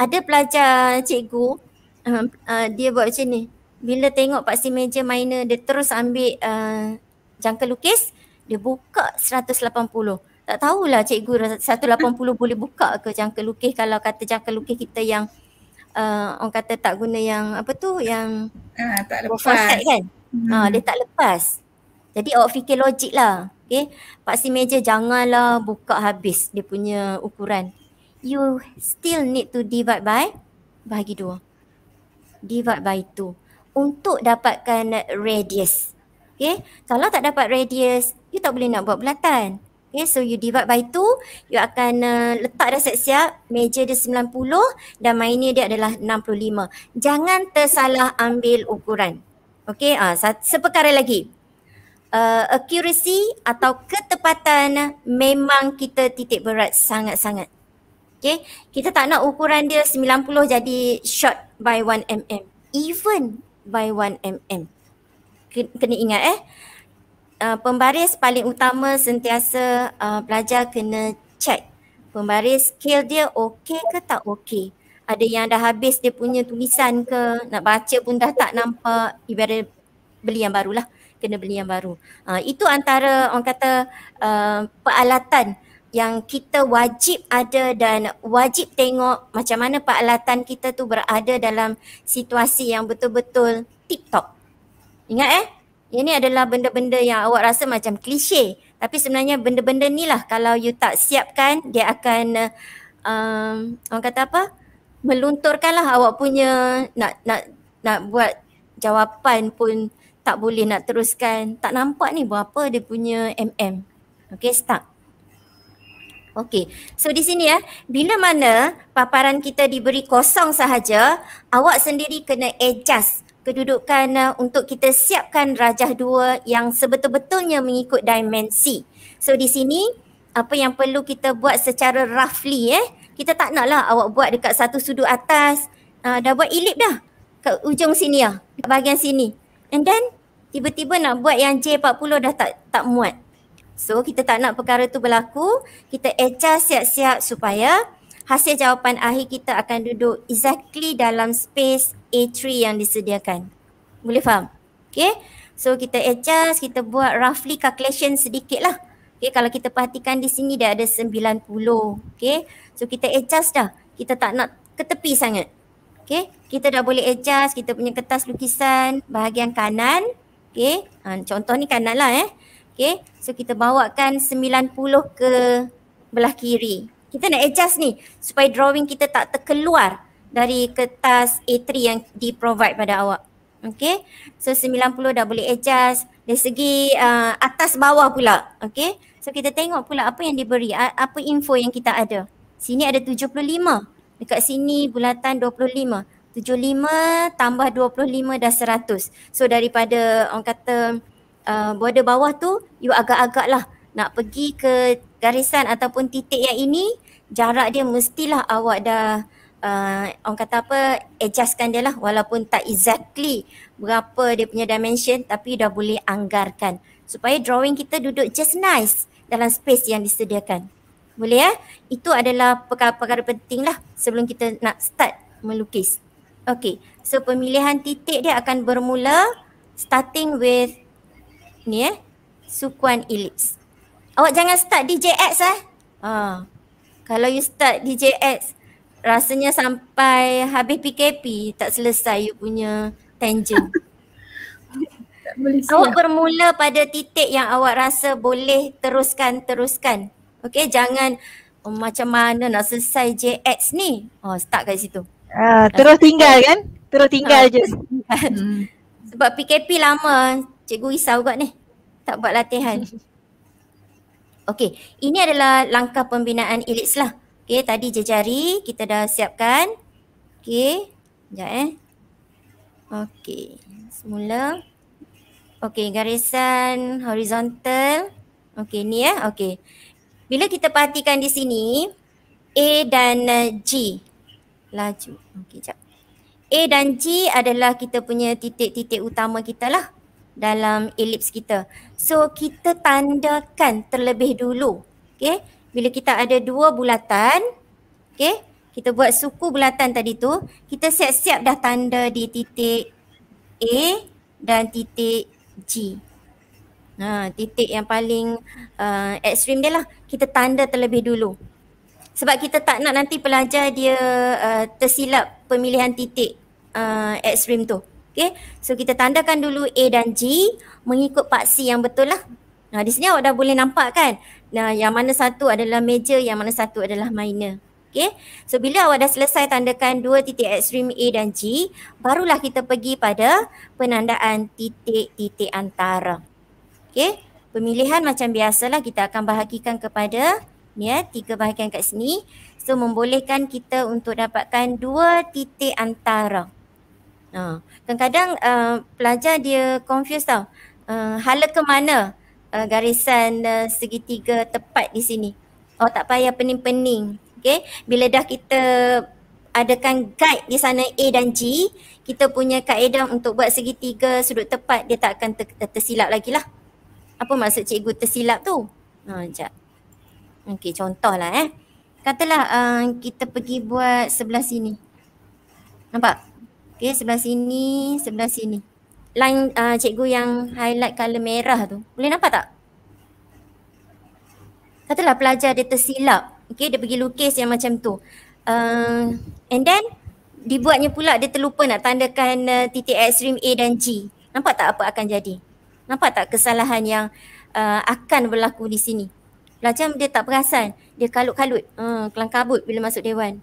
Ada pelajar cikgu, uh, uh, dia buat macam ni. Bila tengok part C major minor, dia terus ambil uh, jangka lukis, dia buka 180. Tak tahulah cikgu 180 boleh buka ke jangka lukis kalau kata jangka lukis kita yang uh, orang kata tak guna yang apa tu yang Ha, tak lepas. kan. Hmm. Ha, dia tak lepas. Jadi awak fikir logik lah. Okay. Pak si meja janganlah buka habis dia punya ukuran. You still need to divide by bahagi dua. Divide by two. Untuk dapatkan radius. Okay. Kalau tak dapat radius, you tak boleh nak buat bulatan. Okay, so you divide by two, you akan uh, letak dah siap-siap, meja dia 90 dan minor dia adalah 65. Jangan tersalah ambil ukuran. Okay, ah, uh, seperkara lagi. Uh, accuracy atau ketepatan memang kita titik berat sangat-sangat. Okay, kita tak nak ukuran dia 90 jadi short by 1 mm. Even by 1 mm. Kena ingat eh, uh, pembaris paling utama sentiasa uh, pelajar kena check pembaris scale dia okey ke tak okey. Ada yang dah habis dia punya tulisan ke, nak baca pun dah tak nampak, ibarat beli yang barulah, kena beli yang baru. Uh, itu antara orang kata uh, peralatan yang kita wajib ada dan wajib tengok macam mana peralatan kita tu berada dalam situasi yang betul-betul tip-top. Ingat eh, ini adalah benda-benda yang awak rasa macam klise. Tapi sebenarnya benda-benda ni lah kalau you tak siapkan dia akan um, orang kata apa? Melunturkan lah awak punya nak nak nak buat jawapan pun tak boleh nak teruskan. Tak nampak ni berapa dia punya MM. Okay, start. Okay, so di sini ya, bila mana paparan kita diberi kosong sahaja, awak sendiri kena adjust kedudukan uh, untuk kita siapkan rajah dua yang sebetul-betulnya mengikut dimensi. So di sini apa yang perlu kita buat secara roughly eh. Kita tak naklah awak buat dekat satu sudut atas, uh, dah buat elip dah kat ujung sini lah, kat bahagian sini. And then tiba-tiba nak buat yang J40 dah tak tak muat. So kita tak nak perkara tu berlaku, kita adjust siap-siap supaya hasil jawapan akhir kita akan duduk exactly dalam space A3 yang disediakan. Boleh faham? Okay. So kita adjust, kita buat roughly calculation sedikit lah. Okay, kalau kita perhatikan di sini dia ada 90. Okay, so kita adjust dah. Kita tak nak ke tepi sangat. Okay, kita dah boleh adjust kita punya kertas lukisan bahagian kanan. Okay, ha, contoh ni kanan lah eh. Okay, so kita bawakan 90 ke belah kiri. Kita nak adjust ni supaya drawing kita tak terkeluar dari kertas A3 yang di provide pada awak. Okay, so 90 dah boleh adjust. Dari segi uh, atas bawah pula. Okay, so kita tengok pula apa yang diberi, apa info yang kita ada. Sini ada 75. Dekat sini bulatan 25. 75 tambah 25 dah 100. So daripada orang kata uh, border bawah tu, you agak-agak lah nak pergi ke garisan ataupun titik yang ini, jarak dia mestilah awak dah uh, orang kata apa adjustkan dia lah walaupun tak exactly berapa dia punya dimension tapi dah boleh anggarkan supaya drawing kita duduk just nice dalam space yang disediakan. Boleh ya? Itu adalah perkara-perkara penting lah sebelum kita nak start melukis. Okay, so pemilihan titik dia akan bermula starting with ni eh, sukuan ellipse. Awak jangan start DJX eh. Ha. Kalau you start DJX, rasanya sampai habis PKP tak selesai you punya tangent. tak boleh awak bermula pada titik yang awak rasa boleh teruskan Okey, jangan oh, macam mana nak selesai JX ni. Oh, start kat situ. Ah, terus tinggal kan? Terus tinggal ha, je. Hmm. Sebab PKP lama, cikgu risau kot ni. Tak buat latihan. Okey, ini adalah langkah pembinaan ellipse lah. Okey, tadi jejari kita dah siapkan. Okey, sekejap eh. Okey, semula. Okey, garisan horizontal. Okey, ni eh. Okey. Bila kita perhatikan di sini, A dan G. Laju. Okey, sekejap. A dan G adalah kita punya titik-titik utama kita lah dalam elips kita. So, kita tandakan terlebih dulu. Okey bila kita ada dua bulatan, okay, kita buat suku bulatan tadi tu, kita siap-siap dah tanda di titik A dan titik G. Ha, titik yang paling uh, ekstrim dia lah, kita tanda terlebih dulu. Sebab kita tak nak nanti pelajar dia uh, tersilap pemilihan titik uh, ekstrim tu. Okay, so kita tandakan dulu A dan G mengikut paksi yang betul lah. Nah, di sini awak dah boleh nampak kan? Nah, yang mana satu adalah major, yang mana satu adalah minor. Okay. So, bila awak dah selesai tandakan dua titik ekstrim A dan G, barulah kita pergi pada penandaan titik-titik antara. Okay. Pemilihan macam biasalah kita akan bahagikan kepada ya, tiga bahagian kat sini. So, membolehkan kita untuk dapatkan dua titik antara. Uh, kadang-kadang uh, pelajar dia confused tau. Uh, hala ke mana? uh, garisan uh, segitiga tepat di sini. Oh tak payah pening-pening. Okay. Bila dah kita adakan guide di sana A dan G, kita punya kaedah untuk buat segitiga sudut tepat dia tak akan ter- tersilap lagi lah. Apa maksud cikgu tersilap tu? Ha, sekejap. Okay, contohlah eh. Katalah uh, kita pergi buat sebelah sini. Nampak? Okay, sebelah sini, sebelah sini line uh, cikgu yang highlight color merah tu. Boleh nampak tak? Katalah pelajar dia tersilap. Okay, dia pergi lukis yang macam tu. Uh, and then, dibuatnya pula dia terlupa nak tandakan uh, titik ekstrim A dan G. Nampak tak apa akan jadi? Nampak tak kesalahan yang uh, akan berlaku di sini? Pelajar dia tak perasan. Dia kalut-kalut. Uh, kelang kabut bila masuk dewan.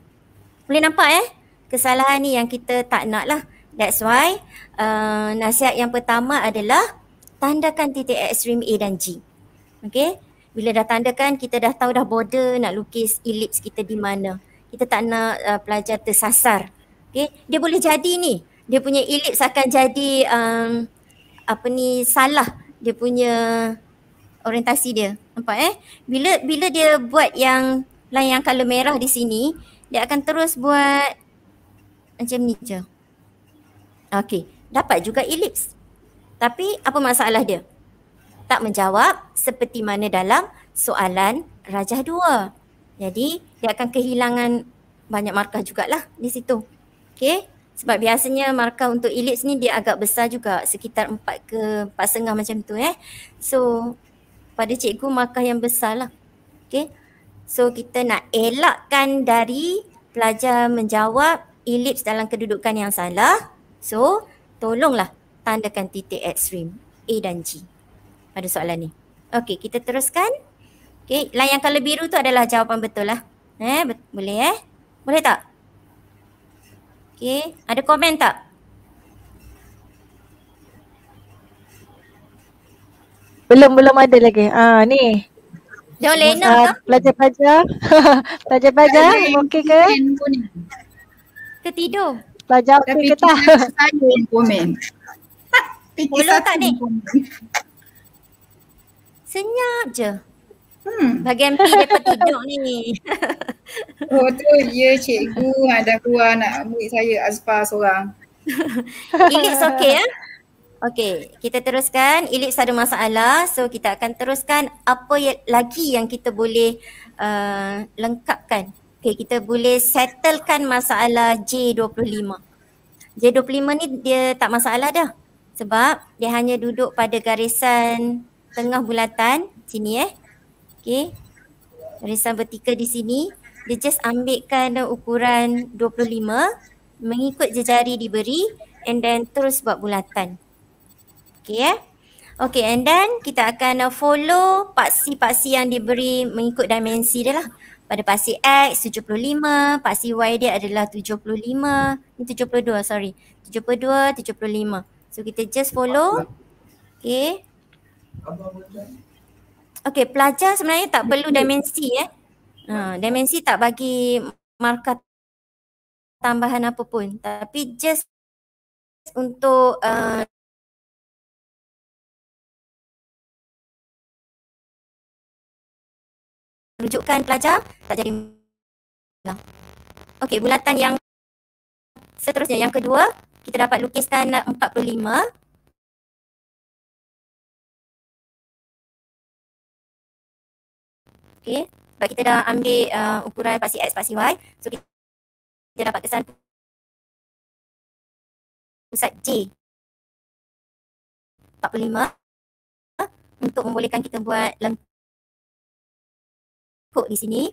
Boleh nampak eh? Kesalahan ni yang kita tak nak lah. That's why uh, nasihat yang pertama adalah tandakan titik ekstrim A dan G. Okay. Bila dah tandakan kita dah tahu dah border nak lukis ellipse kita di mana. Kita tak nak uh, pelajar tersasar. Okay. Dia boleh jadi ni. Dia punya ellipse akan jadi um, apa ni salah dia punya orientasi dia. Nampak eh? Bila bila dia buat yang line yang color merah di sini, dia akan terus buat macam ni je. Okey, dapat juga elips. Tapi apa masalah dia? Tak menjawab seperti mana dalam soalan rajah dua. Jadi dia akan kehilangan banyak markah jugalah di situ. Okey, Sebab biasanya markah untuk elips ni dia agak besar juga sekitar 4 ke 4.5 macam tu eh. So pada cikgu markah yang besar lah. Okay. So kita nak elakkan dari pelajar menjawab elips dalam kedudukan yang salah. So tolonglah tandakan titik ekstrim A dan G pada soalan ni. Okay kita teruskan. Okay yang kalau biru tu adalah jawapan betul lah. Eh, boleh eh? Boleh tak? Okay, ada komen tak? Belum belum ada lagi. Ah ni. Jom Lena uh, Pelajar-pelajar. Pelajar-pelajar okey ke? Ke tidur? Pelajar okey ke tak? Saya yang komen. Follow tak ni? Senyap je. Hmm. Bagian P dia tidur ni. oh tu ya cikgu ada keluar anak murid saya Azfar seorang. Ilips okey ya? Okey, kita teruskan. Ilips ada masalah. So kita akan teruskan apa yang, lagi yang kita boleh uh, lengkapkan. Okey, kita boleh settlekan masalah J25. J25 ni dia tak masalah dah. Sebab dia hanya duduk pada garisan tengah bulatan sini eh. Okay. Garisan vertikal di sini. Dia just ambilkan ukuran 25 mengikut jejari diberi and then terus buat bulatan. Okay eh. Okay and then kita akan follow paksi-paksi yang diberi mengikut dimensi dia lah. Pada paksi X 75, paksi Y dia adalah 75, ni 72 sorry. 72, 75. So kita just follow. Okay. Okey, pelajar sebenarnya tak perlu dimensi eh. Ha, dimensi tak bagi markah tambahan apa pun. Tapi just untuk uh, rujukan pelajar tak jadi Okey, bulatan yang seterusnya yang kedua kita dapat lukiskan 45 Okay. Sebab kita dah ambil uh, ukuran pasti X, pasti Y. So kita, dapat kesan pusat J 45 untuk membolehkan kita buat lengkuk di sini.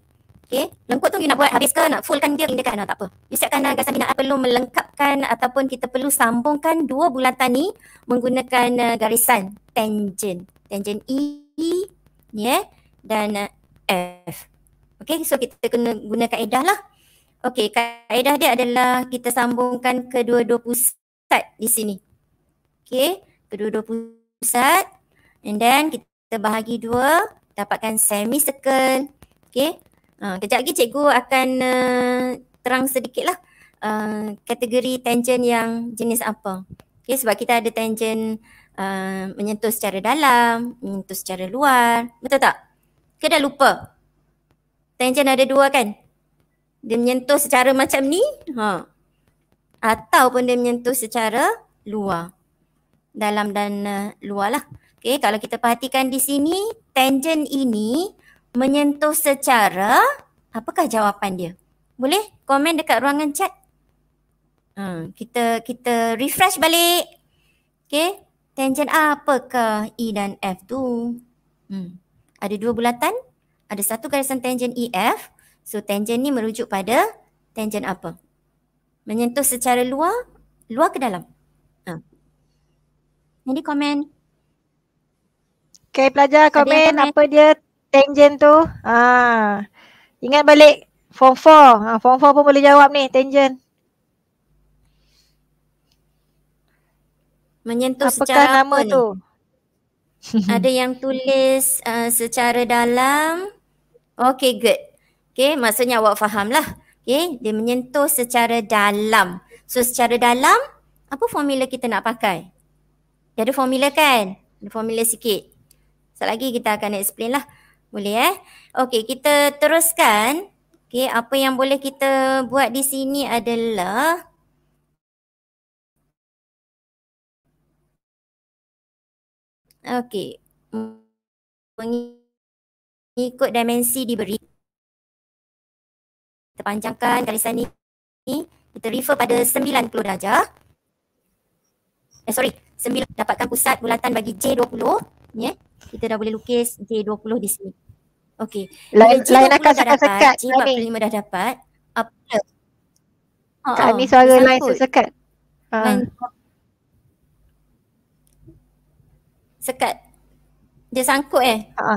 Okay. Lengkuk tu you nak buat habis ke nak fullkan dia pindakan no, tak apa. You siapkan gasan binaan perlu melengkapkan ataupun kita perlu sambungkan dua bulatan ni menggunakan uh, garisan tangent. Tangent E ni yeah, dan uh, F. Okay, so kita kena guna kaedah lah. Okay, kaedah dia adalah kita sambungkan kedua-dua pusat di sini. Okay, kedua-dua pusat. And then kita bahagi dua, dapatkan semicircle. Okay, uh, kejap lagi cikgu akan uh, terang sedikit lah uh, kategori tangent yang jenis apa. Okay, sebab kita ada tangent uh, menyentuh secara dalam, menyentuh secara luar. Betul tak? Ke dah lupa? Tangent ada dua kan? Dia menyentuh secara macam ni. Ha. Ataupun dia menyentuh secara luar. Dalam dan uh, luar lah. Okay, kalau kita perhatikan di sini, tangent ini menyentuh secara, apakah jawapan dia? Boleh komen dekat ruangan chat? Ha, kita kita refresh balik. Okay, tangent apakah E dan F tu? Hmm ada dua bulatan, ada satu garisan tangent EF. So tangent ni merujuk pada tangent apa? Menyentuh secara luar, luar ke dalam? Ha. Jadi komen. Okay pelajar komen, komen apa dia tangent tu. Ha. Ingat balik form 4. Ha, form 4 pun boleh jawab ni tangent. Menyentuh Apakah secara nama apa tu? Ada yang tulis uh, secara dalam. Okay, good. Okay, maksudnya awak faham lah. Okay, dia menyentuh secara dalam. So, secara dalam, apa formula kita nak pakai? Dia ada formula kan? Ada formula sikit. Sekejap lagi kita akan explain lah. Boleh eh? Okay, kita teruskan. Okay, apa yang boleh kita buat di sini adalah Okey. Mengikut dimensi diberi. Kita panjangkan garisan ni. Kita refer pada 90 darjah. Eh sorry, 9 dapatkan pusat bulatan bagi J20. Ya. Yeah. Kita dah boleh lukis J20 di sini. Okey. Lain, lain akan sekat-sekat. J45 dah dapat. Apa? Oh, Kak ni suara lain sekat. Ha. Sekat. Dia sangkut eh? Ha.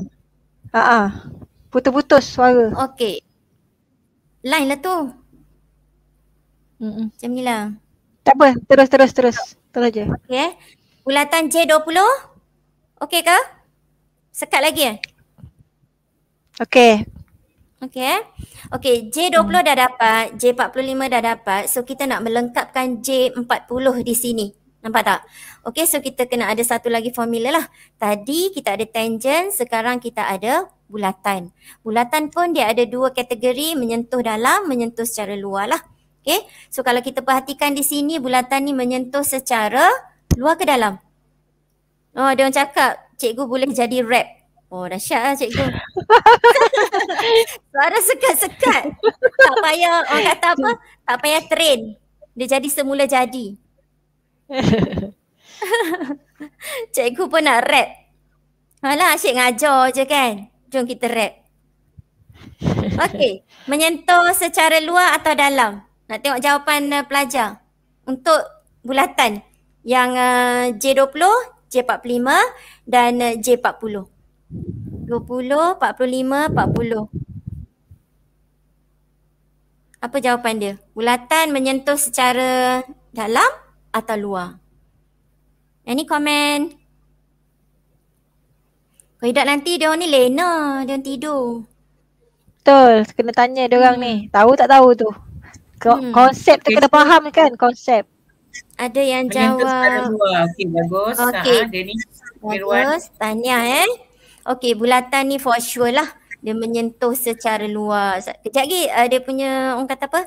Ha. Putus-putus suara. Okey. Line lah tu. Mm-mm. Macam ni lah. Tak apa, terus terus terus. Terus je. Okey eh. Bulatan J20. Okey ke? Sekat lagi eh? Okey. Okey eh. Okey, J20 hmm. dah dapat, J45 dah dapat. So kita nak melengkapkan J40 di sini. Nampak tak? Okey, so kita kena ada satu lagi formula lah. Tadi kita ada tangent, sekarang kita ada bulatan. Bulatan pun dia ada dua kategori, menyentuh dalam, menyentuh secara luar lah. Okay, so kalau kita perhatikan di sini bulatan ni menyentuh secara luar ke dalam? Oh, dia orang cakap cikgu boleh jadi rap. Oh, dahsyat lah cikgu. Suara sekat-sekat. Tak payah, orang kata apa? Tak payah train. Dia jadi semula jadi. cikgu pun nak rap. Alah asyik ngajar je kan. Jom kita rap. Okay, menyentuh secara luar atau dalam? Nak tengok jawapan uh, pelajar untuk bulatan yang uh, J20, J45 dan uh, J40. 20, 45, 40. Apa jawapan dia? Bulatan menyentuh secara dalam atau luar? Any comment? Kau hidup nanti dia ni lena, dia tidur. Betul, kena tanya dia orang hmm. ni. Tahu tak tahu tu? hmm. konsep tu kena faham kan konsep. Ada yang jawab. Okey bagus. Okey. Ha, dia ni bagus. Tanya eh. Okey bulatan ni for sure lah. Dia menyentuh secara luas. Kejap lagi uh, dia punya orang kata apa?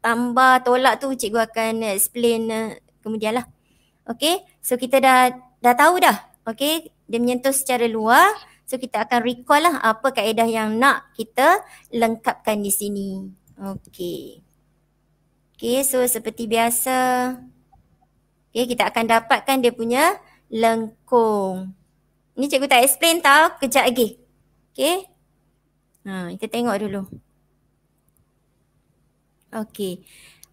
Tambah tolak tu cikgu akan explain uh, kemudian lah. Okey. So kita dah dah tahu dah. Okey. Dia menyentuh secara luar. So kita akan recall lah apa kaedah yang nak kita lengkapkan di sini. Okey. Okay, so seperti biasa. Okay, kita akan dapatkan dia punya lengkung. Ni cikgu tak explain tau, kejap lagi. Okay. Ha, kita tengok dulu. Okay.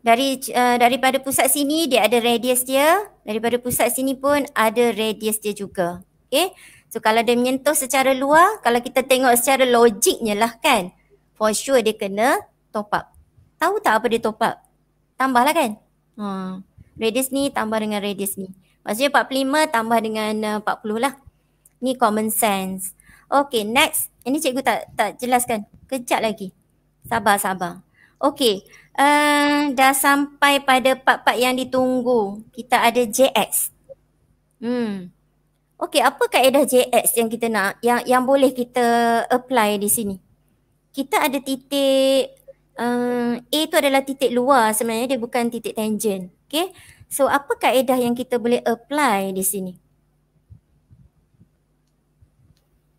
Dari uh, daripada pusat sini dia ada radius dia. Daripada pusat sini pun ada radius dia juga. Okay. So kalau dia menyentuh secara luar, kalau kita tengok secara logiknya lah kan. For sure dia kena top up. Tahu tak apa dia top up? tambahlah kan. Ha. Radius ni tambah dengan radius ni. Maksudnya 45 tambah dengan uh, 40 lah. Ni common sense. Okay next. Ini cikgu tak tak jelaskan. Kejap lagi. Sabar sabar. Okay. Uh, dah sampai pada part-part yang ditunggu. Kita ada JX. Hmm. Okay apa kaedah JX yang kita nak? Yang yang boleh kita apply di sini? Kita ada titik uh, A tu adalah titik luar sebenarnya dia bukan titik tangent. Okay. So apa kaedah yang kita boleh apply di sini?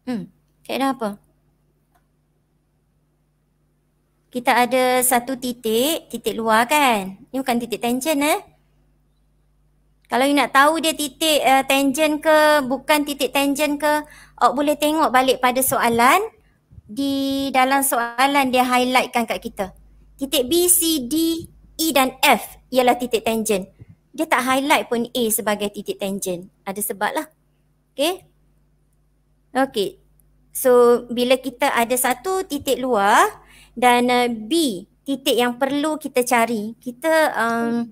Hmm, kaedah apa? Kita ada satu titik, titik luar kan? Ini bukan titik tangent eh. Kalau you nak tahu dia titik uh, tangent ke bukan titik tangent ke, awak boleh tengok balik pada soalan di dalam soalan dia highlightkan kat kita. Titik B, C, D, E dan F ialah titik tangent. Dia tak highlight pun A sebagai titik tangent. Ada sebab lah. Okay. Okay. So bila kita ada satu titik luar dan uh, B titik yang perlu kita cari. Kita um,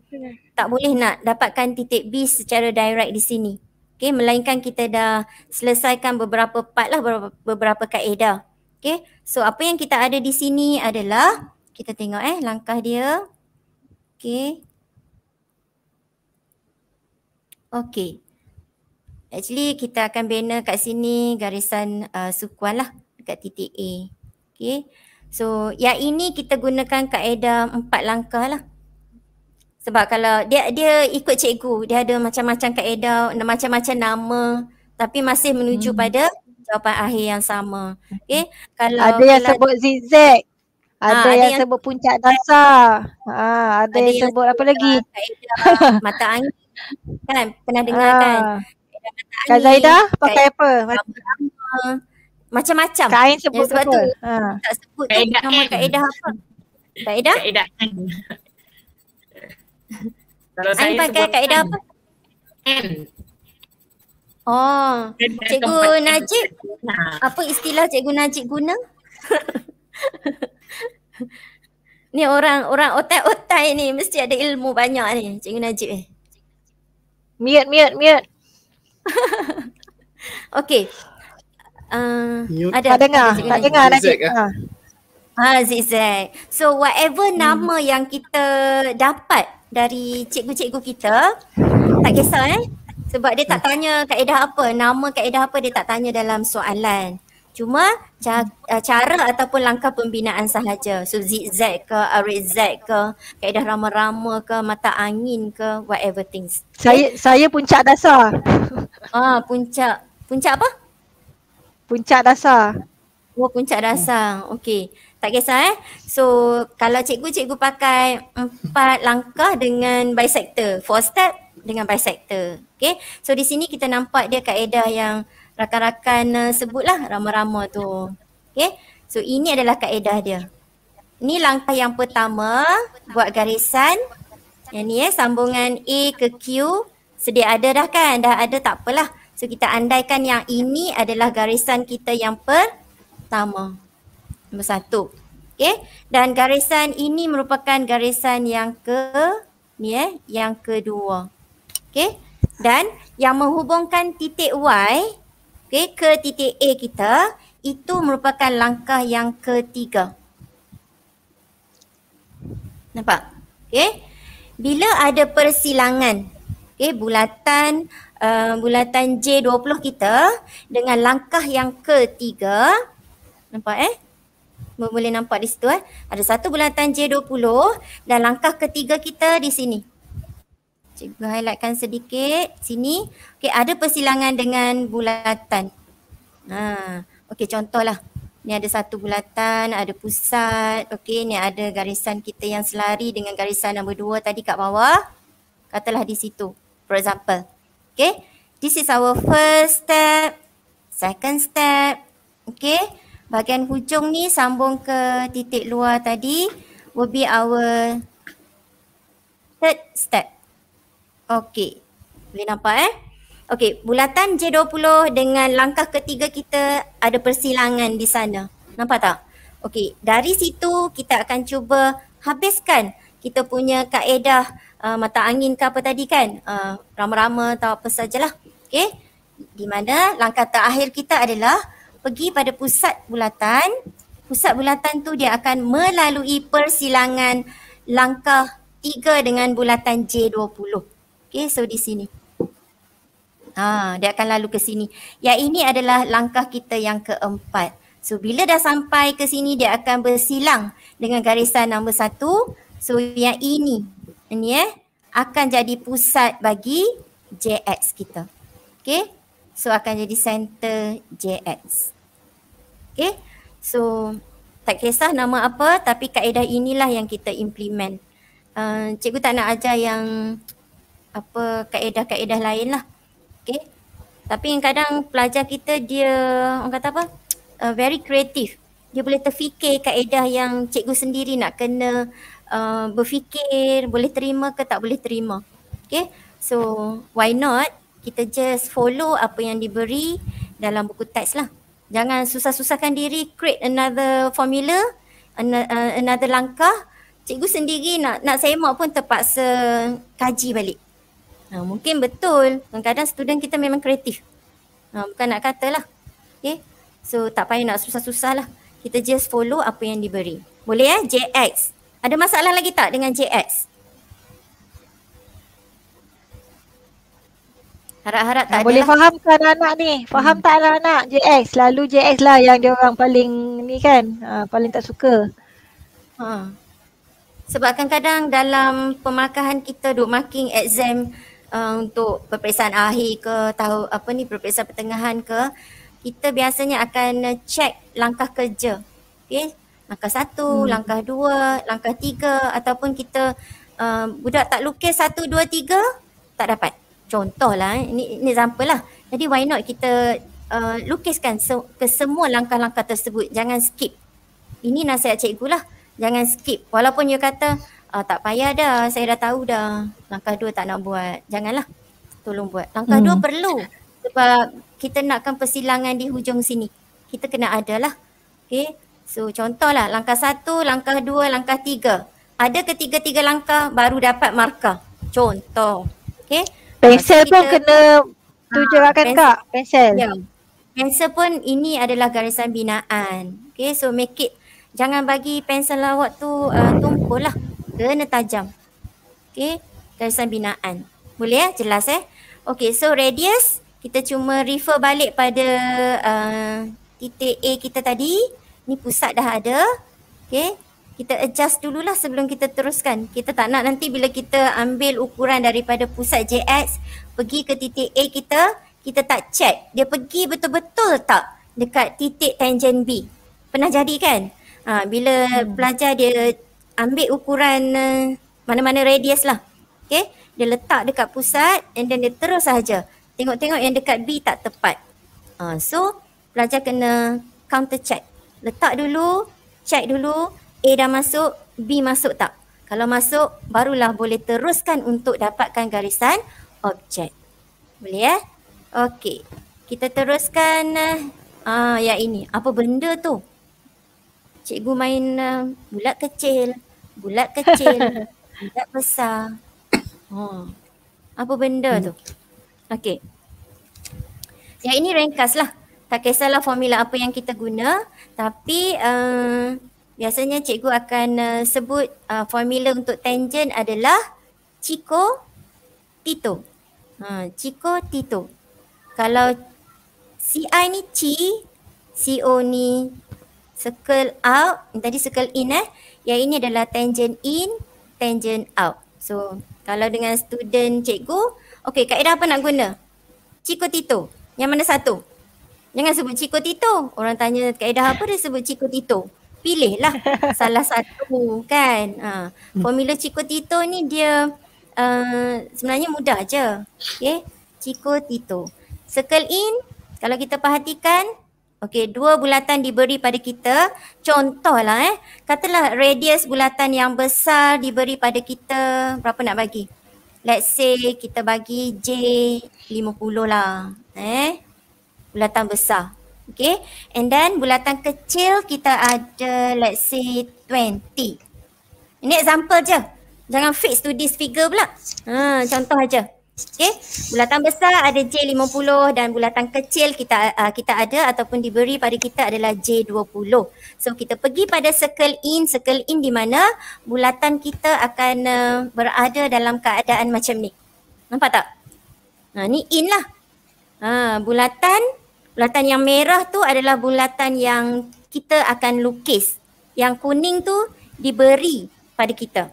tak boleh nak dapatkan titik B secara direct di sini. Okay, melainkan kita dah selesaikan beberapa part lah, beberapa, beberapa kaedah. Okay, so apa yang kita ada di sini adalah kita tengok eh langkah dia. Okay. Okay. Actually kita akan bina kat sini garisan uh, sukuan lah dekat titik A. Okay. So yang ini kita gunakan kaedah empat langkah lah. Sebab kalau dia dia ikut cikgu, dia ada macam-macam kaedah, macam-macam nama tapi masih menuju hmm. pada jawapan akhir yang sama. Okay. Kalau ada yang sebut zigzag. Ada, ha, ada yang, yang sebut puncak dasar. Ha, ada, ada yang, yang sebut apa lagi? Kaedah mata angin. Kan? Pernah dengar ha. kan? Kak Zaidah pakai apa? Macam-macam. Kain sebut sebab apa? tu. Ha. Tak sebut tu nama kaedah apa? Kaedah? Kaedah N. Kalau saya pakai kaedah apa? N. Oh, Cikgu Najib, apa istilah Cikgu Najib guna? ni orang orang otak-otak ni mesti ada ilmu banyak ni Cikgu Najib ni. Mute, mute, mute. okay. Uh, ada tak dengar, tak dengar Najib. Ha. Ha, zigzag. So whatever hmm. nama yang kita dapat dari cikgu-cikgu kita, tak kisah eh. Sebab dia tak tanya kaedah apa, nama kaedah apa dia tak tanya dalam soalan. Cuma cara, uh, cara ataupun langkah pembinaan sahaja. So zigzag ke, arizag ke, kaedah rama-rama ke, mata angin ke, whatever things. Saya saya puncak dasar. Ah, puncak. Puncak apa? Puncak dasar. Oh, puncak dasar. Okey. Tak kisah eh. So kalau cikgu-cikgu pakai empat langkah dengan bisector. Four step dengan bisector. Okay. So di sini kita nampak dia kaedah yang rakan-rakan uh, sebutlah rama-rama tu. Okay. So ini adalah kaedah dia. Ini langkah yang pertama buat garisan. Yang ni eh sambungan A ke Q. Sedia ada dah kan? Dah ada tak apalah. So kita andaikan yang ini adalah garisan kita yang pertama. Nombor satu. Okay. Dan garisan ini merupakan garisan yang ke ni eh, yang kedua. Okay. Dan yang menghubungkan titik Y okay, ke titik A kita itu merupakan langkah yang ketiga. Nampak? Okay. Bila ada persilangan okay, bulatan uh, bulatan J20 kita dengan langkah yang ketiga nampak eh boleh nampak di situ eh. Ada satu bulatan J20 dan langkah ketiga kita di sini. Cikgu highlightkan sedikit sini. Okey, ada persilangan dengan bulatan. Ha, okey contohlah. Ni ada satu bulatan, ada pusat. Okey, ni ada garisan kita yang selari dengan garisan nombor dua tadi kat bawah. Katalah di situ. For example. Okey, this is our first step, second step. Okey bahagian hujung ni sambung ke titik luar tadi will be our third step. Okay. Boleh nampak eh? Okay. Bulatan J20 dengan langkah ketiga kita ada persilangan di sana. Nampak tak? Okay. Dari situ kita akan cuba habiskan kita punya kaedah uh, mata angin ke apa tadi kan. Uh, rama-rama atau apa sajalah. Okay. Di mana langkah terakhir kita adalah pergi pada pusat bulatan, pusat bulatan tu dia akan melalui persilangan langkah tiga dengan bulatan J20. Okay, so di sini. Ha, dia akan lalu ke sini. Yang ini adalah langkah kita yang keempat. So bila dah sampai ke sini dia akan bersilang dengan garisan nombor satu. So yang ini, ini eh, akan jadi pusat bagi JX kita. Okay, so akan jadi center JX. Okay. So tak kisah nama apa tapi kaedah inilah yang kita implement. Uh, cikgu tak nak ajar yang apa kaedah-kaedah lain lah. Okay. Tapi kadang pelajar kita dia orang kata apa? Uh, very creative. Dia boleh terfikir kaedah yang cikgu sendiri nak kena uh, berfikir boleh terima ke tak boleh terima. Okay. So why not kita just follow apa yang diberi dalam buku teks lah. Jangan susah-susahkan diri create another formula, uh, another langkah. Cikgu sendiri nak nak semak pun terpaksa kaji balik. Ha, mungkin betul. Kadang-kadang student kita memang kreatif. Ha, bukan nak katalah. Okay. So tak payah nak susah-susah lah. Kita just follow apa yang diberi. Boleh ya? JX. Ada masalah lagi tak dengan JX? Harap-harap tak ada Boleh lah. fahamkan anak ni. Faham hmm. tak lah anak JX. Selalu JX lah yang dia orang paling ni kan. Ha, paling tak suka. Ha. Sebab kadang-kadang dalam pemarkahan kita duk marking exam uh, untuk peperiksaan akhir ke tahu apa ni peperiksaan pertengahan ke kita biasanya akan check langkah kerja. Okay. Langkah satu, hmm. langkah dua, langkah tiga ataupun kita uh, budak tak lukis satu, dua, tiga tak dapat. Contohlah, eh. ini, ini example lah. Jadi why not kita uh, lukiskan se- ke semua langkah-langkah tersebut. Jangan skip. Ini nasihat cikgu lah. Jangan skip. Walaupun you kata uh, tak payah dah, saya dah tahu dah. Langkah dua tak nak buat. Janganlah. Tolong buat. Langkah hmm. dua perlu. Sebab kita nakkan persilangan di hujung sini. Kita kena ada lah. Okay. So contohlah langkah satu, langkah dua, langkah tiga. Ada ketiga-tiga langkah baru dapat markah. Contoh. Okay. Pensel pun kena tujuh uh, kan kak? Pensel. Ya. Pensel pun ini adalah garisan binaan. Okay so make it. Jangan bagi pensel awak tu uh, tumpul lah. Kena tajam. Okay. Garisan binaan. Boleh ya? Jelas eh? Okay so radius. Kita cuma refer balik pada uh, titik A kita tadi. Ni pusat dah ada. Okay. Kita adjust dululah sebelum kita teruskan. Kita tak nak nanti bila kita ambil ukuran daripada pusat JX pergi ke titik A kita, kita tak check. Dia pergi betul-betul tak dekat titik tangent B. Pernah jadi kan? Ha, bila hmm. pelajar dia ambil ukuran uh, mana-mana radius lah. Okay. Dia letak dekat pusat and then dia terus saja. Tengok-tengok yang dekat B tak tepat. Ha, so pelajar kena counter check. Letak dulu, check dulu A dah masuk, B masuk tak? Kalau masuk, barulah boleh teruskan untuk dapatkan garisan objek. Boleh ya? Okey. Kita teruskan uh, yang ini. Apa benda tu? Cikgu main uh, bulat kecil, bulat kecil, bulat besar. Oh. Apa benda tu? Okey. Yang ini ringkas lah tak kisahlah formula apa yang kita guna tapi uh, biasanya cikgu akan uh, sebut uh, formula untuk tangent adalah Chico Tito. Ha, Chico Tito. Kalau CI ni Chi, CO ni circle out, tadi circle in eh. Yang ini adalah tangent in, tangent out. So kalau dengan student cikgu, okey kaedah apa nak guna? Chico Tito. Yang mana satu? Jangan sebut Ciko Tito. Orang tanya kaedah apa dia sebut Ciko Tito. Pilihlah salah satu kan. Ha. Formula Ciko Tito ni dia uh, sebenarnya mudah je. Okay. Ciko Tito. Circle in. Kalau kita perhatikan. Okay. Dua bulatan diberi pada kita. Contohlah eh. Katalah radius bulatan yang besar diberi pada kita. Berapa nak bagi? Let's say kita bagi J50 lah. Eh bulatan besar. Okay. And then bulatan kecil kita ada let's say 20. Ini example je. Jangan fix to this figure pula. Ha, contoh aja. Okay. Bulatan besar ada J50 dan bulatan kecil kita uh, kita ada ataupun diberi pada kita adalah J20. So kita pergi pada circle in. Circle in di mana bulatan kita akan uh, berada dalam keadaan macam ni. Nampak tak? Ha, ni in lah. Ha, bulatan Bulatan yang merah tu adalah bulatan yang kita akan lukis. Yang kuning tu diberi pada kita.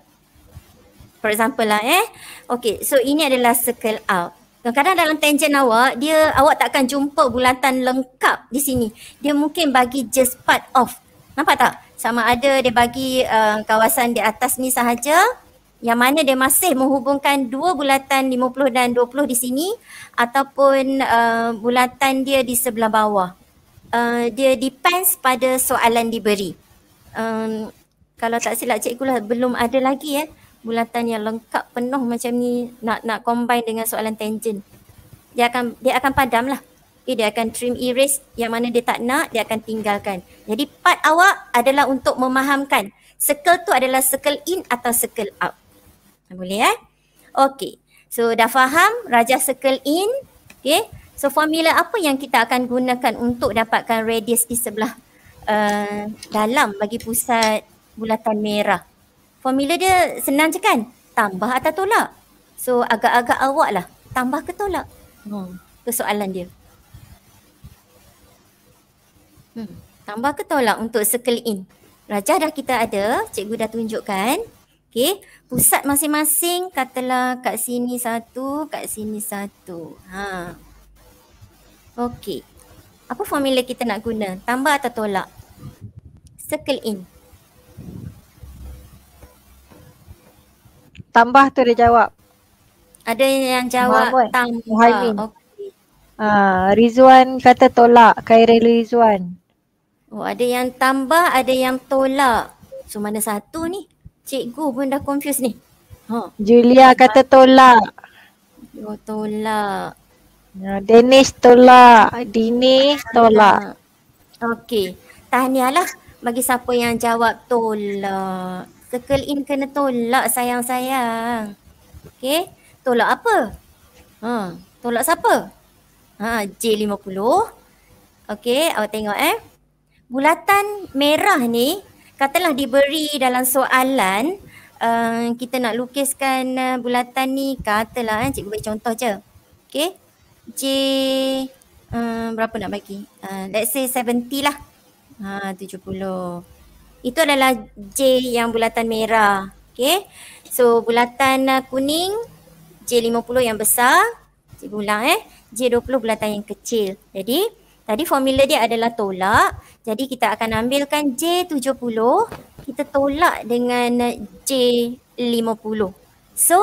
For example lah eh. Okay so ini adalah circle out. Kadang-kadang dalam tangent awak, dia awak takkan jumpa bulatan lengkap di sini. Dia mungkin bagi just part of. Nampak tak? Sama ada dia bagi uh, kawasan di atas ni sahaja yang mana dia masih menghubungkan dua bulatan 50 dan 20 di sini ataupun uh, bulatan dia di sebelah bawah. Uh, dia depends pada soalan diberi. Um, kalau tak silap cikgu lah belum ada lagi eh bulatan yang lengkap penuh macam ni nak nak combine dengan soalan tangent. Dia akan dia akan padam lah. Okay, dia akan trim erase yang mana dia tak nak, dia akan tinggalkan. Jadi part awak adalah untuk memahamkan circle tu adalah circle in atau circle out. Boleh eh? Okay. So dah faham rajah circle in. Okay. So formula apa yang kita akan gunakan untuk dapatkan radius di sebelah uh, dalam bagi pusat bulatan merah. Formula dia senang je kan? Tambah atau tolak? So agak-agak awak lah. Tambah ke tolak? Hmm. Persoalan dia. Hmm. Tambah ke tolak untuk circle in? Rajah dah kita ada. Cikgu dah tunjukkan. Okey, pusat masing-masing katalah kat sini satu, kat sini satu. Ha. Okey. Apa formula kita nak guna? Tambah atau tolak? Circle in. Tambah tu dia jawab. Ada yang jawab Muhammad. tambah. Okey. Ha, Rizwan kata tolak. Khairul Rizwan. Oh, ada yang tambah, ada yang tolak. So mana satu ni? Cikgu pun dah confused ni. Ha. Julia kata tolak. Oh, tolak. Ah, Dennis tolak. Dini tolak. Okey. Tahniah lah bagi siapa yang jawab tolak. Circle in kena tolak sayang-sayang. Okey. Tolak apa? Ha, tolak siapa? Ha, J50. Okey, awak tengok eh. Bulatan merah ni katalah diberi dalam soalan uh, kita nak lukiskan uh, bulatan ni katalah eh cikgu bagi contoh je. Okey. J uh, berapa nak bagi? Uh, let's say 70 lah. Ha 70. Itu adalah J yang bulatan merah. Okey. So bulatan uh, kuning J50 yang besar. Cikgu ulang eh. J20 bulatan yang kecil. Jadi tadi formula dia adalah tolak. Jadi kita akan ambilkan J70. Kita tolak dengan J50. So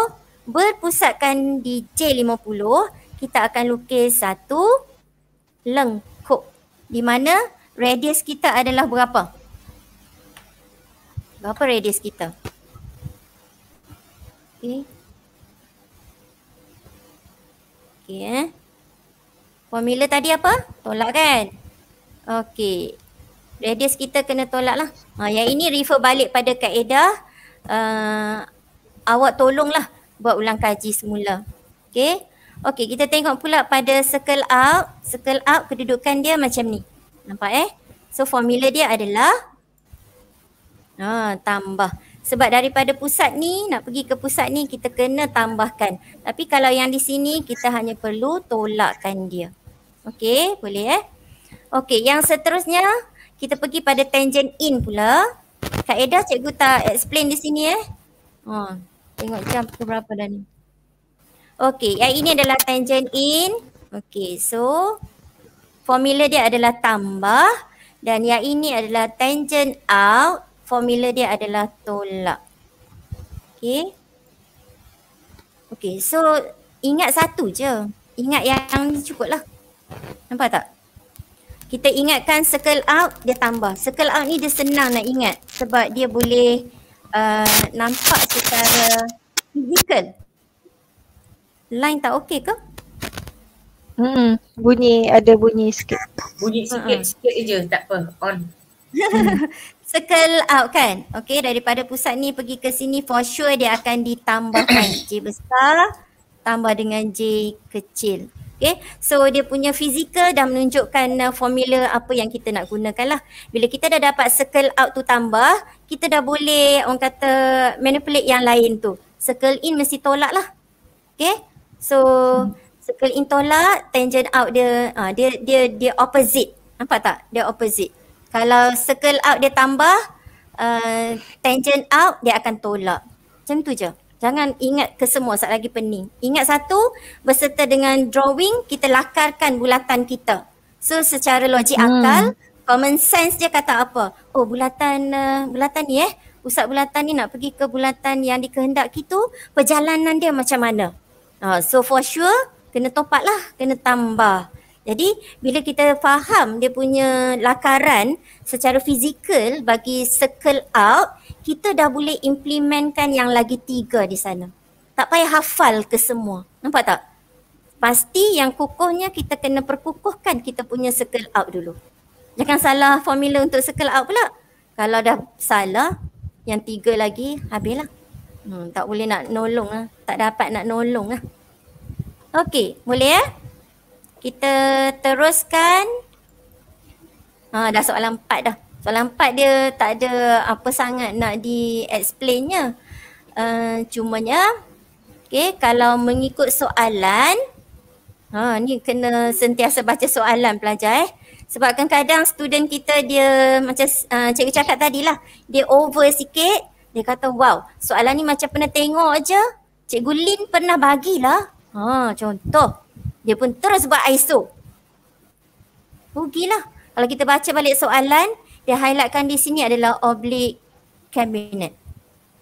berpusatkan di J50 kita akan lukis satu lengkuk. Di mana radius kita adalah berapa? Berapa radius kita? Okay. Okay eh. Formula tadi apa? Tolak kan? Okay. Radius kita kena tolak lah. Ha, yang ini refer balik pada kaedah. Uh, awak tolonglah buat ulang kaji semula. Okay. Okay kita tengok pula pada circle out. Circle out kedudukan dia macam ni. Nampak eh? So formula dia adalah ha, tambah. Sebab daripada pusat ni nak pergi ke pusat ni kita kena tambahkan. Tapi kalau yang di sini kita hanya perlu tolakkan dia. Okey, boleh eh? Okey, yang seterusnya kita pergi pada tangent in pula. Kaedah cikgu tak explain di sini eh. Ha, tengok jam ke berapa dah ni. Okey, yang ini adalah tangent in. Okey, so formula dia adalah tambah dan yang ini adalah tangent out formula dia adalah tolak. Okay. Okay, so ingat satu je. Ingat yang ni cukup lah. Nampak tak? Kita ingatkan circle out, dia tambah. Circle out ni dia senang nak ingat sebab dia boleh uh, nampak secara fizikal. Line tak okey ke? Hmm, bunyi ada bunyi sikit. Bunyi sikit-sikit je, tak apa. On. circle out kan. Okay daripada pusat ni pergi ke sini for sure dia akan ditambahkan J besar tambah dengan J kecil. Okay so dia punya fizikal dah menunjukkan uh, formula apa yang kita nak gunakan lah. Bila kita dah dapat circle out tu tambah kita dah boleh orang kata manipulate yang lain tu. Circle in mesti tolak lah. Okay so circle in tolak tangent out dia uh, dia dia dia opposite. Nampak tak? Dia opposite. Kalau circle out dia tambah, uh, tangent out dia akan tolak. Macam tu je. Jangan ingat ke semua saat lagi pening. Ingat satu, berserta dengan drawing, kita lakarkan bulatan kita. So secara logik hmm. akal, common sense dia kata apa? Oh bulatan uh, bulatan ni eh, pusat bulatan ni nak pergi ke bulatan yang dikehendaki tu, perjalanan dia macam mana? Uh, so for sure, kena topak lah, kena tambah. Jadi bila kita faham dia punya lakaran secara fizikal bagi circle out, kita dah boleh implementkan yang lagi tiga di sana. Tak payah hafal ke semua. Nampak tak? Pasti yang kukuhnya kita kena perkukuhkan kita punya circle out dulu. Jangan salah formula untuk circle out pula. Kalau dah salah, yang tiga lagi habislah. Hmm, tak boleh nak nolong lah. Tak dapat nak nolong lah. Okey, boleh ya? Eh? Kita teruskan. Ha, dah soalan empat dah. Soalan empat dia tak ada apa sangat nak di-explainnya. Uh, cumanya, okay, kalau mengikut soalan, ha, ni kena sentiasa baca soalan pelajar eh. Sebab kadang-kadang student kita dia macam uh, cikgu cakap tadi lah, dia over sikit, dia kata wow soalan ni macam pernah tengok je, cikgu Lin pernah bagilah. Ha, contoh, dia pun terus buat ISO. Rugilah. Kalau kita baca balik soalan, dia highlightkan di sini adalah oblique cabinet.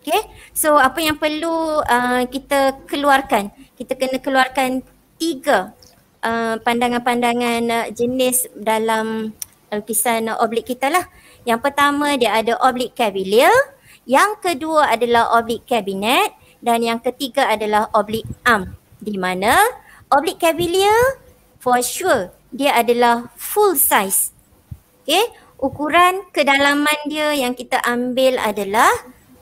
Okay, so apa yang perlu uh, kita keluarkan? Kita kena keluarkan tiga uh, pandangan-pandangan uh, jenis dalam lukisan uh, oblik kita lah. Yang pertama dia ada oblik cavalier, yang kedua adalah oblik cabinet dan yang ketiga adalah oblik arm. Di mana oblik cavalier for sure dia adalah full size. Okay, ukuran kedalaman dia yang kita ambil adalah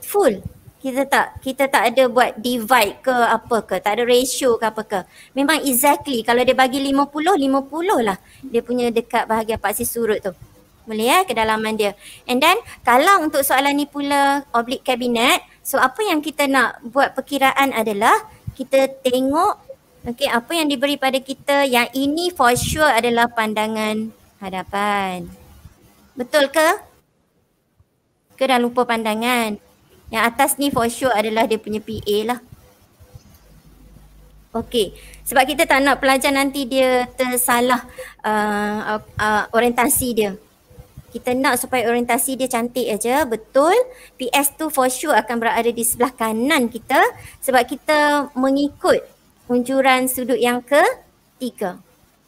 full. Kita tak kita tak ada buat divide ke apa ke tak ada ratio ke apa ke. Memang exactly kalau dia bagi 50 50 lah dia punya dekat bahagian paksi surut tu. Boleh ya kedalaman dia. And then kalau untuk soalan ni pula oblik kabinet so apa yang kita nak buat perkiraan adalah kita tengok okey apa yang diberi pada kita yang ini for sure adalah pandangan hadapan betul ke ke dah lupa pandangan yang atas ni for sure adalah dia punya PA lah. Okay, sebab kita tak nak pelajar nanti dia tersalah uh, uh, orientasi dia. Kita nak supaya orientasi dia cantik aja, betul. PS tu for sure akan berada di sebelah kanan kita sebab kita mengikut unjuran sudut yang ketiga.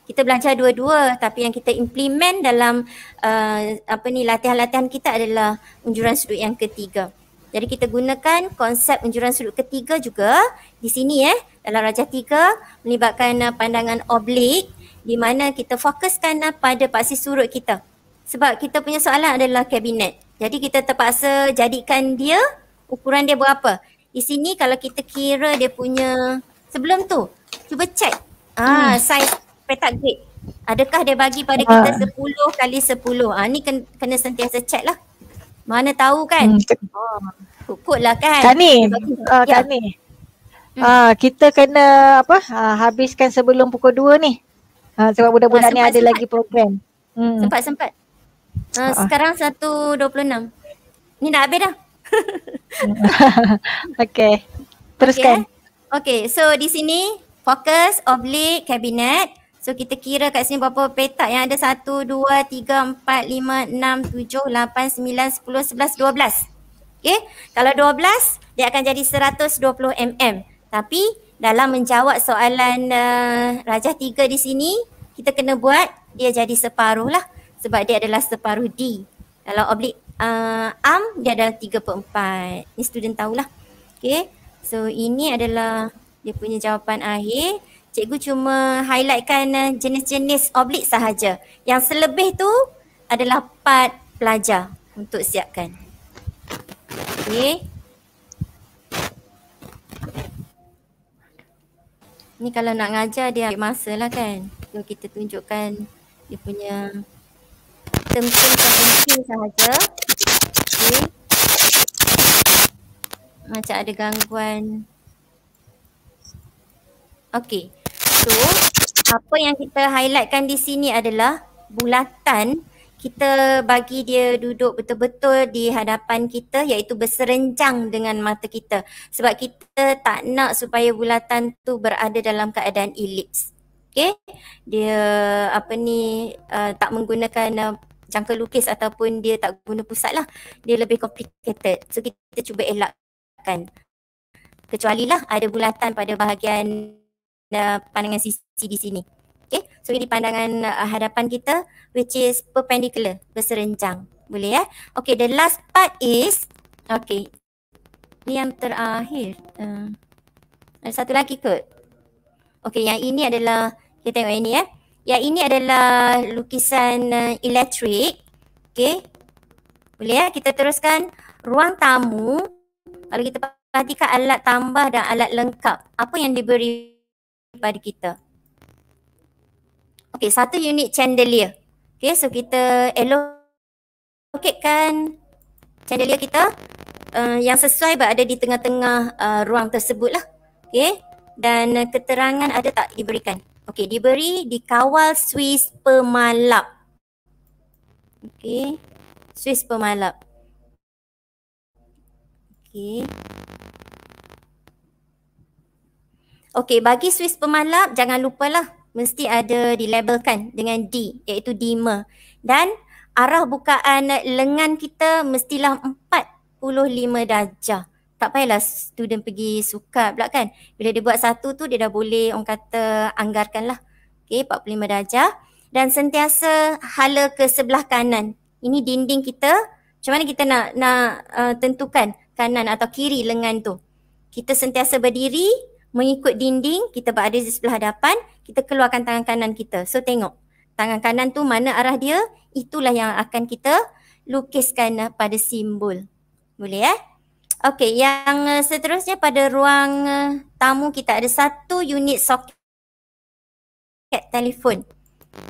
Kita belajar dua-dua tapi yang kita implement dalam uh, apa ni latihan-latihan kita adalah unjuran sudut yang ketiga. Jadi kita gunakan konsep unjuran sudut ketiga juga di sini eh dalam rajah tiga melibatkan uh, pandangan oblik di mana kita fokuskan uh, pada paksi surut kita. Sebab kita punya soalan adalah kabinet. Jadi kita terpaksa jadikan dia ukuran dia berapa. Di sini kalau kita kira dia punya sebelum tu cuba check ah hmm. size petak grid. Adakah dia bagi pada kita uh. 10 kali 10. Ah ni kena, kena sentiasa check lah. Mana tahu kan? Hmm. Oh, kukut lah kan. Kak ni, uh, ya. Kak ni. Hmm. Uh, kita kena apa uh, habiskan sebelum pukul 2 ni. Uh, sebab budak-budak uh, ni ada sempat. lagi program. Hmm. Sempat sempat. Uh, uh. Sekarang 1.26. Ni dah habis dah. okay. Teruskan. Okay, okay. so di sini fokus, oblique, kabinet. So kita kira kat sini berapa petak yang ada 1, 2, 3, 4, 5, 6, 7, 8, 9, 10, 11, 12. Okay, kalau 12 dia akan jadi 120 mm. Tapi dalam menjawab soalan uh, rajah 3 di sini, kita kena buat dia jadi separuh lah. Sebab dia adalah separuh D. Kalau oblik uh, arm dia adalah 3 per 4. Ni student tahulah. Okay, so ini adalah dia punya jawapan akhir cikgu cuma highlightkan uh, jenis-jenis oblik sahaja. Yang selebih tu adalah part pelajar untuk siapkan. Okey. Ni kalau nak ngajar dia ambil masa lah kan. So kita tunjukkan dia punya term-term sahaja. Okey. Macam ada gangguan. Okey. So, apa yang kita highlightkan di sini adalah bulatan kita bagi dia duduk betul-betul di hadapan kita iaitu berserenjang dengan mata kita sebab kita tak nak supaya bulatan tu berada dalam keadaan elips. Okay, dia apa ni uh, tak menggunakan uh, jangka lukis ataupun dia tak guna pusat lah. Dia lebih complicated. So kita cuba elakkan. Kecuali lah ada bulatan pada bahagian uh, pandangan sisi di sini. Okay, so ini pandangan uh, hadapan kita which is perpendicular, berserenjang. Boleh ya? Okay, the last part is, okay, ni yang terakhir. Uh, ada satu lagi kot. Okay, yang ini adalah, kita tengok ini ya. Yang ini adalah lukisan uh, elektrik. Okay, boleh ya? Kita teruskan ruang tamu. Kalau kita perhatikan alat tambah dan alat lengkap. Apa yang diberi pada kita. Okay, satu unit chandelier. Okay, so kita allocate-kan chandelier kita uh, yang sesuai berada di tengah-tengah uh, ruang tersebut lah. Okay, dan uh, keterangan ada tak diberikan? Okay, diberi dikawal Swiss pemalap. Okay, Swiss pemalap. Okay. Okey, bagi Swiss pemalap jangan lupalah mesti ada dilabelkan dengan D iaitu dimmer. Dan arah bukaan lengan kita mestilah 45 darjah. tak payahlah student pergi sukat pula kan. Bila dia buat satu tu dia dah boleh orang kata anggarkan lah. Okay 45 darjah. Dan sentiasa hala ke sebelah kanan. Ini dinding kita. Macam mana kita nak nak uh, tentukan kanan atau kiri lengan tu. Kita sentiasa berdiri mengikut dinding. Kita berada di sebelah hadapan. Kita keluarkan tangan kanan kita. So tengok. Tangan kanan tu mana arah dia. Itulah yang akan kita lukiskan uh, pada simbol. Boleh eh? Okey, yang uh, seterusnya pada ruang uh, tamu kita ada satu unit soket telefon.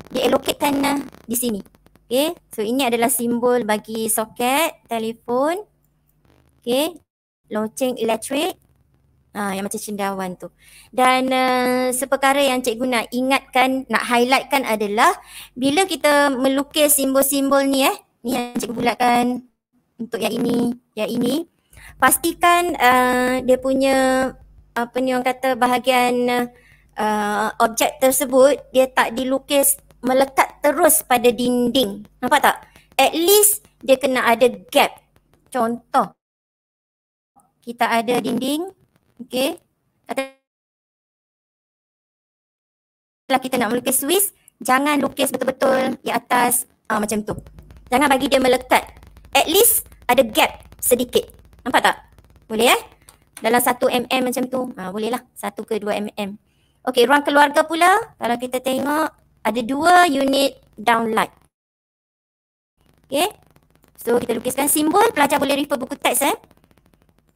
Dialokatkan uh, di sini. Okey, so ini adalah simbol bagi soket telefon. Okey, loceng elektrik. Ha, yang macam cendawan tu. Dan uh, seperkara yang cikgu nak ingatkan, nak highlightkan adalah bila kita melukis simbol-simbol ni eh, ni yang cikgu bulatkan untuk yang ini, yang ini pastikan uh, dia punya apa ni orang kata bahagian uh, objek tersebut dia tak dilukis melekat terus pada dinding. Nampak tak? At least dia kena ada gap. Contoh. Kita ada dinding. Okay. Katakanlah kita nak melukis Swiss. Jangan lukis betul-betul di atas uh, macam tu. Jangan bagi dia melekat. At least ada gap sedikit. Nampak tak? Boleh eh? Dalam satu mm macam tu. Ha, boleh lah. Satu ke dua mm. Okey, ruang keluarga pula. Kalau kita tengok, ada dua unit downlight. Okay. So, kita lukiskan simbol. Pelajar boleh refer buku teks eh.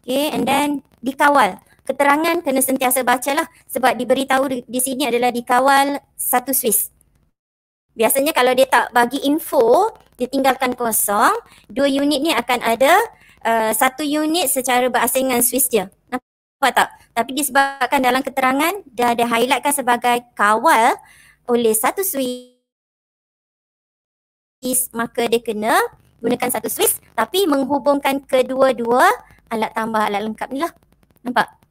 Okay, and then dikawal. Keterangan kena sentiasa baca lah. Sebab diberitahu di, di sini adalah dikawal satu Swiss. Biasanya kalau dia tak bagi info, dia tinggalkan kosong. Dua unit ni akan ada uh, satu unit secara berasingan Swiss dia. Nampak tak? Tapi disebabkan dalam keterangan dia ada highlightkan sebagai kawal oleh satu Swiss maka dia kena gunakan satu Swiss tapi menghubungkan kedua-dua alat tambah alat lengkap ni lah. Nampak?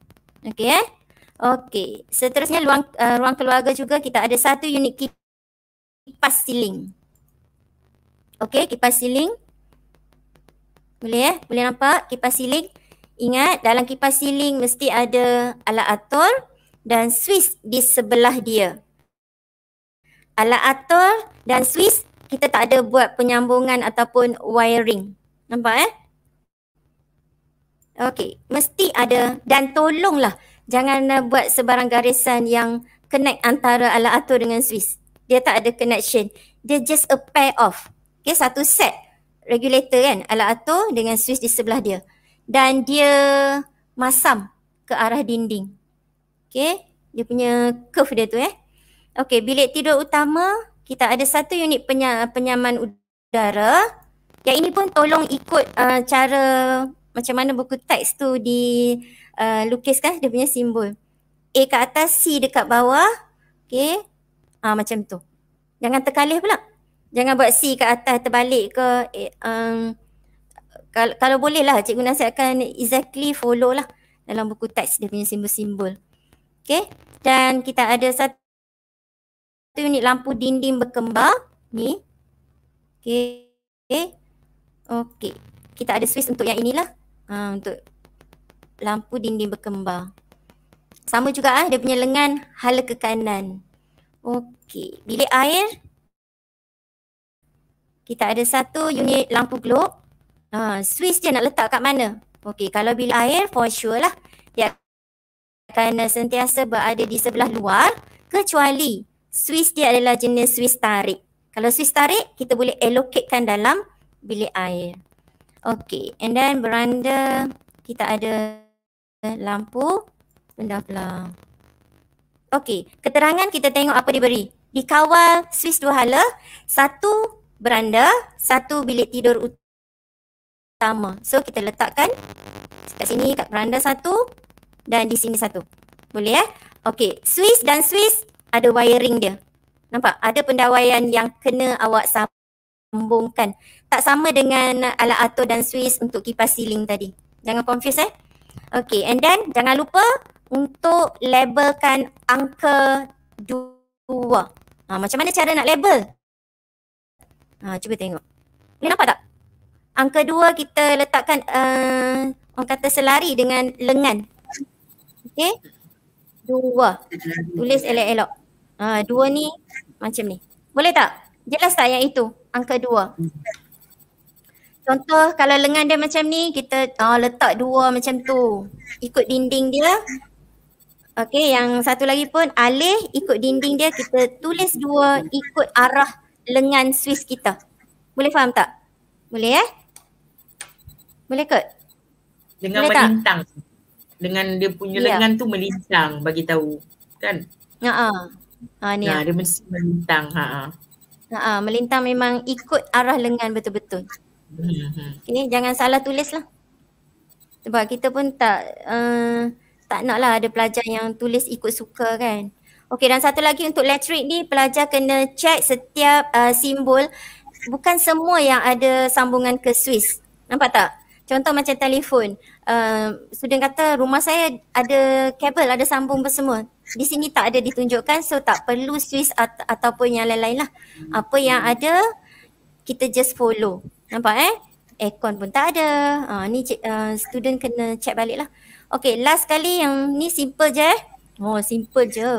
Okey eh? Okey. Seterusnya ruang uh, ruang keluarga juga kita ada satu unit kipas siling. Okey, kipas siling. Boleh eh? Boleh nampak kipas siling? Ingat dalam kipas siling mesti ada alat atur dan Swiss di sebelah dia. Alat atur dan Swiss kita tak ada buat penyambungan ataupun wiring. Nampak eh? Okey, mesti ada dan tolonglah jangan uh, buat sebarang garisan yang connect antara alat atur dengan Swiss. Dia tak ada connection. Dia just a pair of. Okay, satu set regulator kan alat atur dengan switch di sebelah dia dan dia masam ke arah dinding. Okay, dia punya curve dia tu eh. Okay, bilik tidur utama kita ada satu unit penya, penyaman udara. Yang ini pun tolong ikut uh, cara macam mana buku teks tu di uh, dia punya simbol. A kat atas, C dekat bawah. Okay, uh, macam tu. Jangan terkalih pula jangan buat C kat atas terbalik ke eh, um, kalau, kalau boleh lah cikgu nasihatkan exactly follow lah dalam buku teks dia punya simbol-simbol. Okay dan kita ada satu unit lampu dinding berkembar ni. Okay. Okay. Okay. Kita ada switch untuk yang inilah. Ha, untuk lampu dinding berkembar. Sama juga ah dia punya lengan hala ke kanan. Okey, bilik air kita ada satu unit lampu globe. Ha, switch dia nak letak kat mana? Okey, kalau bilik air for sure lah. Dia akan sentiasa berada di sebelah luar kecuali switch dia adalah jenis switch tarik. Kalau switch tarik, kita boleh allocatekan dalam bilik air. Okey, and then beranda kita ada lampu benda. Okey, keterangan kita tengok apa diberi. Dikawal switch dua hala, satu beranda, satu bilik tidur utama. So kita letakkan kat sini kat beranda satu dan di sini satu. Boleh eh? Okey, Swiss dan Swiss ada wiring dia. Nampak? Ada pendawaian yang kena awak sambungkan. Tak sama dengan alat atur dan Swiss untuk kipas siling tadi. Jangan confuse eh. Okey, and then jangan lupa untuk labelkan angka dua. Ha, macam mana cara nak label? Ha, cuba tengok. Boleh nampak tak? Angka dua kita letakkan uh, orang kata selari dengan lengan. Okay. Dua. Tulis elok-elok. Uh, dua ni macam ni. Boleh tak? Jelas tak yang itu? Angka dua. Contoh kalau lengan dia macam ni, kita uh, letak dua macam tu. Ikut dinding dia. Okay, yang satu lagi pun alih ikut dinding dia, kita tulis dua ikut arah lengan Swiss kita. Boleh faham tak? Boleh eh? Boleh kot? Dengan Boleh melintang. Tak? Dengan dia punya yeah. lengan tu melintang bagi tahu. Kan? Ya. Uh-uh. Ha ni. Ha, dia mesti melintang. Ha. Ha, ha melintang memang ikut arah lengan betul-betul. Hmm. Okay, jangan salah tulis lah. Sebab kita pun tak uh, tak nak lah ada pelajar yang tulis ikut suka kan. Okay dan satu lagi untuk letteric ni pelajar kena check setiap uh, simbol bukan semua yang ada sambungan ke Swiss. Nampak tak? Contoh macam telefon. Uh, student kata rumah saya ada kabel, ada sambung semua. Di sini tak ada ditunjukkan so tak perlu Swiss at- ataupun yang lain-lain lah. Apa yang ada kita just follow. Nampak eh? Aircon pun tak ada. Uh, ni uh, student kena check balik lah. Okay last kali yang ni simple je eh. Oh simple je.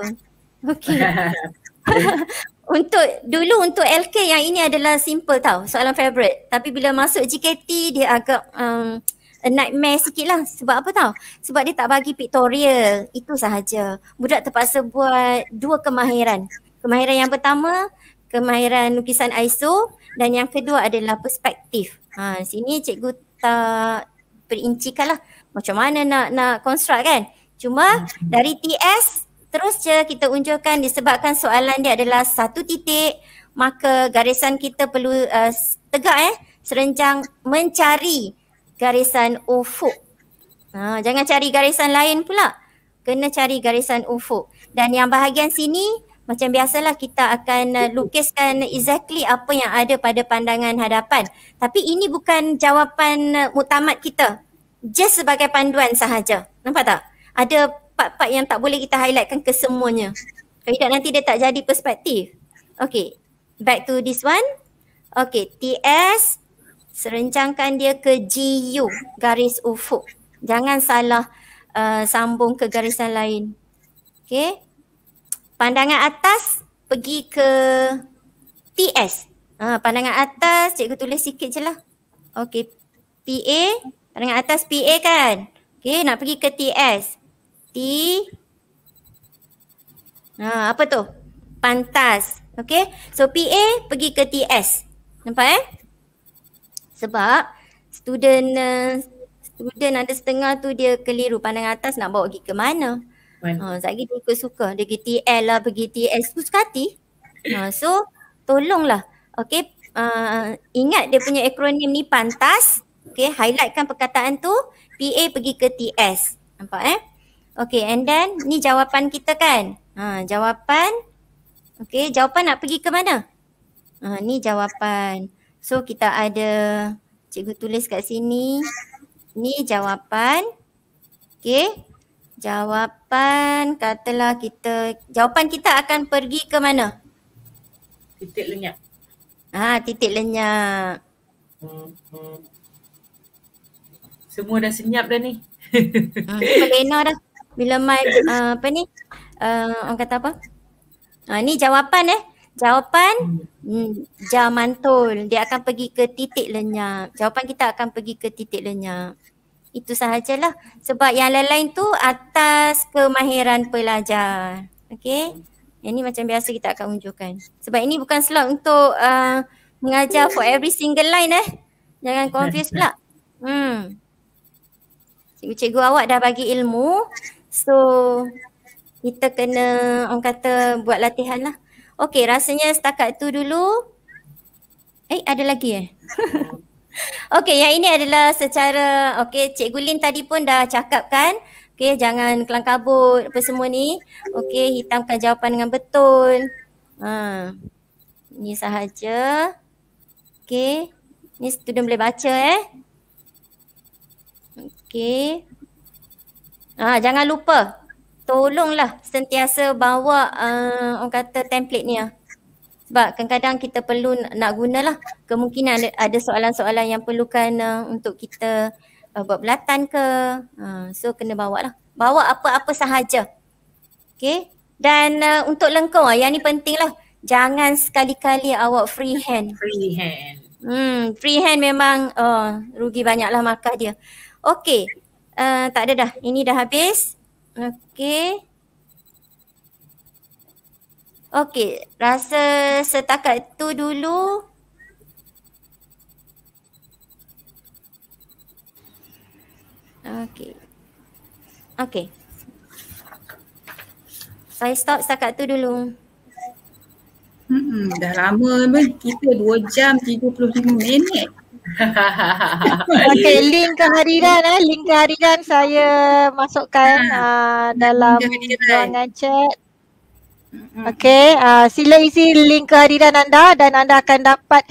Okay. untuk dulu untuk LK yang ini adalah simple tau soalan favorite tapi bila masuk GKT dia agak um, a nightmare sikit lah sebab apa tau sebab dia tak bagi pictorial itu sahaja budak terpaksa buat dua kemahiran kemahiran yang pertama kemahiran lukisan ISO dan yang kedua adalah perspektif ha, sini cikgu tak perincikan lah macam mana nak nak construct kan cuma dari TS terus je kita unjurkan disebabkan soalan dia adalah satu titik maka garisan kita perlu uh, tegak eh serenjang mencari garisan ufuk. Ha, jangan cari garisan lain pula. Kena cari garisan ufuk. Dan yang bahagian sini macam biasalah kita akan uh, lukiskan exactly apa yang ada pada pandangan hadapan. Tapi ini bukan jawapan uh, mutamat kita. Just sebagai panduan sahaja. Nampak tak? Ada part-part yang tak boleh kita highlightkan ke semuanya. Kalau tidak nanti dia tak jadi perspektif. Okay, back to this one. Okay, TS serencangkan dia ke GU, garis ufuk. Jangan salah uh, sambung ke garisan lain. Okay. Pandangan atas pergi ke TS. Ha, pandangan atas cikgu tulis sikit je lah. Okay. PA, pandangan atas PA kan? Okay, nak pergi ke TS. T Ha, apa tu? Pantas. Okay. So PA pergi ke TS. Nampak eh? Sebab student uh, student ada setengah tu dia keliru pandang atas nak bawa pergi ke mana. Ha, sekejap lagi dia ikut suka. Dia pergi TL lah, pergi TS suka hati. Ha, so tolonglah. Okay. Uh, ingat dia punya akronim ni pantas. Okay. Highlightkan perkataan tu. PA pergi ke TS. Nampak eh? Okay and then ni jawapan kita kan. Ha, jawapan. Okay jawapan nak pergi ke mana? Ha, ni jawapan. So kita ada cikgu tulis kat sini. Ni jawapan. Okay. Jawapan katalah kita. Jawapan kita akan pergi ke mana? Titik lenyap. Ha, titik lenyap. Semua dah senyap dah ni. Hmm, Lena dah bila mai uh, apa ni uh, orang kata apa uh, ni jawapan eh jawapan hmm, jamantul dia akan pergi ke titik lenyap jawapan kita akan pergi ke titik lenyap itu sahajalah. Sebab yang lain-lain tu atas kemahiran pelajar. Okey? Yang ni macam biasa kita akan unjukkan. Sebab ini bukan slot untuk uh, mengajar for every single line eh. Jangan confuse pula. Hmm. Cikgu-cikgu awak dah bagi ilmu So kita kena orang kata buat latihan lah. Okay rasanya setakat tu dulu. Eh ada lagi eh? okay yang ini adalah secara okay Cikgu Lin tadi pun dah cakap kan. Okay jangan kelang kabut apa semua ni. Okay hitamkan jawapan dengan betul. Ha. Ni sahaja. Okay. Ni student boleh baca eh. Okay. Ah, jangan lupa. Tolonglah sentiasa bawa uh, orang kata template ni. Ah. Sebab kadang-kadang kita perlu nak gunalah kemungkinan ada, soalan-soalan yang perlukan uh, untuk kita uh, buat belatan ke. Uh, so kena bawa lah. Bawa apa-apa sahaja. Okay. Dan uh, untuk lengkung, uh, yang ni penting lah. Jangan sekali-kali awak free hand. Free hand. Hmm, free hand memang uh, rugi banyak lah markah dia. Okay. Uh, tak ada dah. Ini dah habis. Okay. Okey, rasa setakat tu dulu. Okey. Okey. Saya stop setakat tu dulu. Hmm, dah lama pun kita 2 jam 35 minit. Okey, link ke hariran eh, link ke hariran saya masukkan ha. uh, dalam ruangan chat. Okay, uh, sila isi link kehadiran anda dan anda akan dapat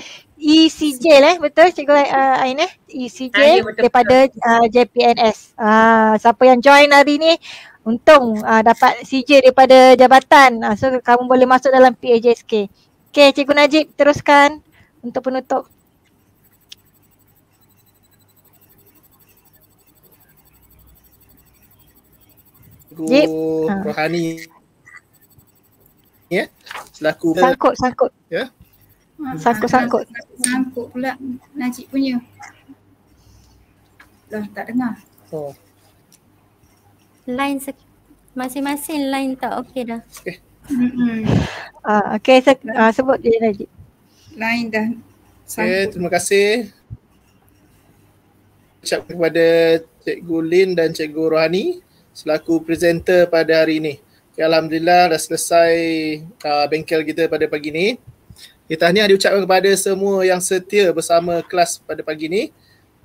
ECJ eh betul cikgu uh, Ain eh ECJ ah, ya, daripada uh, JPNS. Uh, siapa yang join hari ni untung uh, dapat CJ daripada jabatan. Uh, so kamu boleh masuk dalam PAJSK. Okay, cikgu Najib teruskan untuk penutup. Cikgu Rohani ya? Selaku sangkut sangkut. Ya? Hmm, sangkut sangkut sangkut. pula Najib punya. Dah tak dengar. Oh. Line masing-masing line tak okey dah. Okey. Ah okey se- uh, sebut je Najib. Line dah Okay, terima kasih. Ucap kepada Cikgu Lin dan Cikgu Rohani selaku presenter pada hari ini. Okay, Alhamdulillah dah selesai uh, bengkel kita pada pagi ni. Kita tahniah diucapkan kepada semua yang setia bersama kelas pada pagi ni.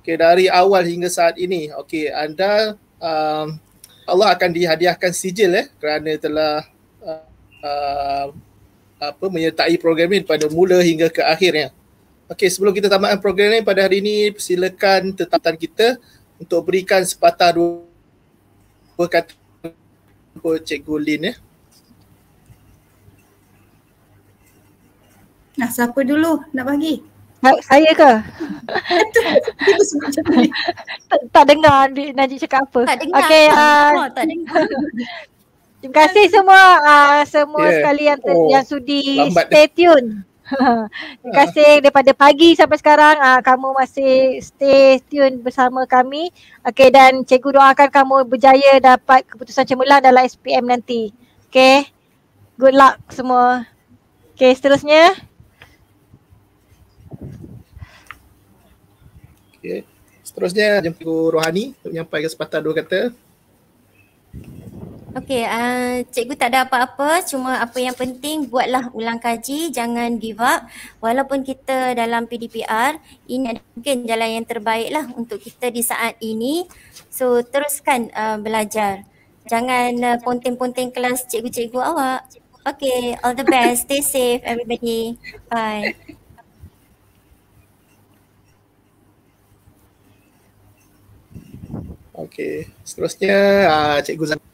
Okay, dari awal hingga saat ini. Okay, anda um, Allah akan dihadiahkan sijil eh kerana telah uh, uh, apa menyertai program ini pada mula hingga ke akhirnya. Okey, sebelum kita tamatkan program ini pada hari ini, silakan tetapkan kita untuk berikan sepatah dua, dua kata Cikgu Lin ya. Nah, siapa dulu nak bagi? Saya ke? tak, tak dengar Najib cakap apa. Tak dengar. Okay, uh, oh, tak dengar. Terima kasih semua uh, semua yeah. sekali yang, oh, yang sudi stay tune. Terima kasih daripada pagi sampai sekarang uh, kamu masih stay tune bersama kami. Okay dan cikgu doakan kamu berjaya dapat keputusan cemerlang dalam SPM nanti. Okay. Good luck semua. Okay seterusnya. Okay. Seterusnya Cikgu Rohani untuk menyampaikan sepatah dua kata. Okey, uh, cikgu tak ada apa-apa, cuma apa yang penting buatlah ulang kaji, jangan give up. Walaupun kita dalam PDPR, ini mungkin jalan yang terbaik lah untuk kita di saat ini. So teruskan uh, belajar. Jangan uh, ponteng-ponteng kelas cikgu-cikgu awak. Okay, all the best. Stay safe everybody. Bye. Okay, seterusnya uh, Cikgu Zan.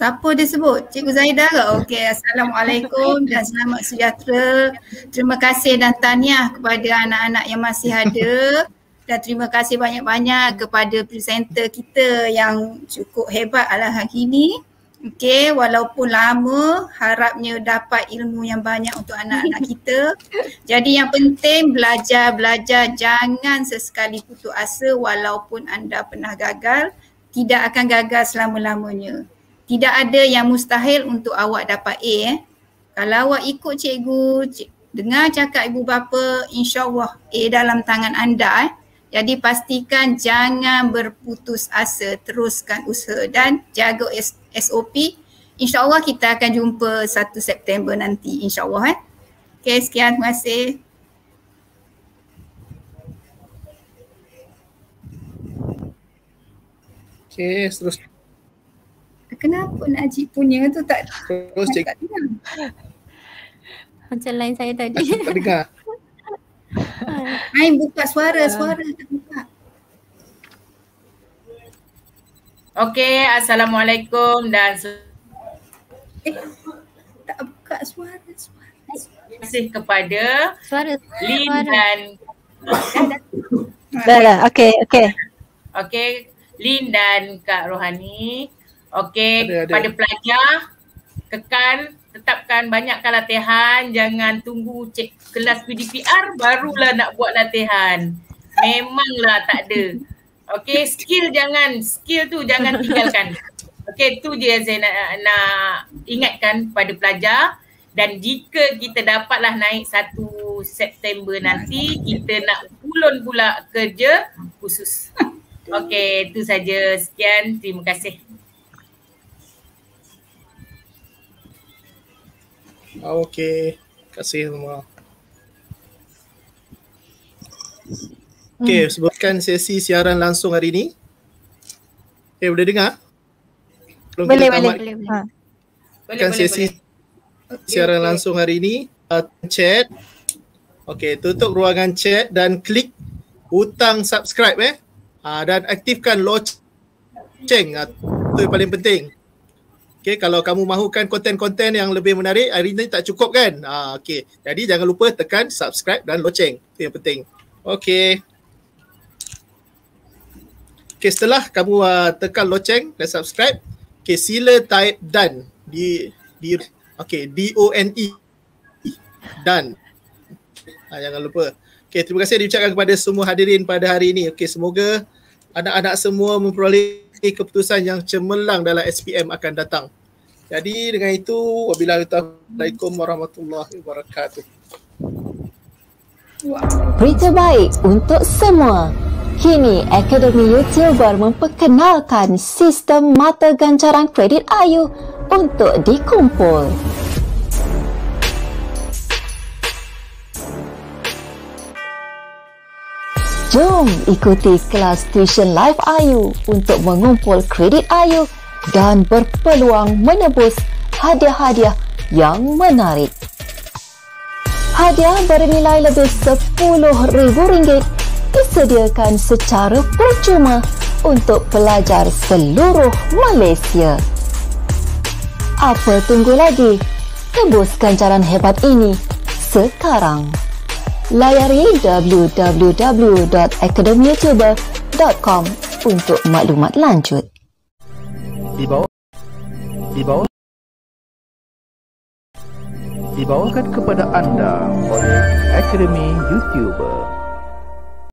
Siapa dia sebut? Cikgu Zaidah ke? Okey, Assalamualaikum dan selamat sejahtera. Terima kasih dan tahniah kepada anak-anak yang masih ada dan terima kasih banyak-banyak kepada presenter kita yang cukup hebat ala hari ini. Okey, walaupun lama harapnya dapat ilmu yang banyak untuk anak-anak kita. Jadi yang penting belajar-belajar jangan sesekali putus asa walaupun anda pernah gagal, tidak akan gagal selama-lamanya tidak ada yang mustahil untuk awak dapat A eh. Kalau awak ikut cikgu, cik, dengar cakap ibu bapa, insyaAllah A dalam tangan anda eh. Jadi pastikan jangan berputus asa, teruskan usaha dan jaga SOP. InsyaAllah kita akan jumpa 1 September nanti insyaAllah eh. Okay, sekian, terima kasih. Okay, seterusnya kenapa Najib punya tu tak terus cik tak dengar. Macam lain saya tadi. Tak dengar. Ain buka suara, suara tak buka. Okey, Assalamualaikum dan eh, tak buka. suara suara. Terima kasih kepada Suara. Lin Suara. dan Dah dah. Okey, okey. Okey, Lin dan Kak Rohani. Okey, Ada, ada. pada pelajar kekan tetapkan banyakkan latihan, jangan tunggu cek kelas PDPR barulah nak buat latihan. Memanglah tak ada. Okey, skill jangan, skill tu jangan tinggalkan. Okey, tu je yang saya nak, nak ingatkan pada pelajar dan jika kita dapatlah naik 1 September nanti, kita nak ulun pula kerja khusus. Okey, itu saja. Sekian. Terima kasih. Okey. Terima kasih semua. Okey, sebutkan sesi siaran langsung hari ni. Eh, boleh dengar? Belum Boleh, boleh. Boleh, boleh. Ha. Boleh, boleh, sesi boleh. siaran langsung hari ni. Uh, chat. Okey, tutup ruangan chat dan klik hutang subscribe eh. Uh, dan aktifkan loceng. Uh, itu yang paling penting. Okey, kalau kamu mahukan konten-konten yang lebih menarik, hari ni tak cukup kan? Ah, okey. Jadi jangan lupa tekan subscribe dan loceng. Itu yang penting. Okey. Okey, setelah kamu uh, tekan loceng dan subscribe, okey, sila type done di di okey, D O N E done. Ah, jangan lupa. Okey, terima kasih diucapkan kepada semua hadirin pada hari ini. Okey, semoga anak-anak semua memperoleh keputusan yang cemerlang dalam SPM akan datang. Jadi dengan itu wabillahi taufiq. Warahmatullahi wabarakatuh. Berita baik untuk semua. Kini Akademi YouTuber memperkenalkan sistem mata gancaran kredit Ayu untuk dikumpul. Jom ikuti kelas tuition live Ayu untuk mengumpul kredit Ayu dan berpeluang menebus hadiah-hadiah yang menarik. Hadiah bernilai lebih RM10,000 disediakan secara percuma untuk pelajar seluruh Malaysia. Apa tunggu lagi? Tebus ganjaran hebat ini sekarang. Layari www.academyyoutuber.com untuk maklumat lanjut. Di bawah di bawah dibawakan kepada anda oleh Academy YouTuber.